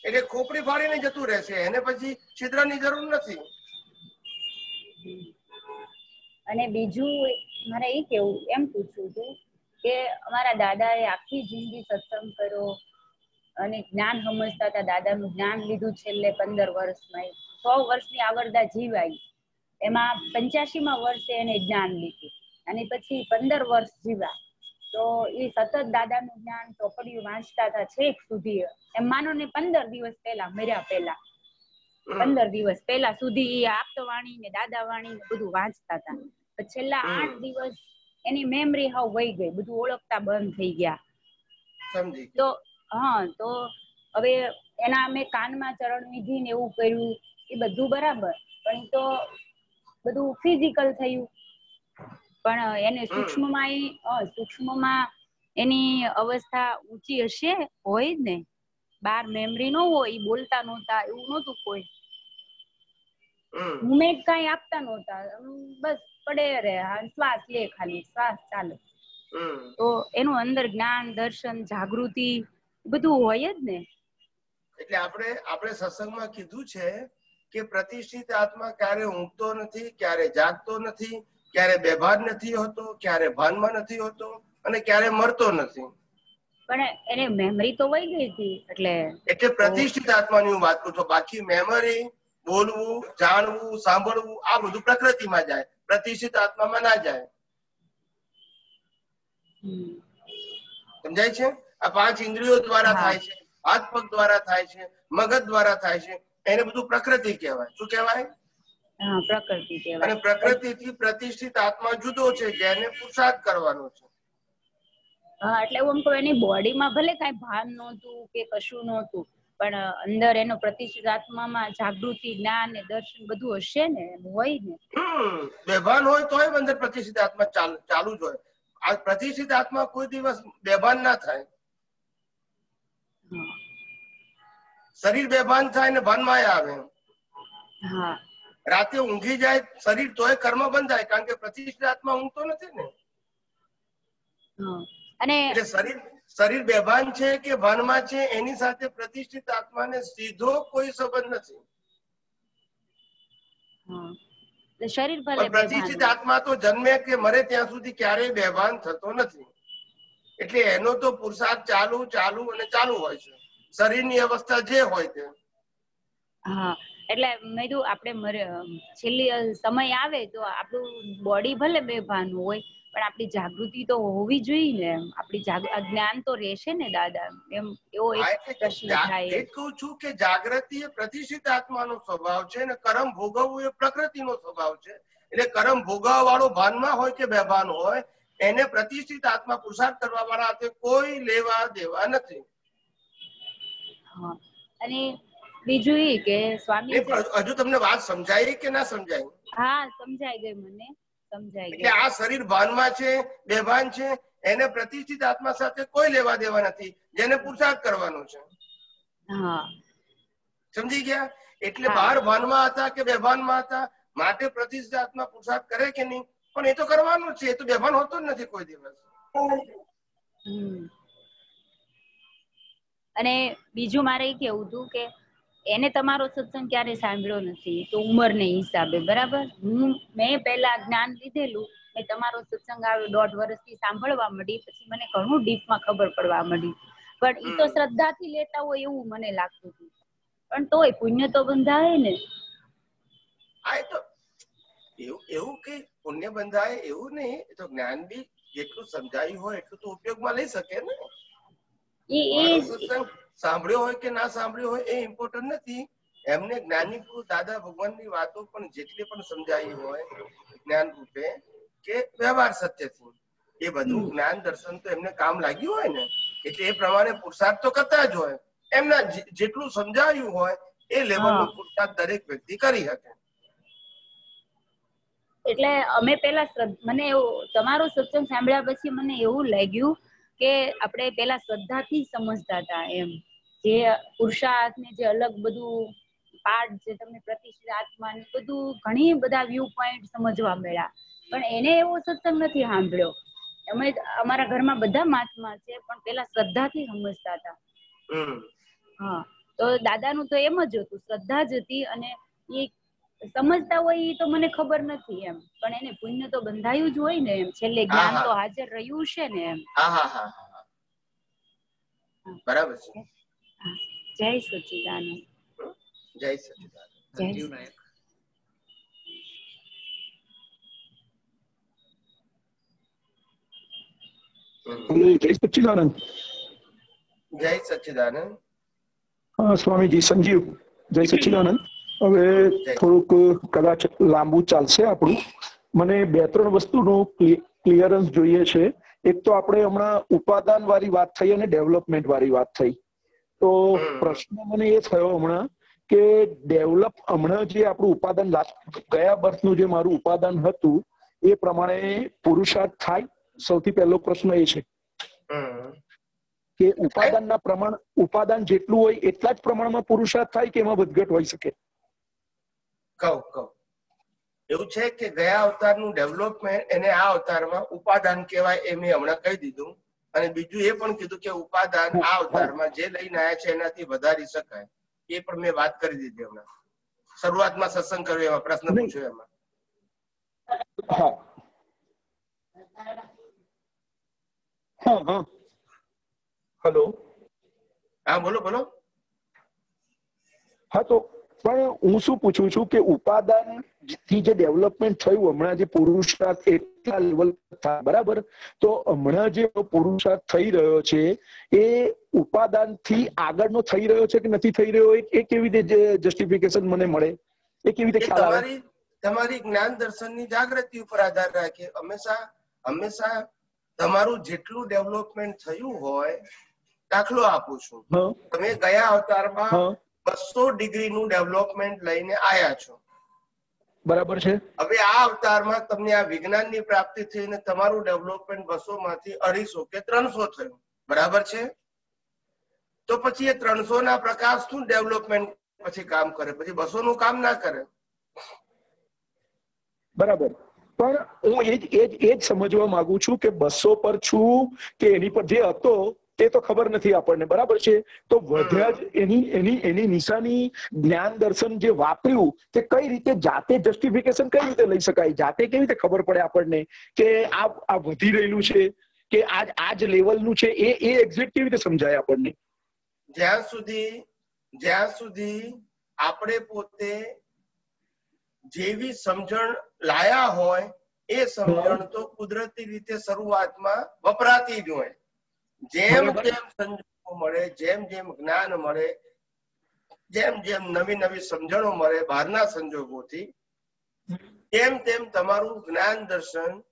એટલે ખોપડી ફાડીને જતું રહેશે. એને પછી છિદ્રની જરૂર નથી. અને બીજું મારે એ કેવું, એમ પૂછવું હતું કે અમારા દાદાએ આખી જિંદગી સત્સંગ કર્યો અને જ્ઞાન સમજતા હતા. દાદાનું જ્ઞાન લીધું છેલ્લે પંદર વર્ષમાં. સો વર્ષની આવરદા જીવાઈ એમાં પંચ્યાસીમાં વર્ષે એને જ્ઞાન લીધું. અને પછી પંદર વર્ષ જીવ્યા. તો એ સતત દાદાનું જ્ઞાન ચોપડીયું વાંચતા હતા છેક સુધી. એમ માનો ને પંદર દિવસ પહેલા મર્યા પહેલા. પંદર દિવસ પહેલા સુધી એ આપતવાણી ને દાદાવાણી ને બધું વાંચતા હતા. છેલ્લા આઠ દિવસ એની મેમરી હાવ વહી ગઈ. બધું ઓળખતા બંધ થઈ ગયા. તો હા તો હવે એના અમે કાનમાં ચરણ વિધિ ને એવું કર્યું. એ બધું બરાબર. પણ તો બધું ફિઝિકલ થયું. પણ એને. સૂક્ષ્મમાં સૂક્ષ્મમાં એની અવસ્થા ઊંચી હશે હોય જ ને. બાર મેમરી ન હોય બોલતા નહોતા એવું નહોતું કોઈ. હમ. મુમેન્ટ કાંઈ આપતા નહોતા. બસ પડે રે શ્વાસ લે ખાલી શ્વાસ ચાલે. તો એનું અંદર જ્ઞાન દર્શન જાગૃતિ બધું હોય જ ને. એટલે આપણે આપણે સત્સંગમાં કીધું છે કે પ્રતિષ્ઠિત આત્મા ક્યારે ઊંઘતો નથી ક્યારે જાગતો નથી ક્યારે બેભાન નથી હોતો ક્યારે ભાનમાં નથી હોતો અને ક્યારે મરતો નથી. પણ એને મેમરી તો વહી ગઈ હતી એટલે એટલે પ્રતિષ્ઠિત આત્માની હું વાત કરું છું. બાકી મેમરી બોલવું જાણવું સાંભળવું આ બધું પ્રકૃતિમાં જાય. પ્રતિષ્ઠિત આત્મામાં ના જાય. સમજાય છે? આ પાંચ ઇન્દ્રિયો દ્વારા થાય છે હાથ પગ દ્વારા થાય છે મગજ દ્વારા થાય છે. એને બધું પ્રકૃતિ કહેવાય. શું કહેવાય? પ્રકૃતિ અને કહેવાય પ્રકૃતિથી પ્રતિષ્ઠિત આત્મા જુદો છે જેને પુરુષાર્થ કરવાનો છે. હા એટલે હું કહું એની બોડીમાં ભલે કાંઈ ભાન નહોતું કે કશું નહોતું પણ અંદર એનો પ્રતિષ્ઠિત આત્મામાં જાગૃતિ જ્ઞાન ને દર્શન બધું હશે ને હોય ને? બેભાન હોય તોય અંદર પ્રતિષ્ઠિત આત્મા ચાલુ જ હોય. આ પ્રતિષ્ઠિત આત્મા કોઈ દિવસ બેભાન ના થાય. શરીર બેભાન થાય ને ભાનમાં આવે. હા. રાતે ઊંઘી જાય શરીર તોય કર્મ બંધાય કારણ કે પ્રતિષ્ઠિત આત્મા ઊંઘતો નથી ને. અને એટલે શરીર શરીર બેભાન છે કે ભાનમાં છે એની સાથે પ્રતિષ્ઠિત આત્માને સીધો કોઈ સંબંધ નથી. શરીર ભલે પ્રતિષ્ઠિત આત્મા તો જન્મે કે મરે ત્યાં સુધી ક્યારેય બેભાન થતો નથી. એટલે એનો તો પુરુષાર્થ ચાલુ ચાલુ અને ચાલુ હોય છે. શરીરની અવસ્થા જે હોય તે. હા. એટલે મેં કીધું આપણે છેલ્લી સમય આવે તો આપણું બોડી ભલે બેભાનું હોય પણ આપણી જાગૃતિ તો હોવી જોઈએ ને. આપણી જ્ઞાન તો રહેશે ને દાદા. એમ એવો એક પ્રશ્ન થાય. એ કહું છું કે જાગૃતિ એ પ્રતિષ્ઠિત આત્માનો સ્વભાવ છે અને કર્મ ભોગવવું એ પ્રકૃતિનો સ્વભાવ છે. એટલે કર્મ ભોગવવા વાળો ભાનમાં હોય કે બેભાન હોય એને પ્રતિષ્ઠિત આત્મા પુરુષાર્થ કરવા વાળા હાથે કોઈ લેવા દેવા નથી. હા. અને બીજું એ કે સ્વામી હજુ તમને વાત સમજાય કે ના સમજાય હા સમજાઈ ગઈ મને. સમજાઈ ગઈ. આ શરીર ભાનમાં છે બેભાન છે એને પ્રતિષ્ઠિત આત્મા સાથે કોઈ લેવા દેવા નથી જેને પુરુષાર્થ કરવાનો છે. હા. સમજી ગયા? એટલે બહાર ભાનમાં હતા કે બેભાનમાં હતા? માટે પ્રતિષ્ઠિત આત્મા પુરુષાર્થ કરે કે નહીં? પણ એ તો કરવાનું છે એ તો બેભાન હોતો જ નથી કોઈ દિવસ. અને બીજું મારે એ કેવું હતું કે એને તમારો સત્સંગ ક્યારે સાંભળ્યો નથી? તો ઉંમરને હિસાબે બરાબર? હું મેં પહેલા જ્ઞાન લીધેલું મેં તમારો સત્સંગ આવ્યો દોઢ વર્ષથી સાંભળવા મળી પછી મને ઘણું ડીપમાં ખબર પડવા મળી પણ એ તો શ્રદ્ધાથી લેતા હોય એવું મને લાગતું હતું. પણ તોય પુણ્ય તો બંધાય ને. આ તો એવું એવું કે પુણ્ય બંધાય એવું નહીં તો જ્ઞાન બી જેટલું સમજાયું હોય એટલું તો ઉપયોગમાં લઈ શકે ને. એ એ સાંભળ્યો હોય કે ના સાંભળ્યો હોય એ ઇમ્પોર્ટન્ટ નથી. એમને જ્ઞાની પુરુષ દાદા ભગવાનની વાતો પણ જેટલી પણ સમજાવી હોય જ્ઞાન રૂપે કે વ્યવહાર સત્યથી. એ બધું જ્ઞાન દર્શન તો એમને કામ લાગ્યું હોય ને એટલે એ પ્રમાણે પુરુષાર્થ તો કરતા જ હોય. એમના જેટલું સમજાયું હોય એ લેવલનો. પુરુષાર્થ દરેક વ્યક્તિ કરી શકે. એટલે અમે પેલા મને એવું તમારો સત્સંગ સાંભળ્યા પછી મને એવું લાગ્યું કે આપણે પેલા શ્રદ્ધાથી સમજતા હતા એમ. જે પુરુષાર્થ ને જે અલગ બધું પાર્ટ જે તમને પ્રતિષ્ઠિત આત્મા ને બધું ઘણી બધા વ્યૂ પોઈન્ટ સમજવા મળ્યા. પણ એને એવો સત્સંગ નથી સાંભળ્યો. અમે અમારા ઘરમાં બધા મહાત્મા છે પણ પેલા શ્રદ્ધાથી સમજતા હતા. હા. તો દાદાનું તો એમ જ હતું શ્રદ્ધા જ હતી અને એ સમજતા હોય એ તો મને ખબર નથી એમ. પણ એને પુણ્ય તો બંધાયું જ હોય ને એમ. છેલ્લે જ્ઞાન તો હાજર રહ્યું છે ને એમ. બરાબર છે. જય સચિદાનંદ. જય સચિદાનંદ. જય નાયક. જય સચ્ચિદાનંદ જય સચિદાનંદ. હા સ્વામીજી સંજીવ. જય સચ્ચિદાનંદ હવે થોડુંક કદાચ લાંબુ ચાલશે આપણું. મને બે ત્રણ વસ્તુનું ક્લિયરન્સ જોઈએ છે. એક તો આપણે હમણાં ઉપાદાન વાળી વાત થઈ અને ડેવલપમેન્ટ વાળી વાત થઈ. તો પ્રશ્ન મને એ થયો હમણાં કે ડેવલપ હમણાં જે આપણું ઉપાદાન ગયા વર્ષનું જે મારું ઉપાદાન હતું એ પ્રમાણે પુરુષાર્થ થાય. સૌથી પહેલો પ્રશ્ન એ છે. કે ઉપાદાનના પ્રમાણ ઉપાદાન જેટલું હોય એટલા જ પ્રમાણમાં પુરુષાર્થ થાય કે એમાં વધઘટ હોઈ શકે? કહું કહું. એવું છે કે ગયા અવતારનું ડેવલપમેન્ટ એને આ અવતારમાં ઉપાદાન કહેવાય એ મેં હમણાં કહી દીધું. અને બીજું એ પણ કીધું કે ઉપાદાન આ અવતારમાં જે લઈને આવ્યા છે એનાથી વધારી શકાય. એ પણ મેં વાત કરી દીધી હમણાં શરૂઆતમાં સત્સંગ કર્યો એમાં પ્રશ્ન પૂછ્યો એમાં. હેલો. હા બોલો બોલો. હા તો પણ હું શું પૂછું છું કે ઉપાદાનથી જે ડેવલપમેન્ટ થયું હમણાં જે પુરુષાર્થ લેવલ બરાબર? તો હમણાં જે પુરુષાર્થ થઈ રહ્યો છે એ ઉપાદાનથી આગળનો થઈ રહ્યો છે કે નથી થઈ રહ્યો એ કેવી રીતે જસ્ટિફિકેશન મને મળે? એ કેવી રીતે ખ્યાલ આવે? તમારી જ્ઞાન દર્શનની જાગૃતિ ઉપર આધાર રાખે. હંમેશા હંમેશા તમારું જેટલું ડેવલપમેન્ટ થયું હોય દાખલો આપું છું. તમે ગયા અવતારમાં બસો ડિગ્રી નું ડેવલપમેન્ટ લઈને આયા છો. બરાબર છે? હવે આ અવતારમાં તમને આ વિજ્ઞાનની પ્રાપ્તિ થઈને તમારું ડેવલપમેન્ટ બસો માંથી અઢીસો કે ત્રણસો થયું. બરાબર છે? તો પછી એ ત્રણસો ના પ્રકાશ શું ડેવલપમેન્ટ પછી કામ કરે? પછી બસો નું કામ ના કરે? બરાબર. પણ હું એ જ એ જ એ જ સમજવા માંગુ છું કે બસો પર છું કે એની પર? જે હતો તે તો ખબર નથી આપણને બરાબર છે? તો વધ્યા જ એની એની એની નિશાની જ્ઞાન દર્શન જે વાપર્યું તે કઈ રીતે જાતે જસ્ટિફિકેશન કઈ રીતે લઈ શકાય? જાતે કેવી રીતે ખબર પડે આપણને કે આ આ વધી રહેલું છે કે આજ આજ લેવલનું છે? એ એ એક્ઝેક્ટ કેવી રીતે સમજાય આપણને? જ્યાં સુધી જ્યાં સુધી આપણે પોતે જેવી સમજણ લાયા હોય એ સમજણ તો કુદરતી રીતે શરૂઆતમાં વપરાતી જ હોય. જેમ જેમ સંજોગો મળે જેમ જેમ જ્ઞાન મળે જેમ જેમ નવી નવી સમજણો મળે બહારના સંજોગોથી તેમ તેમ તમારું જ્ઞાન દર્શન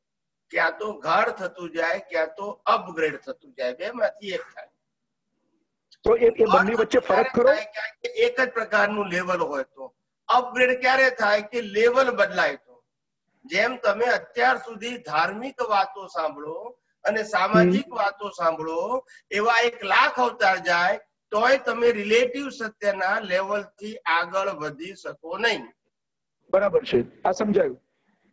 ક્યાં તો ગાઢ થતું જાય ક્યાં તો અપગ્રેડ થતું જાય. બે માંથી એક થાય. તો એ બંને વચ્ચે ફરક ખરો? એક જ પ્રકારનું લેવલ હોય તો. અપગ્રેડ ક્યારે થાય કે લેવલ બદલાય તો? જેમ તમે અત્યાર સુધી ધાર્મિક વાતો સાંભળો અને સામાજિક વાતો સાંભળો એવા એક લાખ અવતાર જાય તોય તમે રિલેટિવ સત્યના લેવલથી આગળ વધી શકો નહીં. બરાબર છે. આ સમજાયું.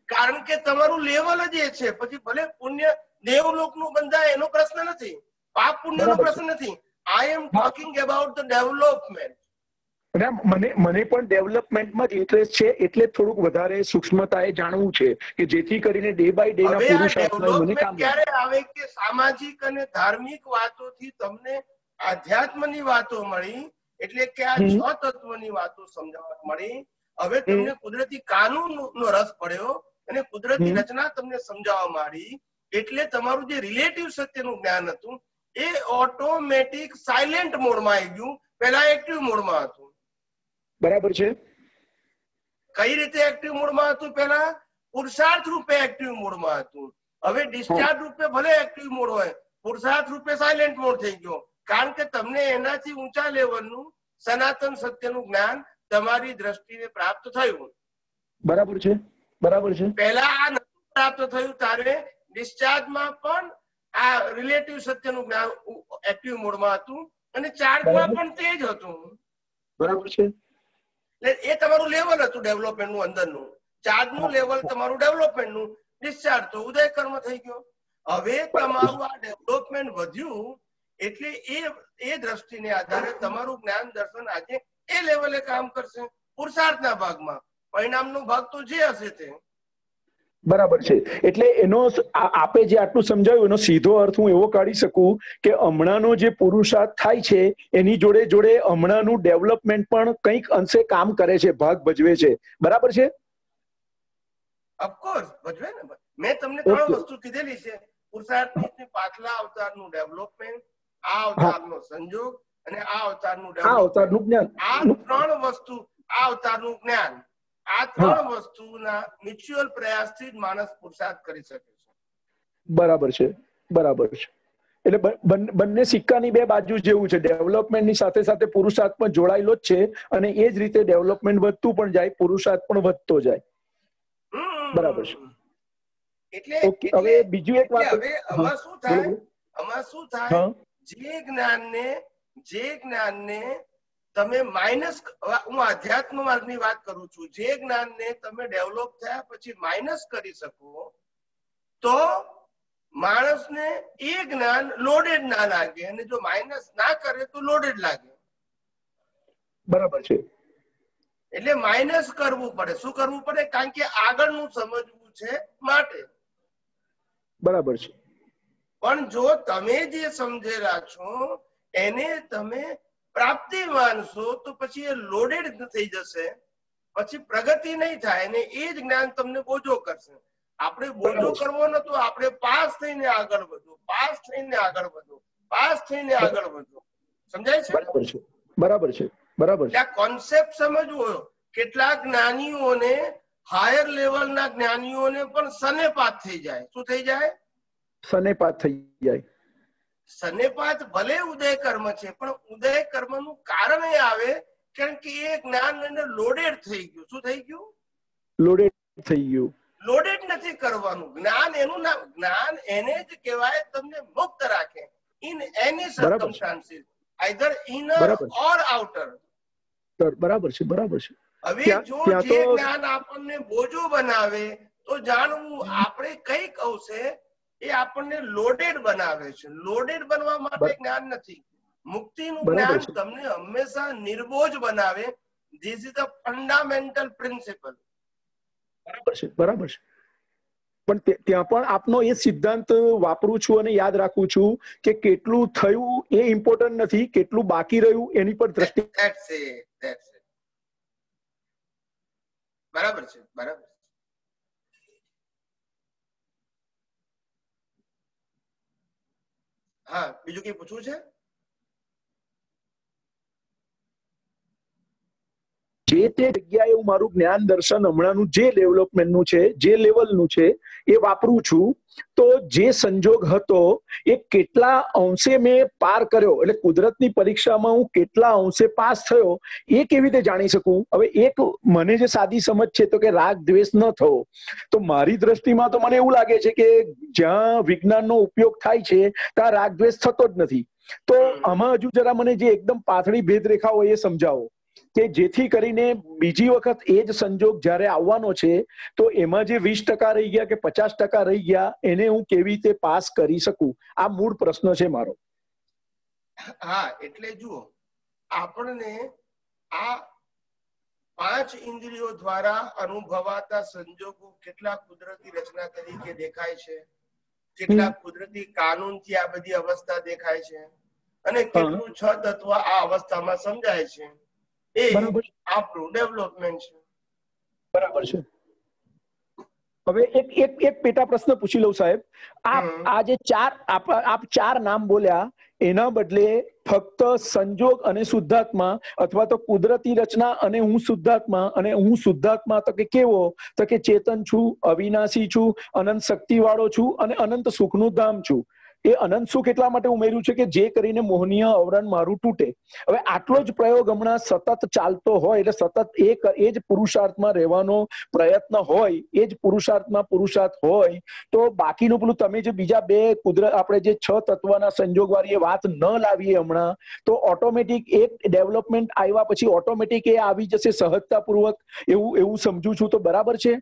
કારણ કે તમારું લેવલ જ એ છે. પછી ભલે પુણ્ય દેવલોકનું બંધાય એનો પ્રશ્ન નથી. પાપ પુણ્ય નો પ્રશ્ન નથી. I am talking about the development મને મને પણ ડેવલપમેન્ટમાં જ ઇન્ટરેસ્ટ છે એટલે થોડુંક વધારે સૂક્ષ્મતાએ જાણવું છે કે જેથી કરીને ડે બાય ડે ના પુરુષાર્થમાં મને કામ ક્યારે આવે કે સામાજિક અને ધાર્મિક વાતોથી તમને આધ્યાત્મની વાતો મળી એટલે કે આ છ તત્વની વાતો સમજાવવા મળી? હવે તમને કુદરતી કાનૂન નો રસ પડ્યો અને કુદરતી રચના તમને સમજાવવા માંડી એટલે તમારું જે રિલેટિવ સત્યનું જ્ઞાન હતું એ ઓટોમેટિક સાયલેન્ટ મોડમાં આવી ગયું. પહેલા એક્ટિવ મોડમાં હતું. બરાબર છે? કઈ રીતે એક્ટિવ મોડમાં હતું પહેલા? પુરુષાર્થ રૂપે એક્ટિવ મોડમાં હતું. હવે ડિસ્ચાર્જ રૂપે ભલે એક્ટિવ મોડ હોય પુરુષાર્થ રૂપે સાયલેન્ટ મોડ થઈ ગયો. કારણ કે તમને એનાથી ઊંચા લેવલનું સનાતન સત્યનું જ્ઞાન તમારી દ્રષ્ટિને પ્રાપ્ત થયું. બરાબર છે? બરાબર છે? પહેલા આ નતું પ્રાપ્ત થયું ત્યારે ડિસ્ચાર્જમાં પણ આ રિલેટિવ સત્યનું જ્ઞાન એક્ટિવ મોડમાં હતું. અને ચાર્જમાં પણ તે જ હતું. બરાબર છે? એટલે એ તમારું લેવલ હતું ડેવલપમેન્ટનું અંદરનું. ચાર્જનું લેવલ તમારું ડેવલપમેન્ટનું ડિસ્ચાર્જ તો ઉદય કર્મ થઈ ગયો. હવે તમારું આ ડેવલપમેન્ટ વધ્યું એટલે એ એ દ્રષ્ટિને આધારે તમારું જ્ઞાન દર્શન આજે એ લેવલે કામ કરશે. પુરુષાર્થના ભાગમાં. પરિણામનો ભાગ તો જે હશે તે. બરાબર છે. એટલે એનો આપે જે આટલું સમજાવ્યું એનો સીધો અર્થ હું એવો કાઢી શકું કે હમણાંનો જે પુરુષાર્થ થાય છે એની જોડે જોડે હમણાંનું ડેવલપમેન્ટ પણ કંઈક અંશે કામ કરે છે ભાગ ભજવે છે. બરાબર છે? ઓફકોર્સ ભજવે ને મેં તમને ત્રણ વસ્તુ કીધેલી છે. પુરુષાર્થની પાછલા અવતારનું ડેવલપમેન્ટ આ અવતારનો સંજોગ અને આ અવતારનું આ ડેવલપમેન્ટ. અવતારનું જ્ઞાન. આ ત્રણ વસ્તુ આ અવતારનું જ્ઞાન. આ ત્રણ વસ્તુના મ્યુચ્યુઅલ પ્રયાસથી જ માણસ પુરુષાર્થ કરી શકે છે. બરાબર છે બરાબર છે. એટલે બંને સિક્કાની બે બાજુ જેવું છે. ડેવલપમેન્ટની સાથે સાથે પુરુષાર્થ પણ જોડાયેલો જ છે અને એ જ રીતે ડેવલપમેન્ટ વધતું પણ જાય પુરુષાર્થ પણ વધતો જાય. બરાબર છે. એટલે હવે બીજું એક વાત હવે આમાં શું થાય. આમાં શું થાય? જે જ્ઞાનને જે જ્ઞાનને તમે માઇનસ હું આધ્યાત્મ માર્ગની વાત કરું છું. જે જ્ઞાનને તમે ડેવલપ થયા પછી માઇનસ કરી શકો તો માણસને એ જ્ઞાન લોડેડ ના લાગે અને જો માઇનસ ના કરે તો લોડેડ લાગે. બરાબર છે. એટલે માઇનસ કરવું પડે. શું કરવું પડે? કારણ કે આગળનું સમજવું છે માટે. બરાબર છે. પણ જો તમે જે સમજેલા છો એને તમે પ્રાપ્તિ માનશો તો પછી એ લોડેડ થઈ જશે. પછી પ્રગતિ નહીં થાય ને એ જ જ્ઞાન તમને બોજો કરશે. આપણે બોજો કરવો નતો આપણે પાસ થઈને આગળ વધો. પાસ થઈને આગળ વધો. પાસ થઈને આગળ વધો. સમજાય છે? બરાબર છે. બરાબર છે. બરાબર છે. આ કોન્સેપ્ટ સમજવો. કેટલાક જ્ઞાનીઓને હાયર લેવલના જ્ઞાનીઓને પણ સનેપાત થઈ જાય. શું થઈ જાય? સનેપાત થઈ જાય. સનેપાત ભલે ઉદય કર્મ છે પણ ઉદય કર્મનું કારણ એ આવે કારણ કે એ જ્ઞાન લોડેડ થઈ ગયું. શું થઈ ગયું? લોડેડ થઈ ગયું. લોડેડ નથી કરવાનું. જ્ઞાન એનું નામ જ્ઞાન એને જ કહેવાય તમને મુક્ત રાખે. In any circumstances either inner or outer બરાબર છે. બરાબર છે હવે જો જે જ્ઞાન આપણને બોજો બનાવે તો જાણવું આપણે કંઈક અંશે એ આપણને લોડેડ બનાવે છે. લોડેડ બનવા માટે જ્ઞાન નથી. મુક્તિનું જ્ઞાન તમને હંમેશા નિર્બોજ બનાવે. This is a fundamental principle બરાબર છે બરાબર છે. પણ ત્યાં પણ આપનો એ સિદ્ધાંત વાપરું છું અને યાદ રાખું છું કે કેટલું થયું એ ઇમ્પોર્ટન્ટ નથી કેટલું બાકી રહ્યું એની પર દ્રષ્ટિ બરાબર છે બરાબર છે. હા, બીજું કઈ પૂછવું છે? જે તે જગ્યાએ હું મારું જ્ઞાન દર્શન હમણાંનું જે ડેવલપમેન્ટનું છે, જે લેવલનું છે એ વાપરું છું તો જે સંજોગ હતો એ કેટલા અંશે મેં પાર કર્યો એટલે કુદરતની પરીક્ષામાં હું કેટલા અંશે પાસ થયો એ કેવી રીતે જાણી શકું? હવે એક મને જે સાદી સમજ છે તો કે રાગ દ્વેષ ન થવો. તો મારી દ્રષ્ટિમાં તો મને એવું લાગે છે કે જ્યાં વિજ્ઞાનનો ઉપયોગ થાય છે ત્યાં રાગ દ્વેષ થતો જ નથી. તો આમાં હજુ જરા મને જે એકદમ પાતળી ભેદરેખા હોય એ સમજાવો. કે જેથી કરીને બીજી વખત એ જ સંજોગ જ્યારે આવવાનો છે તો એમાં જે વીસ ટકા રહી ગયા કે પચાસ ટકા રહી ગયા એને હું કેવી રીતે પાસ કરી શકું? આ મૂળ પ્રશ્ન છે મારો. હા એટલે જુઓ આપણને આ પાંચ ઇન્દ્રિયો દ્વારા અનુભવાતા સંજોગો કેટલા કુદરતી રચના તરીકે દેખાય છે? કેટલા કુદરતી કાનૂનથી આ બધી અવસ્થા દેખાય છે? અને કેટલું છ તત્વ આ અવસ્થામાં સમજાય છે? એ આપણું ડેવલપમેન્ટ છે. બરાબર છે. હવે એક એક એક પેટા પ્રશ્ન પૂછી લઉં સાહેબ. આપ આ જે ચાર આપ આપ ચાર નામ બોલ્યા એના બદલે ફક્ત સંજોગ અને શુદ્ધાત્મા અથવા તો કુદરતી રચના અને હું શુદ્ધાત્મા અને હું શુદ્ધાત્મા તો કે કેવો? તો કે ચેતન છું અવિનાશી છું અનંત શક્તિ વાળો છું અને અનંત સુખનું ધામ છું. એ અનંત સુખ એટલા માટે ઉમેર્યું છે કે જે કરીને મોહનીય અવરણ મારું તૂટે. હવે આટલો જ પ્રયોગ હમણાં સતત ચાલતો હોય, એટલે સતત એ એ જ પુરુષાર્થમાં રહેવાનો પ્રયત્ન હોય, એ જ પુરુષાર્થમાં પુરુષાર્થ હોય, તો બાકીનું પેલું તમે જે બીજા બે કુદરત, આપણે જે છ તત્વના સંજોગવાળી એ વાત ન લાવીએ હમણાં, તો ઓટોમેટિક એક ડેવલપમેન્ટ આવ્યા પછી ઓટોમેટિક એ આવી જશે સહજતાપૂર્વક, એવું એવું સમજુ છું. તો બરાબર છે?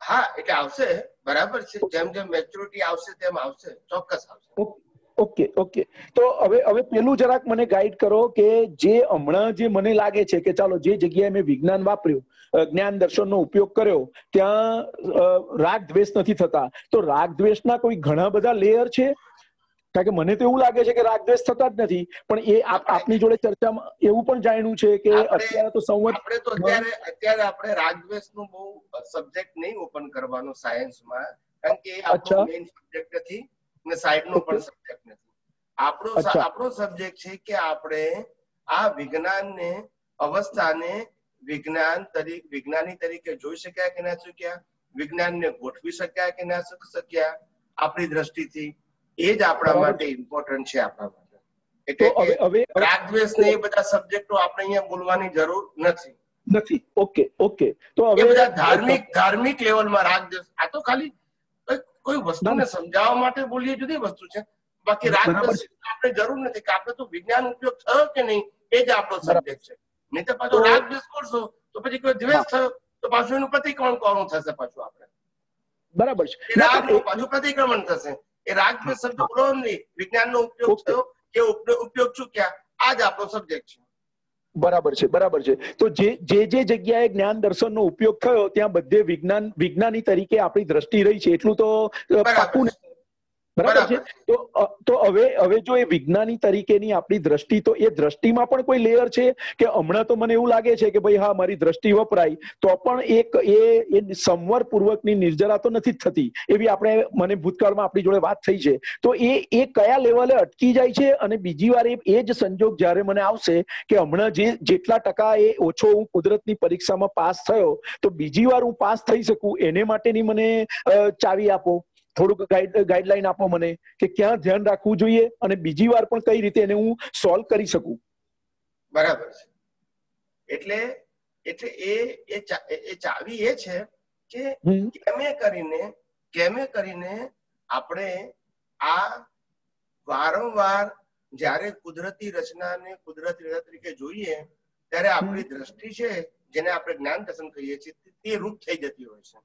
હા, એટલે આવશે. બરાબર છે? જેમ જેમ મેચ્યોરિટી આવશે તેમ આવશે. ચોક્કસ આવશે. ઓકે ઓકે તો હવે હવે પેલું જરાક મને ગાઈડ કરો કે જે હમણાં જે મને લાગે છે કે ચાલો, જે જગ્યાએ મેં વિજ્ઞાન વાપર્યું જ્ઞાન દર્શનનો ઉપયોગ કર્યો, ત્યાં રાગ દ્વેષ નથી થતા. તો રાગ દ્વેષના કોઈ ઘણા બધા લેયર છે? કારણ કે મને તો એવું લાગે છે કે રાગદ્વેષ થતા જ નથી પણ એ આપની જોડે ચર્ચામાં એવું પણ જાણ્યું છે કે અત્યારે તો સંવત આપણે તો અત્યારે અત્યારે આપણે રાગદ્વેષનું બહુ સબ્જેક્ટ નહીં ઓપન કરવાનો સાયન્સમાં કારણ કે એ આપણો મેઈન સબ્જેક્ટ નથી અને સાઈડ નો પણ સબ્જેક્ટ નથી. આપણો આપણો સબ્જેક્ટ છે કે આપણે આ વિજ્ઞાનને અવસ્થાને વિજ્ઞાન તરીકે વિજ્ઞાની તરીકે જોઈ શક્યા કે ના શક્યા? વિજ્ઞાનને ગોઠવી શક્યા કે ના શક્યા? આપણી દ્રષ્ટિથી. એ જ આપણા માટે ઇમ્પોર્ટન્ટ છે આપણા માટે. એટલે હવે હવે રાગદ્વેષ ને એ બધા સબ્જેક્ટો આપણે અહીંયા બોલવાની જરૂર નથી. નથી. Okay okay. તો હવે બધા ધાર્મિક ધાર્મિક લેવલમાં રાગદ્વેષ આ તો ખાલી કોઈ- વસ્તુને સમજાવવા માટે બોલીએ જુદી વસ્તુ છે. બાકી રાગદ્વેષ આપણે જરૂર નથી કે આપણે તો વિજ્ઞાન ઉપયોગ થયો કે નહીં એ જ આપણો સબ્જેક્ટ છે. નહીં તો પાછો રાગદ્વેષ કરશો તો પછી કોઈ દ્વેષ થયો તો પાછું એનું પ્રતિક્રમણ કોનું થશે પાછું આપણે? બરાબર છે. પાછું પ્રતિક્રમણ થશે. એ રાગદ્વેષ શબ્દ નહીં વિજ્ઞાનનો ઉપયોગ થયો? કે ઉપયોગ ચૂક્યા આ જ આપણો સબ્જેક્ટ છે. બરાબર છે બરાબર છે. તો જે જે જે જગ્યાએ જ્ઞાન દર્શનનો ઉપયોગ થયો ત્યાં બધે વિજ્ઞાન વિજ્ઞાની તરીકે આપણી દ્રષ્ટિ રહી છે. એટલું તો ને બરાબર છે? તો તો હવે હવે જો એ વિજ્ઞાની તરીકેની આપણી દ્રષ્ટિ તો એ દ્રષ્ટિમાં પણ કોઈ લેયર છે? કે હમણાં તો મને એવું લાગે છે કે ભાઈ હા મારી દ્રષ્ટિ વપરાય તો પણ એક એ એ સંવર પૂર્વકની નિર્જરા તો નથી થતી. એવી આપણે મને ભૂતકાળમાં આપણી જોડે વાત થઈ છે. તો એ એ કયા લેવલે અટકી જાય છે? અને બીજી વાર એ એ જ સંજોગ જ્યારે મને આવશે કે હમણાં જે જેટલા ટકા એ ઓછો હું કુદરતની પરીક્ષામાં પાસ થયો તો બીજી વાર હું પાસ થઈ શકું? એને માટેની મને ચાવી આપો. થોડુંક ગાઈડ ગાઈડલાઈન આપો મને કે ક્યાં ધ્યાન રાખવું જોઈએ અને બીજી વાર પણ કઈ રીતે એને હું સોલ્વ કરી શકું? બરાબર છે. એટલે એટલે એ એ ચાવી એ છે કે કેમે કરીને કેમે કરીને આપણે આ વારંવાર જ્યારે કુદરતી રચનાને કુદરતી રચના તરીકે જોઈએ ત્યારે આપણી દ્રષ્ટિ છે જેને આપણે જ્ઞાન દર્શન કહીએ છીએ તે- તે રૂપ થઈ જતી હોય છે.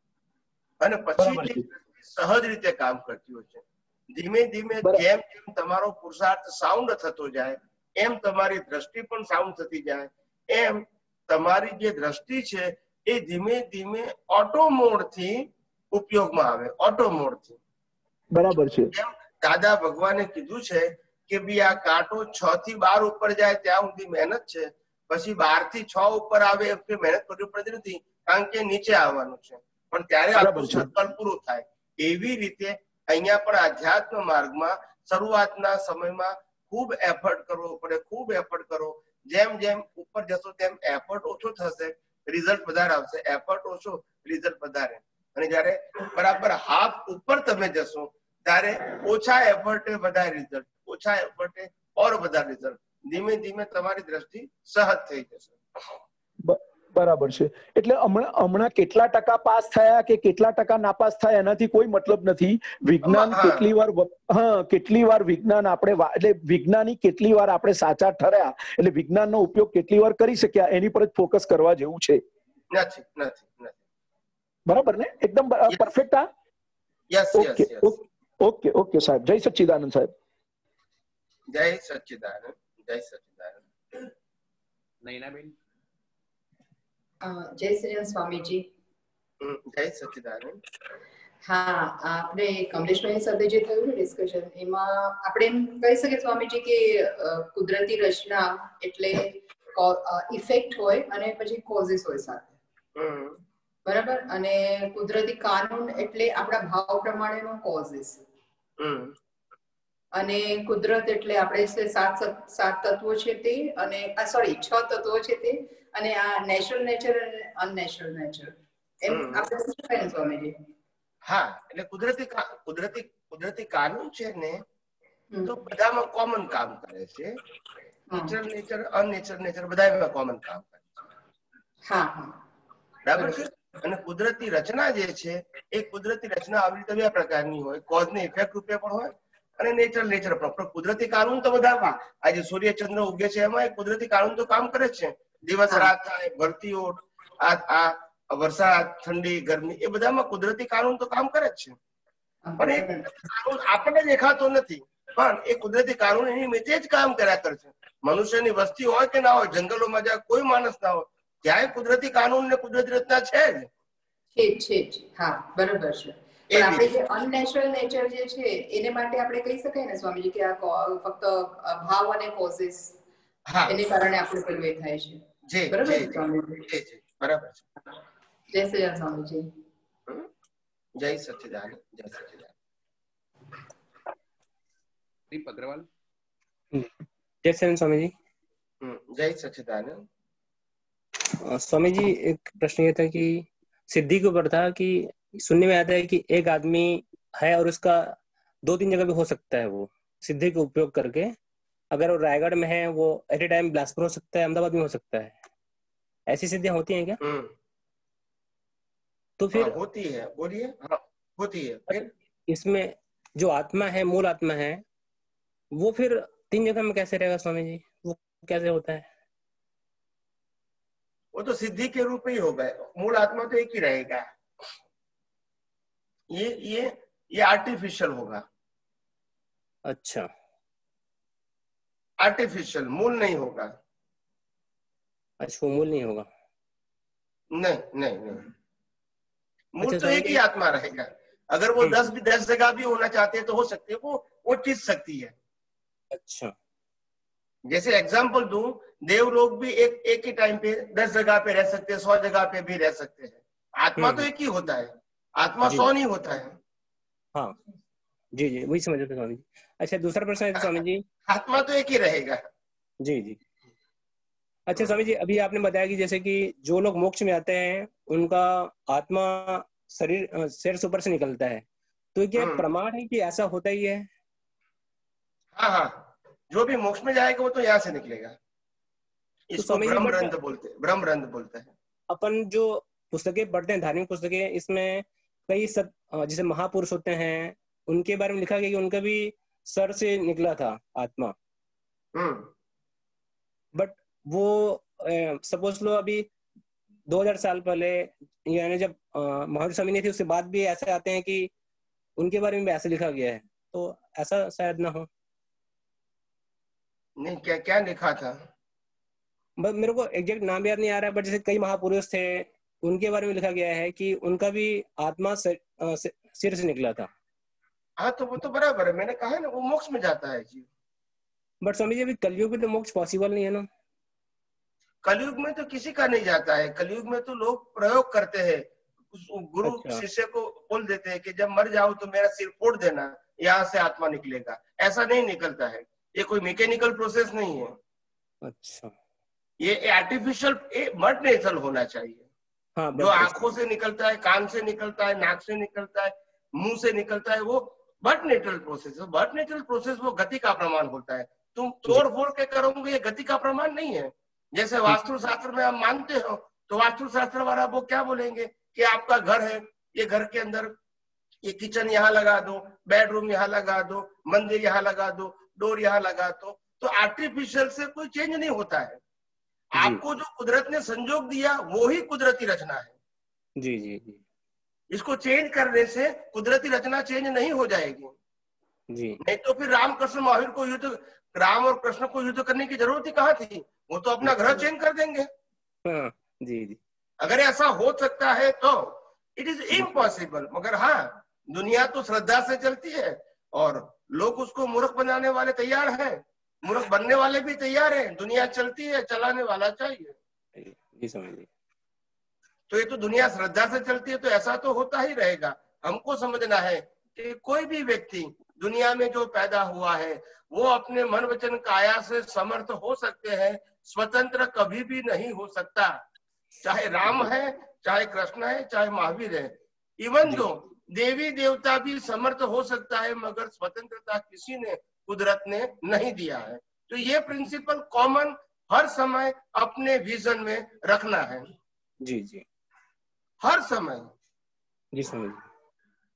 અને પછી સહજ રીતે કામ કરતી હોય છે. ધીમે ધીમે જેમ જેમ તમારો પુરુષાર્થ સાઉન્ડ થતો જાય એમ તમારી દ્રષ્ટિ પણ સાઉન્ડ થતી જાય એમ તમારી જે દ્રષ્ટિ છે એ ધીમે ધીમે ઓટો મોડથી ઉપયોગમાં આવે ઓટો મોડથી. બરાબર છે. દાદા ભગવાને કીધું છે કે ભઈ આ કાંટો છ થી બાર ઉપર જાય ત્યાં સુધી મહેનત છે પછી બારથી છ ઉપર આવે કે મહેનત કરવી પડતી નથી કારણ કે નીચે આવવાનું છે. પણ ત્યારે આપણું આખું પૂરું થાય. એવી રીતે અહીંયા પણ આધ્યાત્મ માર્ગમાં શરૂઆતના સમયમાં ખૂબ એફર્ટ કરવો પડે, ખૂબ એફર્ટ કરો. જેમ જેમ ઉપર જશો તેમ એફર્ટ ઓછો થશે રિઝલ્ટ વધારે આવશે. એફર્ટ ઓછો રિઝલ્ટ વધારે. અને જ્યારે બરાબર હાફ ઉપર તમે જશો, ત્યારે ઓછા એફર્ટે વધારે રિઝલ્ટ ઓછા એફર્ટે ઓર વધારે રિઝલ્ટ ધીમે ધીમે તમારી દ્રષ્ટિ સહજ થઈ જશે. બરાબર છે. એટલે હમણાં હમણાં કેટલા ટકા પાસ થયા કે કેટલા ટકા નાપાસ થયા એનાથી કોઈ મતલબ નથી. વિજ્ઞાન કેટલી વાર હા કેટલી વાર વિજ્ઞાન આપણે એટલે વિજ્ઞાની કેટલી વાર આપણે સાચા ઠર્યા એટલે વિજ્ઞાનનો ઉપયોગ કેટલી વાર કરી શક્યા એની પર જ ફોકસ કરવા જેવું છે. નથી નથી નથી. બરાબર ને? એકદમ પરફેક્ટ આ? Yes okay yes yes okay okay સાહેબ. જય સચ્ચિદાનંદ સાહેબ. જય સચ્ચિદાનંદ જય સચ્ચિદાનંદ. નૈનાબેન? જય શ્રી સ્વામીજી જય સચ્ચિદાનંદ હા આપણે કમલેશભાઈ સાથે જે થયું ને ડિસ્કશન એમાં આપણે એમ કહી શકીએ સ્વામીજી કે કુદરતી રચના એટલે ઇફેક્ટ હોય અને પછી કોઝિસ હોય સાથે. બરાબર? અને કુદરતી કાનૂન એટલે આપણા ભાવ પ્રમાણેનો કોઝિસ અને કુદરત એટલે આપણે સત- સાત તત્વો છે તે અને સોરી છ તત્વો છે તે અને આ નેચરલ નેચર અને અનનેચરલ નેચર એમ. આપણે શું કહેવું સ્વામીજી હા એટલે કુદરતી કુદરતી કુદરતી કાનૂન છે ને તો બધામાં કોમન કામ કરે છે. નેચર નેચર અનનેચર નેચર બધામાં કોમન કામ કરે છે. હા હા. બરાબર છે? અને કુદરતી રચના જે છે એ કુદરતી રચના આવી રીતે બે પ્રકારની હોય. કોઝ ને ઇફેક્ટ રૂપે પણ હોય અને નેચર નેચર પણ કુદરતી કાનૂન તો બધામાં. આજે સૂર્ય ચંદ્ર ઉગે છે એમાં કુદરતી કાનૂન તો કામ કરે છે. દિવસ રાત થાય ભરતીઓ આ આ વરસાદ ઠંડી ગરમી એ બધામાં કુદરતી કાનૂન તો કામ કરે જ છે. પણ એ કાનૂન આપણને દેખાતો નથી. પણ એ કુદરતી કાનૂન એની મેચે જ કામ કર્યા કરશે છે. મનુષ્યની વસ્તી હોય કે ના હોય જંગલોમાં જ્યાં કોઈ માણસ ના હોય ત્યાં કુદરતી કાનૂન ને કુદરતી રચના છે જ. છે છે હા બરોબર છે. પણ આપણે જે. અનનેચરલ નેચર જે છે એને માટે આપણે કહી શકાય ને સ્વામીજી કે આ ફક્ત ભાવ અને કોઝિસ હા. એને કારણે આપણું પેલું એ થાય છે. જી બરોબર જી ને સ્વામીજી જી જી બરાબર છે જય શ્રી રામ સ્વામીજી હમ? જય સચ્ચિદાનંદ જય સચ્ચિદાનંદ દીપ અગ્રવાલ जय श्री राम स्वामी जी હમ, જય સચ્ચિદાનંદ अ, स्वामी जी एक प्रश्न ये था कि सिद्धि के ऊपर था कि सुनने में आता है कि एक आदमी है और उसका दो तीन जगह पे हो सकता है वो सिद्धि का उपयोग करके अगर वो रायगढ़ में है वो एट ए टाइम बिलासपुर हो सकता है अहमदाबाद में हो सकता है ऐसी सिद्धियाँ होती हैं क्या? हम्म। तो फिर हाँ, होती है बोलिए। हाँ। होती है। फिर? इसमें जो आत्मा है मूल आत्मा है वो फिर तीन जगह में कैसे रहेगा स्वामी जी? वो कैसे होता है? वो तो सिद्धि के रूप में ही होगा। मूल आत्मा तो एक ही रहेगा। ये ये ये आर्टिफिशियल होगा। अच्छा। आर्टिफिशियल मूल नहीं होगा। अच्छा वो नहीं होगा। नहीं नहीं नहीं। मूल अच्छा, तो एक ही आत्मा रहेगा। अगर वो हम्म। दस भी दस जगह भी होना चाहते हैं तो हो सकते है वो वो चीज़ सकती है। अच्छा। जैसे एग्ज़ाम्पल दू देव लोग भी एक एक ही टाइम पे दस जगह पे रह सकते हैं सौ जगह पे भी रह सकते हैं। आत्मा तो हम्म। एक ही होता है। आत्मा सौ नहीं होता है। हाँ। जी जी वही समझ रहे थे स्वामी जी। अच्छा दूसरा प्रश्न है स्वामी जी। आत्मा तो एक ही रहेगा। जी जी। अच्छा स्वामी जी अभी आपने बताया कि जैसे कि जो लोग मोक्ष में आते हैं उनका आत्मा शरीर शरीर से ऊपर से निकलता है। तो क्या हम्म। प्रमाण है कि ऐसा होता ही है? हाँ हाँ। जो भी मोक्ष में जाएगा वो तो यहाँ से निकलेगा। इसको स्वामी जी, ब्रह्म बट- रंध्र बोलते हैं। ब्रह्म रंध्र बोलते हैं। अपन जो पुस्तकें पढ़ते हैं धार्मिक पुस्तकें इसमें कई सब जैसे महापुरुष होते हैं उनके बारे में लिखा गया कि उनका भी सर से निकला था आत्मा। हम्म। बट वो सपोज़ लो अभी 2000 साल पहले यानी जब महावीर स्वामी ने थे उसके बाद भी ऐसे आते हैं कि उनके बारे में भी ऐसे लिखा गया है। तो ऐसा शायद ना हो। नहीं क्या क्या लिखा था? बस मेरे को एग्जैक्ट नाम याद नहीं आ रहा है बट जैसे कई महापुरुष थे उनके बारे में लिखा गया है कि उनका भी आत्मा सिर से निकला था। हाँ तो वो तो बराबर है। मैंने कहा है ना वो मोक्ष में जाता है जी बट स्वामी जी अभी कलयुग में तो मोक्ष पॉसिबल नहीं है ना। कलयुग में तो किसी का नहीं जाता है। कलयुग में तो लोग प्रयोग करते हैं। उस गुरु अच्छा। शिष्य को बोल देते हैं कि जब मर जाओ तो मेरा सिर फोड़ देना यहाँ से आत्मा निकलेगा। ऐसा नहीं निकलता है। ये कोई मैकेनिकल प्रोसेस नहीं है। अच्छा। ये आर्टिफिशियल मड नेचुरल होना चाहिए। हाँ जो आँखों से निकलता है कान से निकलता है नाक से निकलता है मुँह से निकलता है वो बट नेचुरल प्रोसेस है। बट नेचुरल प्रोसेस वो गति का प्रमाण होता है। तुम तोड़ फोड़ के करोगे ये गति का प्रमाण नहीं है। जैसे वास्तु शास्त्र में आप मानते हो तो वास्तु शास्त्र वाला वो क्या बोलेंगे कि आपका घर है ये घर के अंदर ये किचन यहाँ लगा दो बेडरूम यहाँ लगा दो मंदिर यहाँ लगा दो डोर यहाँ लगा दो तो आर्टिफिशियल से कोई चेंज नहीं होता है। आपको जो कुदरत ने संजोग दिया वो ही कुदरती रचना है। जी जी जी। इसको चेंज करने से कुदरती रचना चेंज नहीं हो जाएगी। जी। नहीं तो फिर राम कृष्ण महावीर को युद्ध राम और कृष्ण को युद्ध करने की ज़रूरत ही कहाँ थी? वो तो अपना ग्रह चेंज कर देंगे। हाँ जी जी। अगर ऐसा हो सकता है तो इट इज़ इम्पॉसिबल मगर हाँ दुनिया तो श्रद्धा से चलती है और लोग उसको मूर्ख बनाने वाले तैयार हैं। मूर्ख बनने वाले भी तैयार हैं। दुनिया चलती है चलाने वाला चाहिए। जी समझ गए तो ये तो दुनिया श्रद्धा से चलती है तो ऐसा तो होता ही रहेगा। हमको समझना है कि कोई भी व्यक्ति दुनिया में जो पैदा हुआ है वो अपने मन वचन काया से समर्थ हो सकते हैं स्वतंत्र कभी भी नहीं हो सकता। चाहे राम है चाहे कृष्ण है चाहे महावीर है। इवन दो देवी देवता भी समर्थ हो सकता है मगर स्वतंत्रता किसी ने कुदरत ने नहीं दिया है। तो ये प्रिंसिपल कॉमन हर समय अपने विजन में रखना है। जी जी। हर समय। जी समझ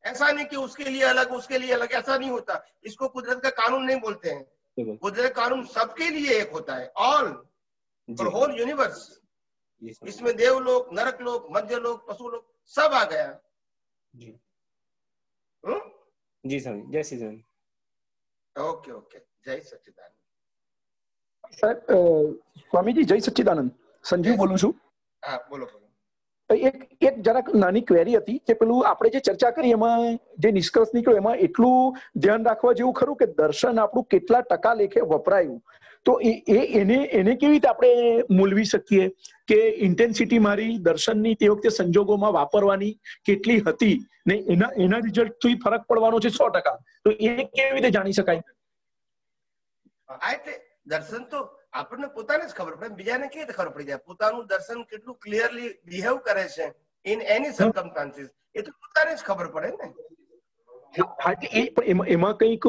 ऐसा नहीं कि उसके लिए अलग उसके लिए अलग ऐसा नहीं होता। इसको कुदरत का कानून नहीं बोलते हैं। कुदरत कानून सबके लिए एक होता है। ऑल फॉर होल यूनिवर्स जी समझ इसमें देव लोग नरक लोग मध्य लोग पशु लोग सब आ गया जी हम्म? जी समझ जय श्री राम ओके ओके जय सच्चिदानंद સાહેબ અ, સ્વામીજી જય સચ્ચિદાનંદ સંજીવ બોલું છું હા બોલો બોલો એક એક જરાક નાની ક્વેરી હતી કે પેલું આપણે જે ચર્ચા કરી એમાં, જે નિષ્કર્ષ નીકળ્યો એમાં એટલું ધ્યાન રાખવા જેવું ખરું કે દર્શન આપણું કેટલા ટકા લેખે વપરાયું? તો એ એને એને કેવી રીતે આપણે મૂલવી શકીએ કે ઇન્ટેન્સિટી મારી દર્શનની તે વખતે સંજોગોમાં વાપરવાની કેટલી હતી ને એના એના રિઝલ્ટથી ફરક પડવાનો છે સો ટકા? તો એ કેવી રીતે જાણી શકાય? આ એટલે દર્શન તો આપણને પોતાને જ ખબર પડે બીજાને કેવી રીતે ખબર પડી જાય? પોતાનું દર્શન કેટલું ક્લિયરલી બિહેવ કરે છે ઇન એની સર્કમસ્ટાન્સીસ એ તો પોતાને જ ખબર પડે ને. હા એમાં કંઈક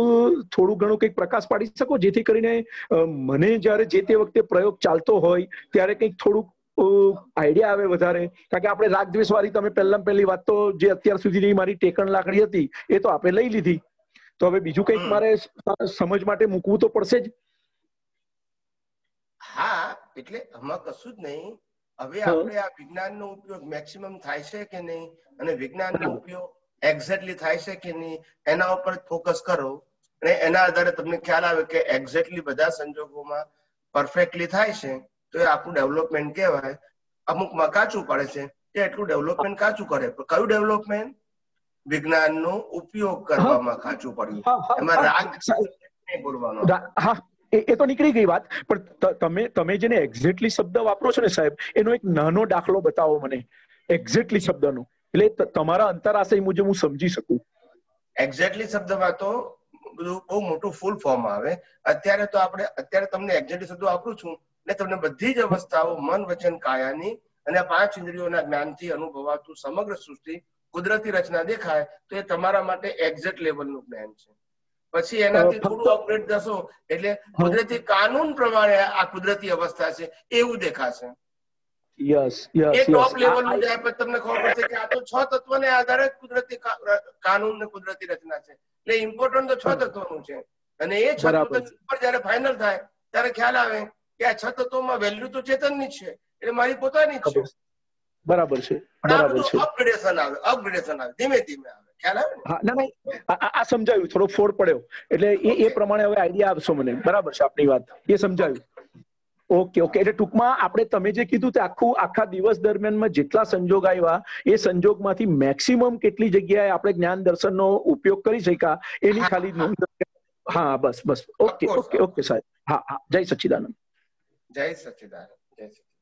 થોડું ઘણું કંઈક પ્રકાશ પાડી શકો? જેથી કરીને મને જ્યારે જે તે વખતે પ્રયોગ ચાલતો હોય ત્યારે કંઈક થોડુંક આઈડિયા આવે વધારે. કારણ કે આપણે રાગ દ્વેષ વાળી તમે પહેલા પહેલી વાત તો જે અત્યાર સુધીની મારી ટેકણ લાકડી હતી એ તો આપણે લઈ લીધી. તો હવે બીજું કંઈક મારે સમજ માટે મૂકવું તો પડશે જ. એટલે આમાં કશું જ નહીં. હવે આપણે આ વિજ્ઞાનનો ઉપયોગ મેક્સિમમ થાય છે કે નહીં? અને વિજ્ઞાનનો ઉપયોગ એક્ઝેક્ટલી થાય છે કે નહીં? એના ઉપર ફોકસ કરો. અને એના આધારે તમને ખ્યાલ આવે કે એક્ઝેક્ટલી બધા સંજોગોમાં પરફેક્ટલી થાય છે. તો એ આપણું ડેવલપમેન્ટ કહેવાય. અમુકમાં કાચું પડે છે તે એટલું ડેવલપમેન્ટ કાચું કરે. પણ કયું ડેવલપમેન્ટ વિજ્ઞાનનો ઉપયોગ કરવામાં કાચું પડ્યું. એમાં રાગ નહીં બોલવાનો? હા. એ તો નીકળી ગઈ વાત. પણ તમે તમે જેને એક્ઝેક્ટલી શબ્દ વાપરો છો ને સાહેબ, એનો એક નાનો દાખલો બતાવો મને. એક્ઝેક્ટલી શબ્દનો. એટલે તમારા અંતરાશય મુજબ હું સમજી શકું. એક્ઝેક્ટલી શબ્દમાં તો બહુ મોટું ફૂલ ફોર્મ આવે. અત્યારે તો આપણે, અત્યારે તમને એક્ઝેક્ટલી શબ્દો વાપરું છું એટલે તમને બધી જ અવસ્થાઓ મન, વચન, કાયાની અને પાંચ ઇન્દ્રિયોના જ્ઞાનથી અનુભવાતું સમગ્ર સૃષ્ટિ કુદરતી રચના દેખાય, તો એ તમારા માટે એક્ઝેક્ટ લેવલનું જ્ઞાન છે. પછી એનાથી થોડું અપગ્રેડ થશો. એટલે કુદરતી કાનૂન પ્રમાણે આ કુદરતી અવસ્થા છે એવું દેખાશે. યસ એ ટોપ લેવલનું જાય પછી તમને ખબર પડશે કે આ તો છ તત્વને આધારે કુદરતી કાનૂન ને કુદરતી રચના છે. એટલે ઇમ્પોર્ટન્ટ તો છ તત્વનું છે. અને એ છ તત્વ ઉપર જયારે ફાઇનલ થાય ત્યારે ખ્યાલ આવે કે આ છ તત્વોમાં વેલ્યુ તો ચેતનની જ છે. એટલે મારી પોતાની જ છે. બરાબર છે. બરાબર છે. અપગ્રેડેશન આવે અપગ્રેડેશન આવે ધીમે ધીમે આવે. આ સમજાયું થોડો ફોડ પડ્યો. એટલે એ એ પ્રમાણે હવે આઈડિયા આપશો મને. બરાબર છે આપની વાત. એ સમજાયું. Okay okay. એટલે ટૂંકમાં આપણે તમે જે કીધું તે આખું આખા દિવસ દરમિયાનમાં જેટલા સંજોગ આવ્યા એ સંજોગમાંથી મેક્સિમમ કેટલી જગ્યાએ આપણે જ્ઞાન દર્શનનો ઉપયોગ કરી શક્યા એની ખાલી હા બસ બસ. ઓકે ઓકે ઓકે સાહેબ. હા હા. જય સચ્ચિદાનંદ જય સચ્ચિદાનંદ જય સચ્ચિદાનંદ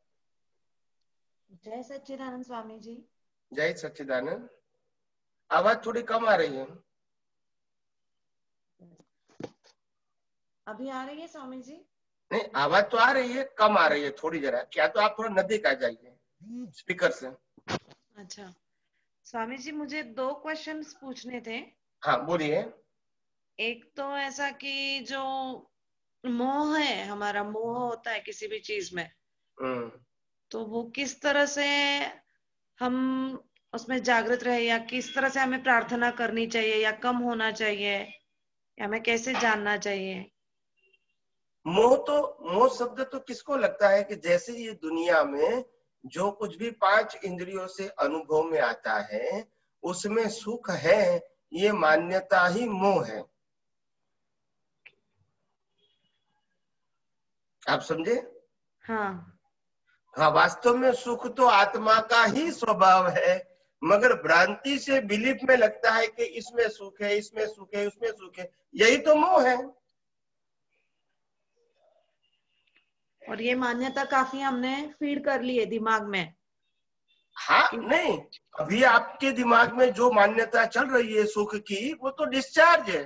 જય સચ્ચિદાનંદ સ્વામીજી. જય સચ્ચિદાનંદ आवाज़ थोड़ी कम आ रही है। अभी आ रही है स्वामी जी? नहीं आवाज़ तो आ रही है कम आ रही है थोड़ी जरा। क्या तो आप थोड़ा नज़दीक आ जाइए स्पीकर से। अच्छा। स्वामी जी मुझे दो क्वेश्चन पूछने थे। हाँ बोलिए। एक तो ऐसा कि जो मोह है हमारा मोह होता है किसी भी चीज़ में हम्म, तो वो किस तरह से हम उसमें जागृत रहे या किस तरह से हमें प्रार्थना करनी चाहिए या कम होना चाहिए या हमें कैसे जानना चाहिए? मोह तो मोह शब्द तो किसको लगता है कि जैसे ये दुनिया में जो कुछ भी पाँच इंद्रियों से अनुभव में आता है उसमें सुख है ये मान्यता ही मोह है। आप समझे? हाँ। हाँ वास्तव में सुख तो आत्मा का ही स्वभाव है। मगर भ्रांति से बिलीफ में लगता है कि इसमें सुख है इसमें सुख है उसमें सुख है। यही तो मोह है। और ये मान्यता काफ़ी हमने फ़ीड कर ली है दिमाग में। हाँ नहीं अभी आपके दिमाग में जो मान्यता चल रही है सुख की वो तो डिस्चार्ज है।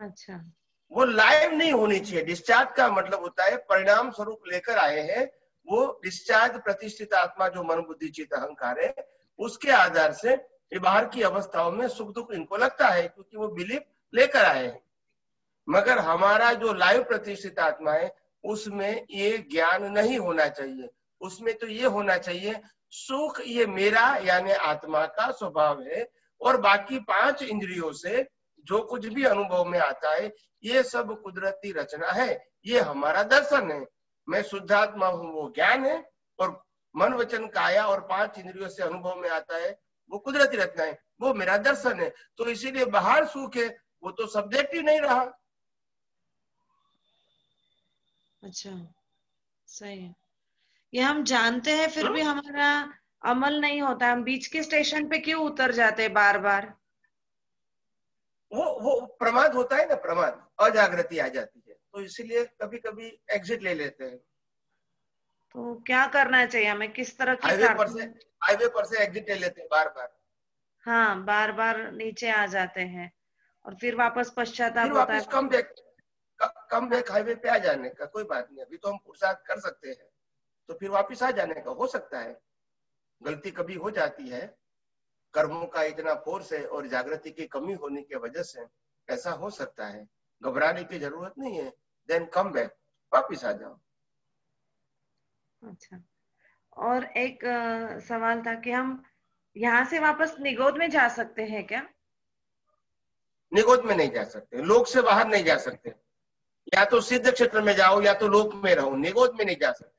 अच्छा। वो लाइव नहीं होनी चाहिए। डिस्चार्ज का मतलब होता है परिणाम स्वरूप लेकर आए हैं वो डिस्चार्ज प्रतिष्ठित आत्मा जो मन, बुद्धि, चित्त, अहंकार है, उसके आधार से बाहर की अवस्थाओं में सुख दुख इनको लगता है, क्योंकि वो बिलीफ लेकर आए हैं। मगर हमारा जो लाइव प्रतिष्ठित आत्मा है, उसमें ये ज्ञान नहीं होना चाहिए। उसमें तो ये होना चाहिए, सुख ये मेरा, यानी आत्मा का स्वभाव है, और बाकी पाँच इंद्रियों से जो कुछ भी अनुभव में आता है, ये सब कुदरती रचना है, ये हमारा दर्शन है। मैं शुद्धात्मा हूँ वो ज्ञान है और मन वचन काया और पाँच इंद्रियों से अनुभव में आता है वो कुदरती रचना है वो मेरा दर्शन है तो इसीलिए बाहर सुख है वो तो सब्जेक्टिव नहीं रहा। अच्छा सही है। ये हम जानते हैं फिर भी हमारा अमल नहीं होता हम बीच के स्टेशन पे क्यों उतर जाते हैं बार बार वो वो प्रमाद होता है ना प्रमाद अजागृति आ जाती है। तो इसीलिए कभी कभी एग्जिट ले लेते हैं। तो क्या करना चाहिए हमें? किस तरह की हाईवे पर से हाईवे पर से एग्जिट ले लेते हैं बार बार हाँ बार बार नीचे आ जाते हैं और फिर वापस पश्चाताप होता है। Come back come back highway पे आ जाने का कोई बात नहीं अभी तो हम पुरुषार्थ कर सकते हैं। तो फिर वापस आ जाने का हो सकता है। गलती कभी हो जाती है। कर्मों का इतना फोर्स है और जागृति की कमी होने की वजह से ऐसा हो सकता है। घबराने की ज़रूरत नहीं है। देन कम बैक वापिस आ जाओ। अच्छा। और एक अ, सवाल था कि हम यहाँ से वापस निगोद में जा सकते हैं क्या? निगोद में नहीं जा सकते। लोक से बाहर नहीं जा सकते। या तो सिद्ध क्षेत्र में जाओ या तो लोक में रहो। निगोद में नहीं जा सकते।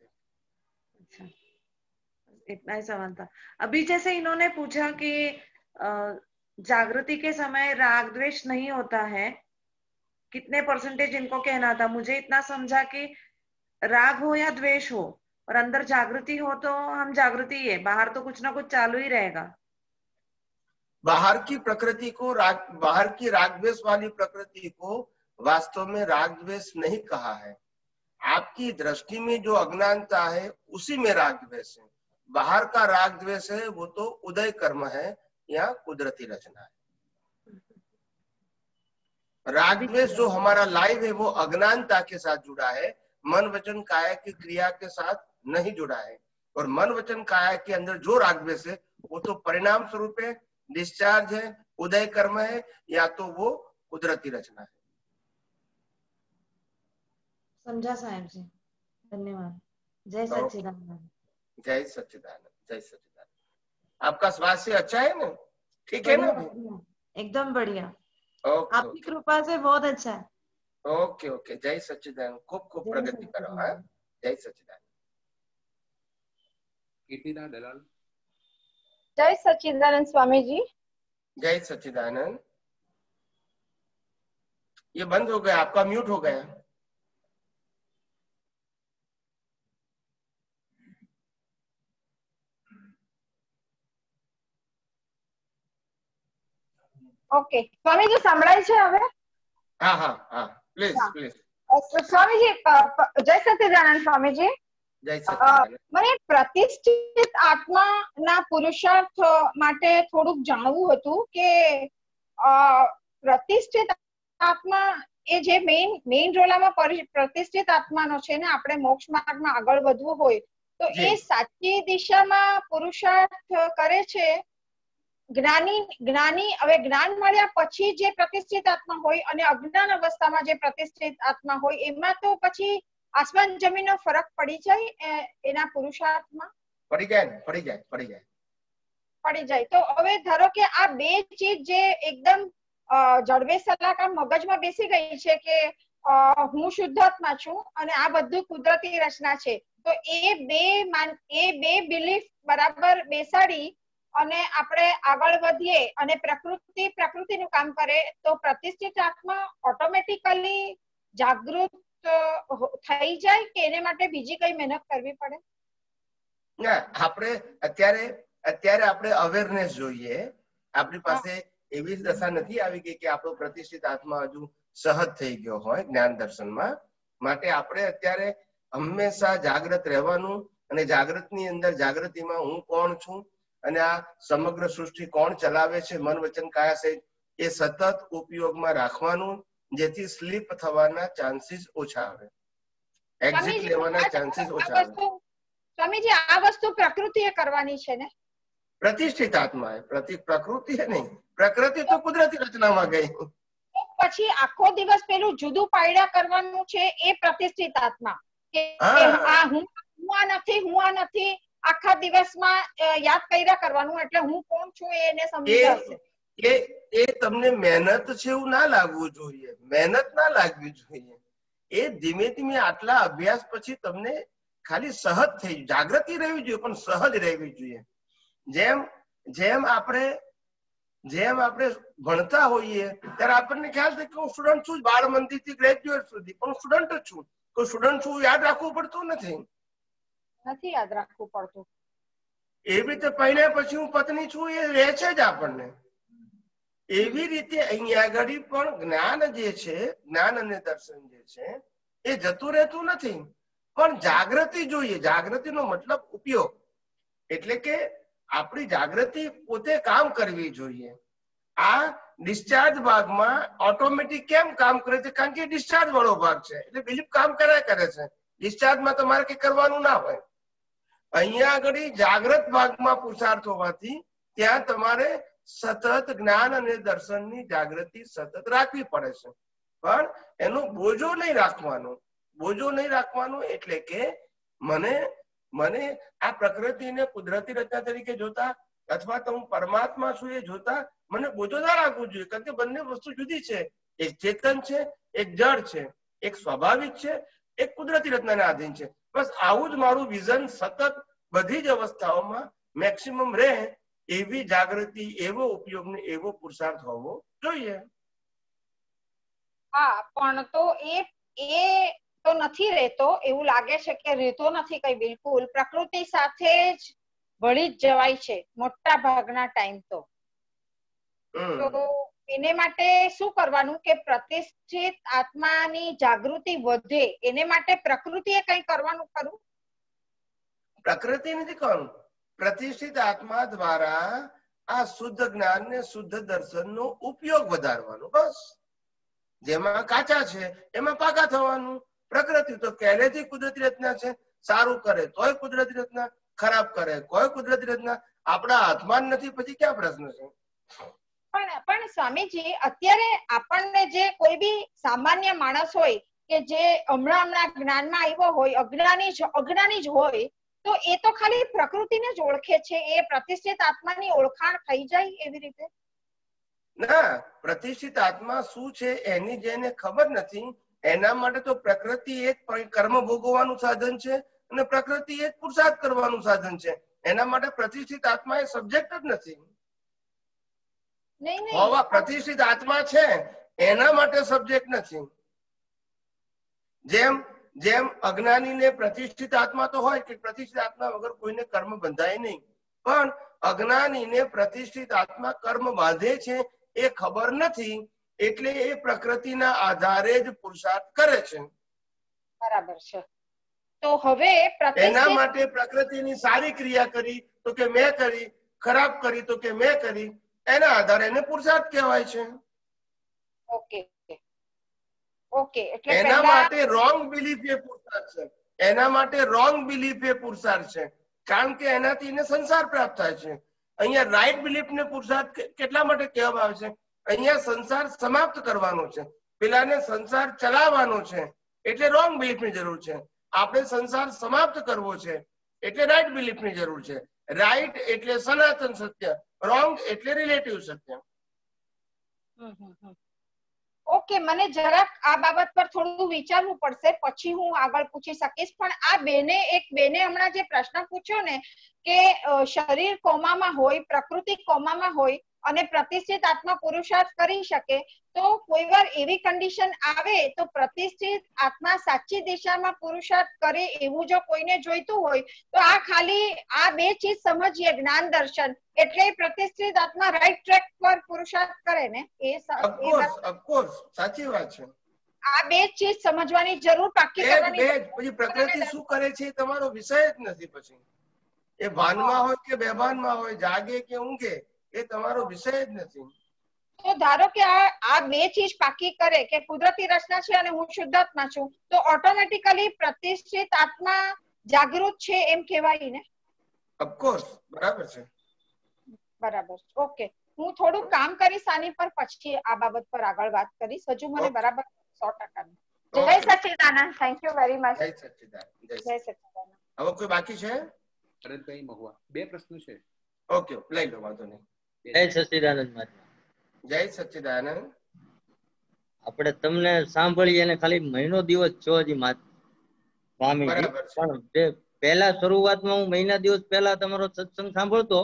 इतना ही सवाल था। अभी जैसे इन्होंने पूछा कि जागृति के समय राग द्वेष नहीं होता है कितने परसेंटेज इनको कहना था? मुझे इतना समझा कि राग हो या द्वेष हो, और अंदर जागृति हो तो हम जागृति है बाहर तो कुछ ना कुछ चालू ही रहेगा। बाहर की प्रकृति को राग, बाहर की राग द्वेष वाली प्रकृति को वास्तव में राग द्वेष नहीं कहा है। आपकी दृष्टि में जो अज्ञानता है, उसी में राग द्वेष है। बाहर का राग द्वेष है, वो तो उदय कर्म है या कुदरती रचना है। राग द्वेष जो हमारा लाइव है वो अज्ञानता के साथ जुड़ा है मन वचन काया की क्रिया के साथ नहीं जुड़ा है। और मन वचन काया के अंदर जो राग द्वेष है वो तो परिणाम स्वरूप है डिस्चार्ज है उदय कर्म है या तो वो कुदरती रचना है। समझा साहेब जी। धन्यवाद। जय ओके। सच्चिदानंद। जय सच्चिदानंद जय सच्चिदानंद। आपका स्वास्थ्य अच्छा है ना? ठीक है ना? एकदम बढ़िया। ओके आपकी कृपा से बहुत अच्छा है। ओके ओके जय सच्चिदान खूब खूब प्रगति करो हाँ? जय सच्चिदान कीर्तिदा दलाल। जय सच्चिदानंद स्वामी जी जय सच्चिदानंद। ये बंद हो गया आपका म्यूट हो गया। ઓકે. સ્વામીજી સંભળાય છે હવે? હા હા હા. પ્લીઝ પ્લીઝ સ્વામીજી જય સત્યનારાયણ સ્વામીજી. મને પ્રતિષ્ઠિત આત્મા ના પુરુષાર્થ માટે થોડુંક જાણવું હતું કે પ્રતિષ્ઠિત આત્મા એ જે મેઇન મેઇન રોલામાં પ્રતિષ્ઠિત આત્માનો છે ને આપણે મોક્ષ માર્ગમાં આગળ વધવું હોય તો એ સાચી દિશામાં પુરુષાર્થ કરે છે જ્ઞાની જ્ઞાની હવે જ્ઞાન મળ્યા પછી જે પ્રતિષ્ઠિત આત્મા હોય અને અજ્ઞાન અવસ્થામાં જે પ્રતિષ્ઠિત આત્મા હોય એમાં તો પછી આસમાન જમીનનો ફરક પડી જાય એના પુરુષાર્થમાં? પડી જાય પડી જાય પડી જાય. પડી જાય. તો હવે ધારો કે આ બે ચીજ જે એકદમ જડબે સલાકા મગજમાં બેસી ગઈ છે કે હું શુદ્ધ આત્મા છું અને આ બધું કુદરતી રચના છે તો એ બે એ બે બિલીફ બરાબર બેસાડી અને આપણે આગળ વધીએ અને પ્રકૃતિ પ્રકૃતિનું કામ કરે તો પ્રતિષ્ઠિત આત્મા ઓટોમેટિકલી જાગૃત થઈ જાય કે એને માટે બીજી કઈ મહેનત કરવી પડે? ના આપણે અત્યારે અત્યારે આપણે અવેરનેસ જોઈએ. આપણી પાસે એવી દશા નથી આવી ગઈ કે આપણો પ્રતિષ્ઠિત આત્મા હજુ સહજ થઈ ગયો હોય જ્ઞાન દર્શનમાં. માટે આપણે અત્યારે હંમેશા જાગૃત રહેવાનું અને જાગૃતની અંદર જાગૃતિમાં હું કોણ છું? અને આ સમગ્ર સૃષ્ટિ કોણ ચલાવે છે મન વચન કાયા સહિત એ સતત ઉપયોગમાં રાખવાનું જેથી સ્લીપ થવાના ચાન્સીસ ઓછા આવે. એક્ઝિટ લેવાના ચાન્સીસ ઓછા આવે. સ્વામીજી આ વસ્તુ પ્રકૃતિએ કરવાની છે ને? પ્રતિષ્ઠિત આત્મા એ પ્રતિ પ્રકૃતિ નહીં. પ્રકૃતિ તો કુદરતી રચનામાં ગઈ. પછી આખો દિવસ પેલું જુદું પાયડા કરવાનું છે એ પ્રતિષ્ઠિત આત્મા. કે હું આ નથી હું આ નથી આખા દિવસમાં યાદ કર્યા કરવાનું, એટલે હું કોણ છું એને સમજાવશે. એ તમને મહેનત છે એવું ના લાગવું જોઈએ. મહેનત ના લાગવી જોઈએ. એ ધીમે ધીમે આટલા અભ્યાસ પછી તમને ખાલી સહજ થઈ, જાગૃતિ રહેવી જોઈએ, પણ સહજ રહેવી જોઈએ. જેમ જેમ આપણે જેમ આપણે ભણતા હોઈએ, ત્યારે આપણને ખ્યાલ થાય કે હું સ્ટુડન્ટ છું બાળ મંદિરથી ગ્રેજ્યુએટ સુધી. પણ સ્ટુડન્ટ છું. તો સ્ટુડન્ટ છું યાદ રાખવું પડતું નથી. નથી યાદ રાખવું પડતું. એવી રીતે પહેલે પછી હું પત્ની છું, એ રહે છે જ આપણને. એવી રીતે અહીંયા આગળ પણ જ્ઞાન જે છે, જ્ઞાન અને દર્શન જે છે, એ જતું રહેતું નથી. પણ જાગૃતિ જોઈએ. જાગૃતિનો મતલબ ઉપયોગ. એટલે કે આપણી જાગૃતિ પોતે કામ કરવી જોઈએ. આ ડિસ્ચાર્જ ભાગમાં ઓટોમેટિક કેમ કામ કરે છે? કારણ કે ડિસ્ચાર્જ વાળો ભાગ છે. એટલે બિલીફ કામ કર્યા કરે છે. ડિસ્ચાર્જમાં તમારે કઈ કરવાનું ના હોય. અહીંયા આગળ જાગ્રત ભાગમાં પુરુષાર્થ હોવાથી ત્યાં તમારે સતત જ્ઞાન અને દર્શનની જાગૃતિ સતત રાખવી પડે છે. પણ એનો બોજો નહીં રાખવાનો. બોજો નહીં રાખવાનો એટલે કે મને મને આ પ્રકૃતિને કુદરતી રચના તરીકે જોતા અથવા તો હું પરમાત્મા છું એ જોતા મને બોજો ના રાખવું જોઈએ, કારણ કે બંને વસ્તુ જુદી છે. એક ચેતન છે, એક જળ છે. એક સ્વાભાવિક છે એક કુદરતી રચનાને આધીન છે. બસ આવું જ મારું વિઝન સતત બધી જ અવસ્થાઓમાં મેક્સિમમ રહે એવી જાગૃતિ એવો ઉપયોગ ને એવો પુરુષાર્થ હોવો જોઈએ. હા પણ તો એ એ તો નથી રહેતો. એવું લાગે છે કે રહેતો નથી કઈ બિલકુલ. પ્રકૃતિ સાથે જ ભળી જ જવાય છે મોટા ભાગના ટાઈમ તો તો એને માટે શું કરવાનું કે પ્રતિષ્ઠિત આત્માની જાગૃતિ વધે, એને માટે પ્રકૃતિએ કંઈ કરવાનું ખરું? પ્રકૃતિ નથી કરવાનું. પ્રતિષ્ઠિત આત્મા દ્વારા આ શુદ્ધ જ્ઞાન ને શુદ્ધ દર્શનનો ઉપયોગ વધારવાનો, બસ. જેમાં કાચા છે, એમાં પાકા થવાનું. પ્રકૃતિ તો પહેલેથી કુદરતી રચના છે, સારું કરે તોય કુદરતી રચના, ખરાબ કરે કોઈ કુદરતી રચના. આપણા હાથમાં નથી, પછી ક્યાં પ્રશ્ન છે? પણ પણ સ્વામીજી, અત્યારે આપણને જે કોઈ બી સામાન્ય માણસ હોય કે જે હમણાં હમણાં જ્ઞાનમાં આવ્યો હોય, અજ્ઞાની જ અજ્ઞાની જ હોય, તો એ તો ખાલી પ્રકૃતિને જ ઓળખે છે. એ પ્રતિષ્ઠિત આત્માની ઓળખાણ થઈ જાય એવી રીતે? ના, પ્રતિષ્ઠિત આત્મા શું છે એની જેને ખબર નથી, એના માટે તો પ્રકૃતિ એક કર્મ ભોગવવાનું સાધન છે અને પ્રકૃતિ એક પુરુષાર્થ કરવાનું સાધન છે. એના માટે પ્રતિષ્ઠિત આત્મા એ સબ્જેક્ટ જ નથી. હોવા પ્રતિષ્ઠિત આત્મા છે એના માટે સબ્જેક્ટ નથી. જેમ જેમ અજ્ઞાનીને પ્રતિષ્ઠિત આત્મા તો હોય કે પ્રતિષ્ઠિત આત્મા વગર કોઈને કર્મ બંધાય નહીં. પણ અજ્ઞાનીને પ્રતિષ્ઠિત આત્મા કર્મ બાંધે છે એ ખબર નથી એટલે એ પ્રકૃતિના આધારે જ પુરુષાર્થ કરે છે. બરાબર છે. તો હવે એના માટે પ્રકૃતિની સારી ક્રિયા કરી તો કે મેં કરી ખરાબ કરી તો કે મેં કરી એના આધારે એને પુરુષાર્થ કહેવાય છે. ઓકે ઓકે એટલે એના માટે રોંગ બિલીફ એ પુરુષાર્થ છે. એના માટે રોંગ બિલીફ એ પુરુષાર્થ છે. કારણ કે એનાથી એને સંસાર પ્રાપ્ત થાય છે. અહીંયા રાઈટ બિલીફ ને પુરુષાર્થ કેટલા માટે કહેવામાં આવે છે? અહીંયા સંસાર સમાપ્ત કરવાનો છે. પેલાને સંસાર ચલાવવાનો છે. એટલે રોંગ બિલીફની જરૂર છે. આપણે સંસાર સમાપ્ત કરવો છે. એટલે રાઈટ બિલીફની જરૂર છે. રાઈટ એટલે સનાતન સત્ય રોંગ એટલે રિલેટિવ સત્ય. ઓકે મને જરાક આ બાબત પર થોડું વિચારવું પડશે, પછી હું આગળ પૂછી શકીશ પણ આ બેને, એક બેને હમણાં જે પ્રશ્ન પૂછ્યો ને કે શરીર કોમામાં હોય, પ્રકૃતિ કોમામાં હોય અને પ્રતિષ્ઠિત આત્મા પુરુષાર્થ કરી શકે તો કોઈ વાર એવી કન્ડિશન આવે તો પ્રતિષ્ઠિત આત્મા સાચી દિશામાં પુરુષાર્થ કરે એવું જો કોઈને જોઈતું હોય તો આ ખાલી આ બે ચીજ સમજીએ જ્ઞાન દર્શન. એટલે પ્રતિષ્ઠિત આત્મા રાઈટ ટ્રેક પર પુરુષાર્થ કરે ને એ ઓફકોર્સ સાચી વાત છે. આ બે ચીજ સમજવાની જરૂર પાકી કરવાની પછી પ્રકૃતિ શું કરે છે તમારો વિષય જ નથી પછી. એ ભાનમાં હોય કે બેભાનમાં હોય જાગે કે ઊંઘે એ તમારો વિષય જ નથી. તો ધારો કે આ આ બે ચીજ પાકી કરે કે કુદરતી રચના છે અને હું શુદ્ધાત્મા છું તો ઓટોમેટિકલી પ્રતિષ્ઠિત આત્મા જાગૃત છે એમ કહેવાય ને? ઓફકોર્સ બરાબર છે. બરાબર ઓકે. હું થોડું કામ કરીશ આની પર પછી આ બાબત પર આગળ વાત કરીશ. હજુ મને બરાબર સો ટકા જય Sachchidanand. Thank you very much જય સચિદાનંદ. જય સચિદાનંદ. હવે કોઈ બાકી છે? ભરતભાઈ મહુવા. બે પ્રશ્નો છે. ઓકે લઈ લો વાંધો નહીં. જય સચિદાનંદ મહાત્મા જય સચ્ચિદાનંદ આપણે તમને સાંભળીએ અને ખાલી મહિનો દિવસ છો હજી છે. પણ જે પહેલા શરૂઆતમાં હું મહિના દિવસ પહેલા તમારો સત્સંગ સાંભળતો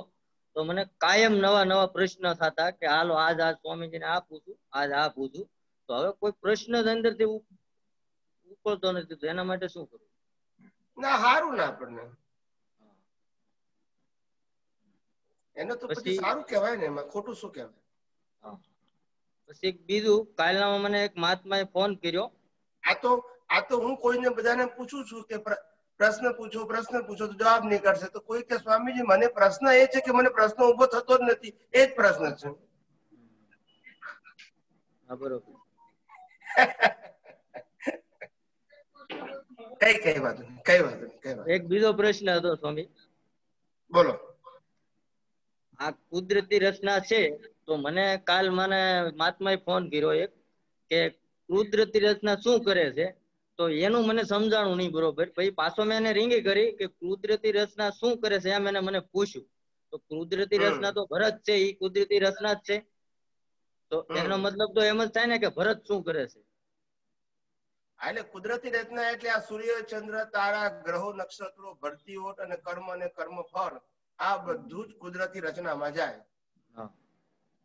તો મને કાયમ નવા નવા પ્રશ્ન થતા કે હાલો આજ આ સ્વામીજીને આ પૂછું આજ આ પૂછું. તો હવે કોઈ પ્રશ્ન જ અંદરથી ઉપ- ઉપડતો નથી તો એના માટે શું કરવું ના સારું ના આપણને. એને તો પછી સારું કહેવાય ને એમાં ખોટું શું કહેવાય? પછી એક બીજું કાલના મને એક મહાત્માએ ફોન કર્યો. આ તો આ તો હું કોઈને બધાને પૂછું છું કે પ્ર- પ્રશ્ન પૂછો પ્રશ્ન પૂછો તો જવાબ નીકળશે તો કોઈ કે સ્વામીજી મને પ્રશ્ન એ છે કે મને પ્રશ્ન ઊભો થતો જ નથી. એ જ પ્રશ્ન છે. હા બરોબર. કઈ કઈ વાત કઈ વાત એક બીજો પ્રશ્ન હતો સ્વામી. બોલો. આ કુદરતી રચના છે તો મને કાલ મને મહાત્માએ ફોન કર્યો એક કે કુદરતી રચના શું કરે છે? તો એનું મને સમજાણું નહીં બરોબર. પછી પાછો મેં એને રીંગી કરી કે કુદરતી રચના શું કરે છે એમ એને મને પૂછ્યું. તો કુદરતી રચના તો ભરત છે એ કુદરતી રચના જ છે. તો. એનો મતલબ તો એમ જ થાય ને કે ભરત શું કરે છે? એટલે કુદરતી રચના એટલે આ સૂર્ય ચંદ્ર તારા ગ્રહો નક્ષત્રો ભરતી ઓટ અને કર્મ અને કર્મ ફળ આ બધું જ કુદરતી રચનામાં જાય.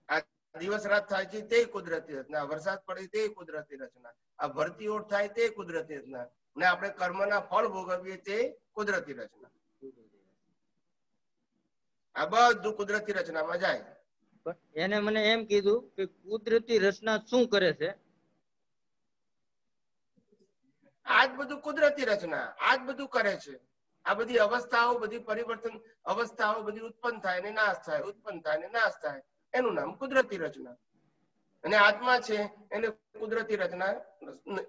આ દિવસ રાત થાય છે તે કુદરતી રચના વરસાદ પડે તે કુદરતી રચના આ ભરતી ઓટ થાય તે કુદરતી રચના ને આપણે કર્મના ફળ ભોગવીએ તે કુદરતી રચના. આ બધું કુદરતી રચનામાં જાય. એને મને એમ કીધું કે કુદરતી રચના શું કરે છે? આજ બધું કુદરતી રચના આજ બધું કરે છે. આ બધી અવસ્થાઓ, બધી પરિવર્તન અવસ્થાઓ, બધી ઉત્પન્ન થાય ને નાશ થાય, ઉત્પન્ન થાય ને નાશ થાય. એનું નામ કુદરતી રચના. અને આત્મા છે, એને કુદરતી રચના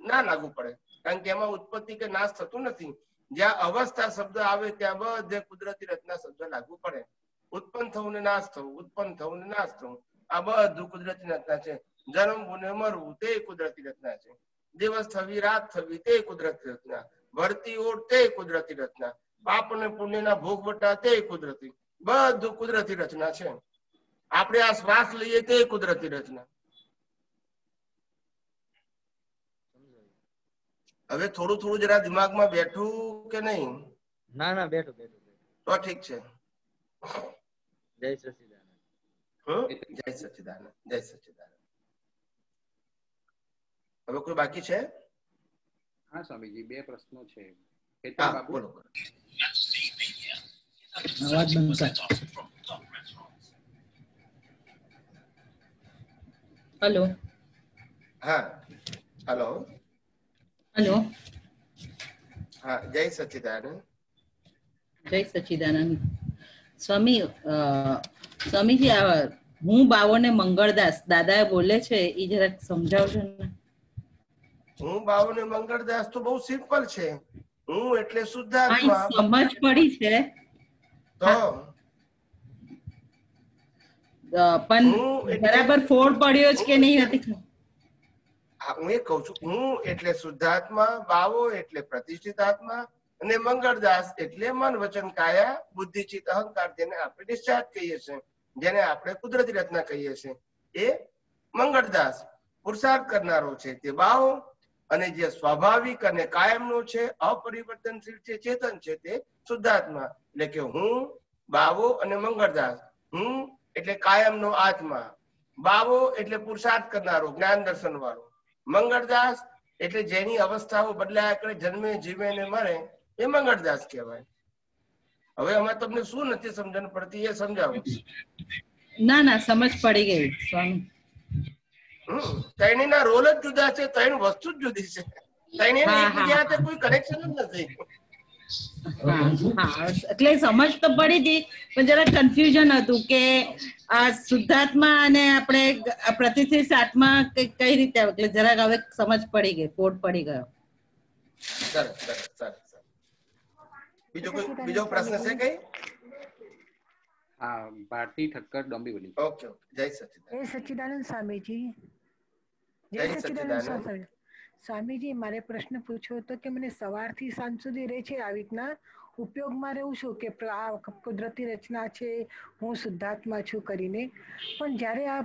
ના લાગુ પડે. કારણ કે એમાં ઉત્પત્તિ કે નાશ થતું નથી. જ્યાં અવસ્થા શબ્દ આવે, ત્યાં બધે કુદરતી રચના શબ્દ લાગુ પડે. ઉત્પન્ન થવું ને નાશ થવું, ઉત્પન્ન થવું ને નાશ થવું. આ બધું કુદરતી રચના છે. જન્મવું ને મરવું, તે કુદરતી રચના છે. દિવસ થવી, રાત થવી, તે કુદરતી રચના. ભરતી ઓટ તે કુદરતી રચના. પાપ અને પુણ્યના ભોગ વટા તે કુદરતી. બધું કુદરતી રચના છે. આપણે આ શ્વાસ લઈએ તે કુદરતી રચના. હવે થોડું થોડું જરા દિમાગમાં બેઠું કે નહીં? ના ના બેઠું બેઠું તો ઠીક છે. જય સચિદાનંદ? જય સચિદાનંદ જય સચિદાનંદ. હવે કોઈ બાકી છે? હા સ્વામીજી બે પ્રશ્નો છે. હા બાબુ? અવાજ બંધ હલો. હા હલો. હલો. હા જય સચિદાનંદ. જય સચિદાનંદ. સ્વામી અ, સ્વામીજી આ હું બાવોને મંગળદાસ. દાદા બોલે છે એ જરાક સમજાવજો ને. હું બાવને મંગળદાસ તો બહુ સિમ્પલ છે. હું એટલે શુદ્ધાત્મા. સમજ પડી છે. તો? પણ બરાબર ફોડ પડ્યો છે કે નહીં નથી હું એ કઉ છું. હું એટલે શુદ્ધાત્મા બાવો એટલે પ્રતિષ્ઠિત આત્મા અને મંગળદાસ એટલે મન વચન કાયા બુદ્ધિ ચિત્ત અહંકાર જેને આપણે ડિસ્ચાર્જ કહીએ છીએ જેને આપણે કુદરતી રચના કહીએ છીએ. એ મંગળદાસ પુરુષાર્થ કરનારો છે. તે બાવો અને જે સ્વાભાવિક અને કાયમનું છે, અપરિવર્તનશીલ છે ચેતન છે તે શુદ્ધાત્મા. એટલે કે હું, બાવો અને મંગળદાસ. હું એટલે કાયમનો આત્મા. બાવો એટલે પુરુષાર્થ કરનારો, જ્ઞાન દર્શન વાળો મંગળદાસ એટલે જેની અવસ્થાઓ બદલાયા કરે, જન્મે, જીવે ને મરે, એ મંગળદાસ કહેવાય. હવે આમાં તમને શું નથી સમજણ પડતી એ સમજાવો. ના ના, સમજ પડી ગઈ, સ્વામી. ત્રણેયના રોલ જ જુદા છે ત્રણ વસ્તુ જ જુદી છે. ત્રણેયને એકબીજા સાથે કોઈ કનેક્શન જ નથી. એટલે સમજ તો પડી હતી પણ જરા કન્ફ્યુઝન હતું કે આ શુદ્ધાત્મા અને આપણે પ્રતિષ્ઠિત આત્મા કઈ કઈ રીતે એટલે જરાક હવે સમજ પડી ગઈ કોડ પડી ગયો. બીજો કોઈ બીજો પ્રશ્ન છે કઈ? હા ભારતી ઠક્કર ડોંબીવલી ઓકે ઓકે. જય સચિદાનંદ. જય સચિદાનંદ સ્વામીજી. જય. સ્વામી. સ્વામીજી મારે પ્રશ્ન પૂછ્યો હતો કે મને સવારથી સાંજ સુધી રહે છે આવી રીતના? ઉપયોગમાં રહું છું કે આ કુદરતી રચના છે હું શુદ્ધાત્મા છું કરીને? પણ જ્યારે આ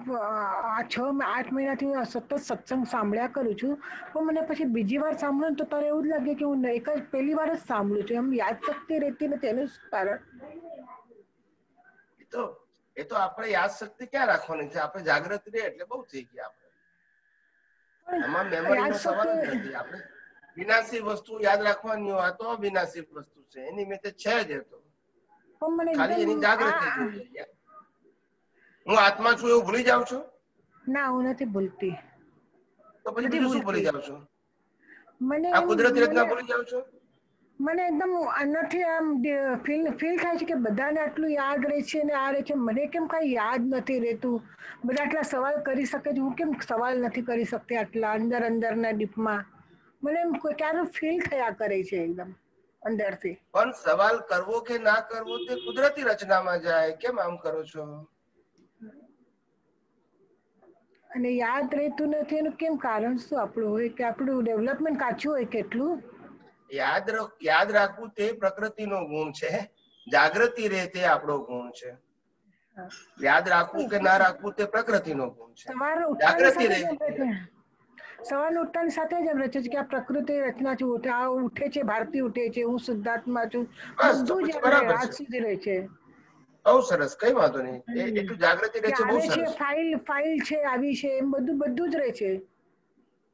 છ આઠ મહિનાથી હું સતત સત્સંગ સાંભળ્યા કરું છું પણ મને પછી બીજી વાર સાંભળું તો તારે એવું જ લાગે કે હું એક જ પહેલી વાર જ સાંભળું છું. એમ યાદ શક્તિ રહેતી નથી એનું કારણ. એ તો એ તો આપણે યાદ શક્તિ ક્યાં રાખવાની છે? આપણે જાગૃત રહે એટલે બહુ થઈ ગયા આપણે. એમાં મેમરી સવાલ જ નથી આપણે. વિનાશી વસ્તુ યાદ રાખવાની હોય તો વિનાશી વસ્તુ છે. એની મેં છે જ એ તો. મને ખાલી એની જાગૃતિ હું આત્મા છું એવું ભૂલી જાઉં છું? ના હું નથી ભૂલતી. તો પછી બીજું શું ભૂલી. જાઉં છું? આ કુદરતી રચના ભૂલી જાઉં છું? મને એકદમ નથી આમ ફીલ ફીલ થાય છે કે બધાને આટલું યાદ રહે છે ને આ રહે છે. મને કેમ કાંઈ યાદ નથી રહેતું? બધા આટલા સવાલ કરી શકે છે. હું કેમ સવાલ નથી કરી શકતી આટલા અંદર અંદરના ડીપમાં? મને એમ કોઈ ક્યારેક ફીલ થયા કરે છે એકદમ અંદરથી. પણ સવાલ કરવો કે ના કરવો તે કુદરતી રચનામાં જાય. કેમ આમ કરો છો? અને યાદ રહેતું નથી એનું કેમ કારણ શું આપણું હોય? કે આપણું ડેવલપમેન્ટ કાચું હોય કેટલું યાદ યાદ રાખવું તે પ્રકૃતિનો ગુણ છે. જાગૃતિ રહે તે આપણો ગુણ છે. યાદ રાખવું કે ના રાખવું તે પ્રકૃતિનો ગુણ છે. જાગૃતિ રહે જ એમ રહે છે. સવારે ઉઠતાની સાથે જ એમ રહે છે કે આ પ્રકૃતિ રચના છું ઉઠે આ ઉઠે છે ભારતી ઉઠે છે હું શુદ્ધાત્મા છું. બધું જ છે. સુધી રહે છે. બહુ સરસ કઈ વાંધો નહીં. એટલું જાગૃતિ રહે છે બહુ સરસ. ફાઇલ ફાઇલ છે આવી છે એમ બધું બધું જ રહે છે.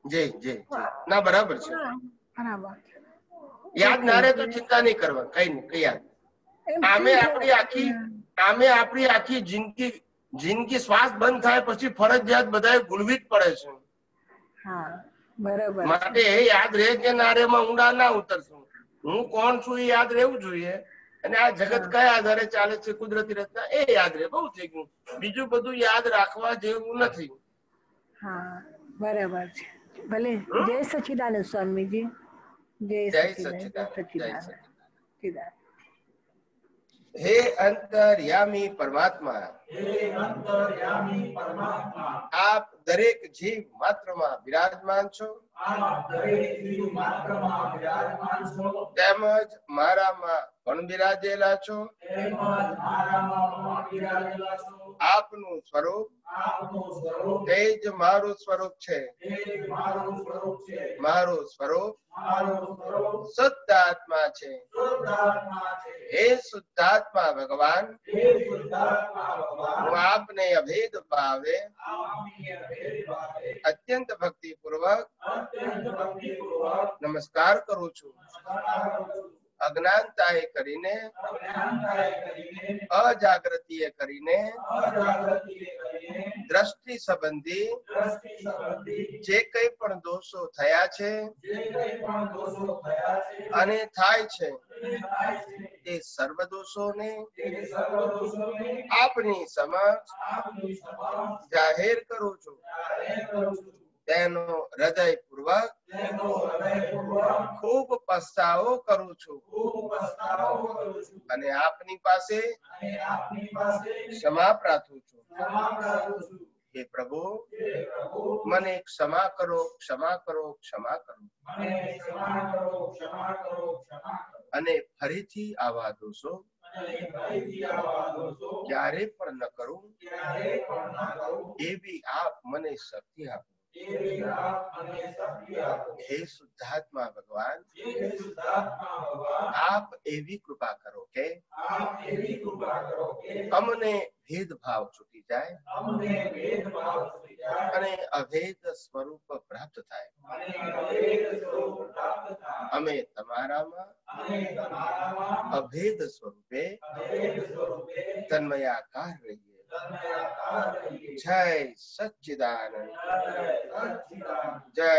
જી જી. ના બરાબર છે. બરાબર. યાદ ના રહે તો ચિંતા નહીં કરવા કઈ નહીં કઈ યાદ આમે આપણી આખી આમે આપણી આખી જિંદગી જિંદગી શ્વાસ બંધ થાય પછી ફરજિયાત બધાએ ભૂલવી જ પડે છે. હા બરાબર માટે એ યાદ રહે કે નારેમાં ઊંડા ના ઉતરશું. હું કોણ છું એ યાદ રહેવું જોઈએ. અને આ જગત કયા આધારે ચાલે છે કુદરતી રચના? એ યાદ રહે બહુ થઈ ગયું બીજું બધું યાદ રાખવા જેવું નથી. હા બરાબર છે. ભલે જય સચિદાનંદ સ્વામીજી. જય હે અંતર્યામી પરમાત્મા હે અંતર્યામી પરમાત્મા આપ દરેક જીવ માત્રમાં બિરાજમાન છો. આપ દરેક જીવ માત્રમાં બિરાજમાન છો. તેમજ મારામાં પણ બિરાજેલા છો? આપનું સ્વરૂપ? તે જ મારું સ્વરૂપ છે. મારું સ્વરૂપ શુદ્ધ આત્મા છે. હે શુદ્ધાત્મા ભગવાન હે આપને અભેદ ભાવે અત્યંત ભક્તિ પૂર્વક નમસ્કાર કરું છું. અજ્ઞાનતાએ કરીને અજાગૃતિએ કરીને, દ્રષ્ટિ સંબંધી જે કઈ પણ દોષો થયા છે દોષો અને થાય છે, એ સર્વ દોષોને ને આપની સમક્ષ જાહેર કરું છું. તેનો હૃદય પૂર્વક ખૂબ પસ્તાવો કરું છું. અને આપની પાસે ક્ષમા પ્રાર્થું છું. હે પ્રભુ મને ક્ષમા કરો ક્ષમા કરો ક્ષમા કરો. અને ફરીથી આવા દોષો ક્યારે પણ ન કરું. ક્યારેય પણ ન કરું. એવી આપ મને શક્તિ આપો. એવી આપ મને શક્તિ આપો હે શુદ્ધાત્મા ભગવાન હે શુદ્ધાત્મા ભગવાન આપ એવી કૃપા કરો કે આપ એવી કૃપા કરો કે અમને ભેદભાવ છૂટી જાય અમને ભેદભાવ થઈ જાય અને અભેદ સ્વરૂપ પ્રાપ્ત થાય અને અભેદ સ્વરૂપ પ્રાપ્ત થાય અમે તમારામાં અને તમારામાં અભેદ સ્વરૂપે અભેદ સ્વરૂપે તન્મયાકાર રહીએ જય સચ્ચિદાનંદ જય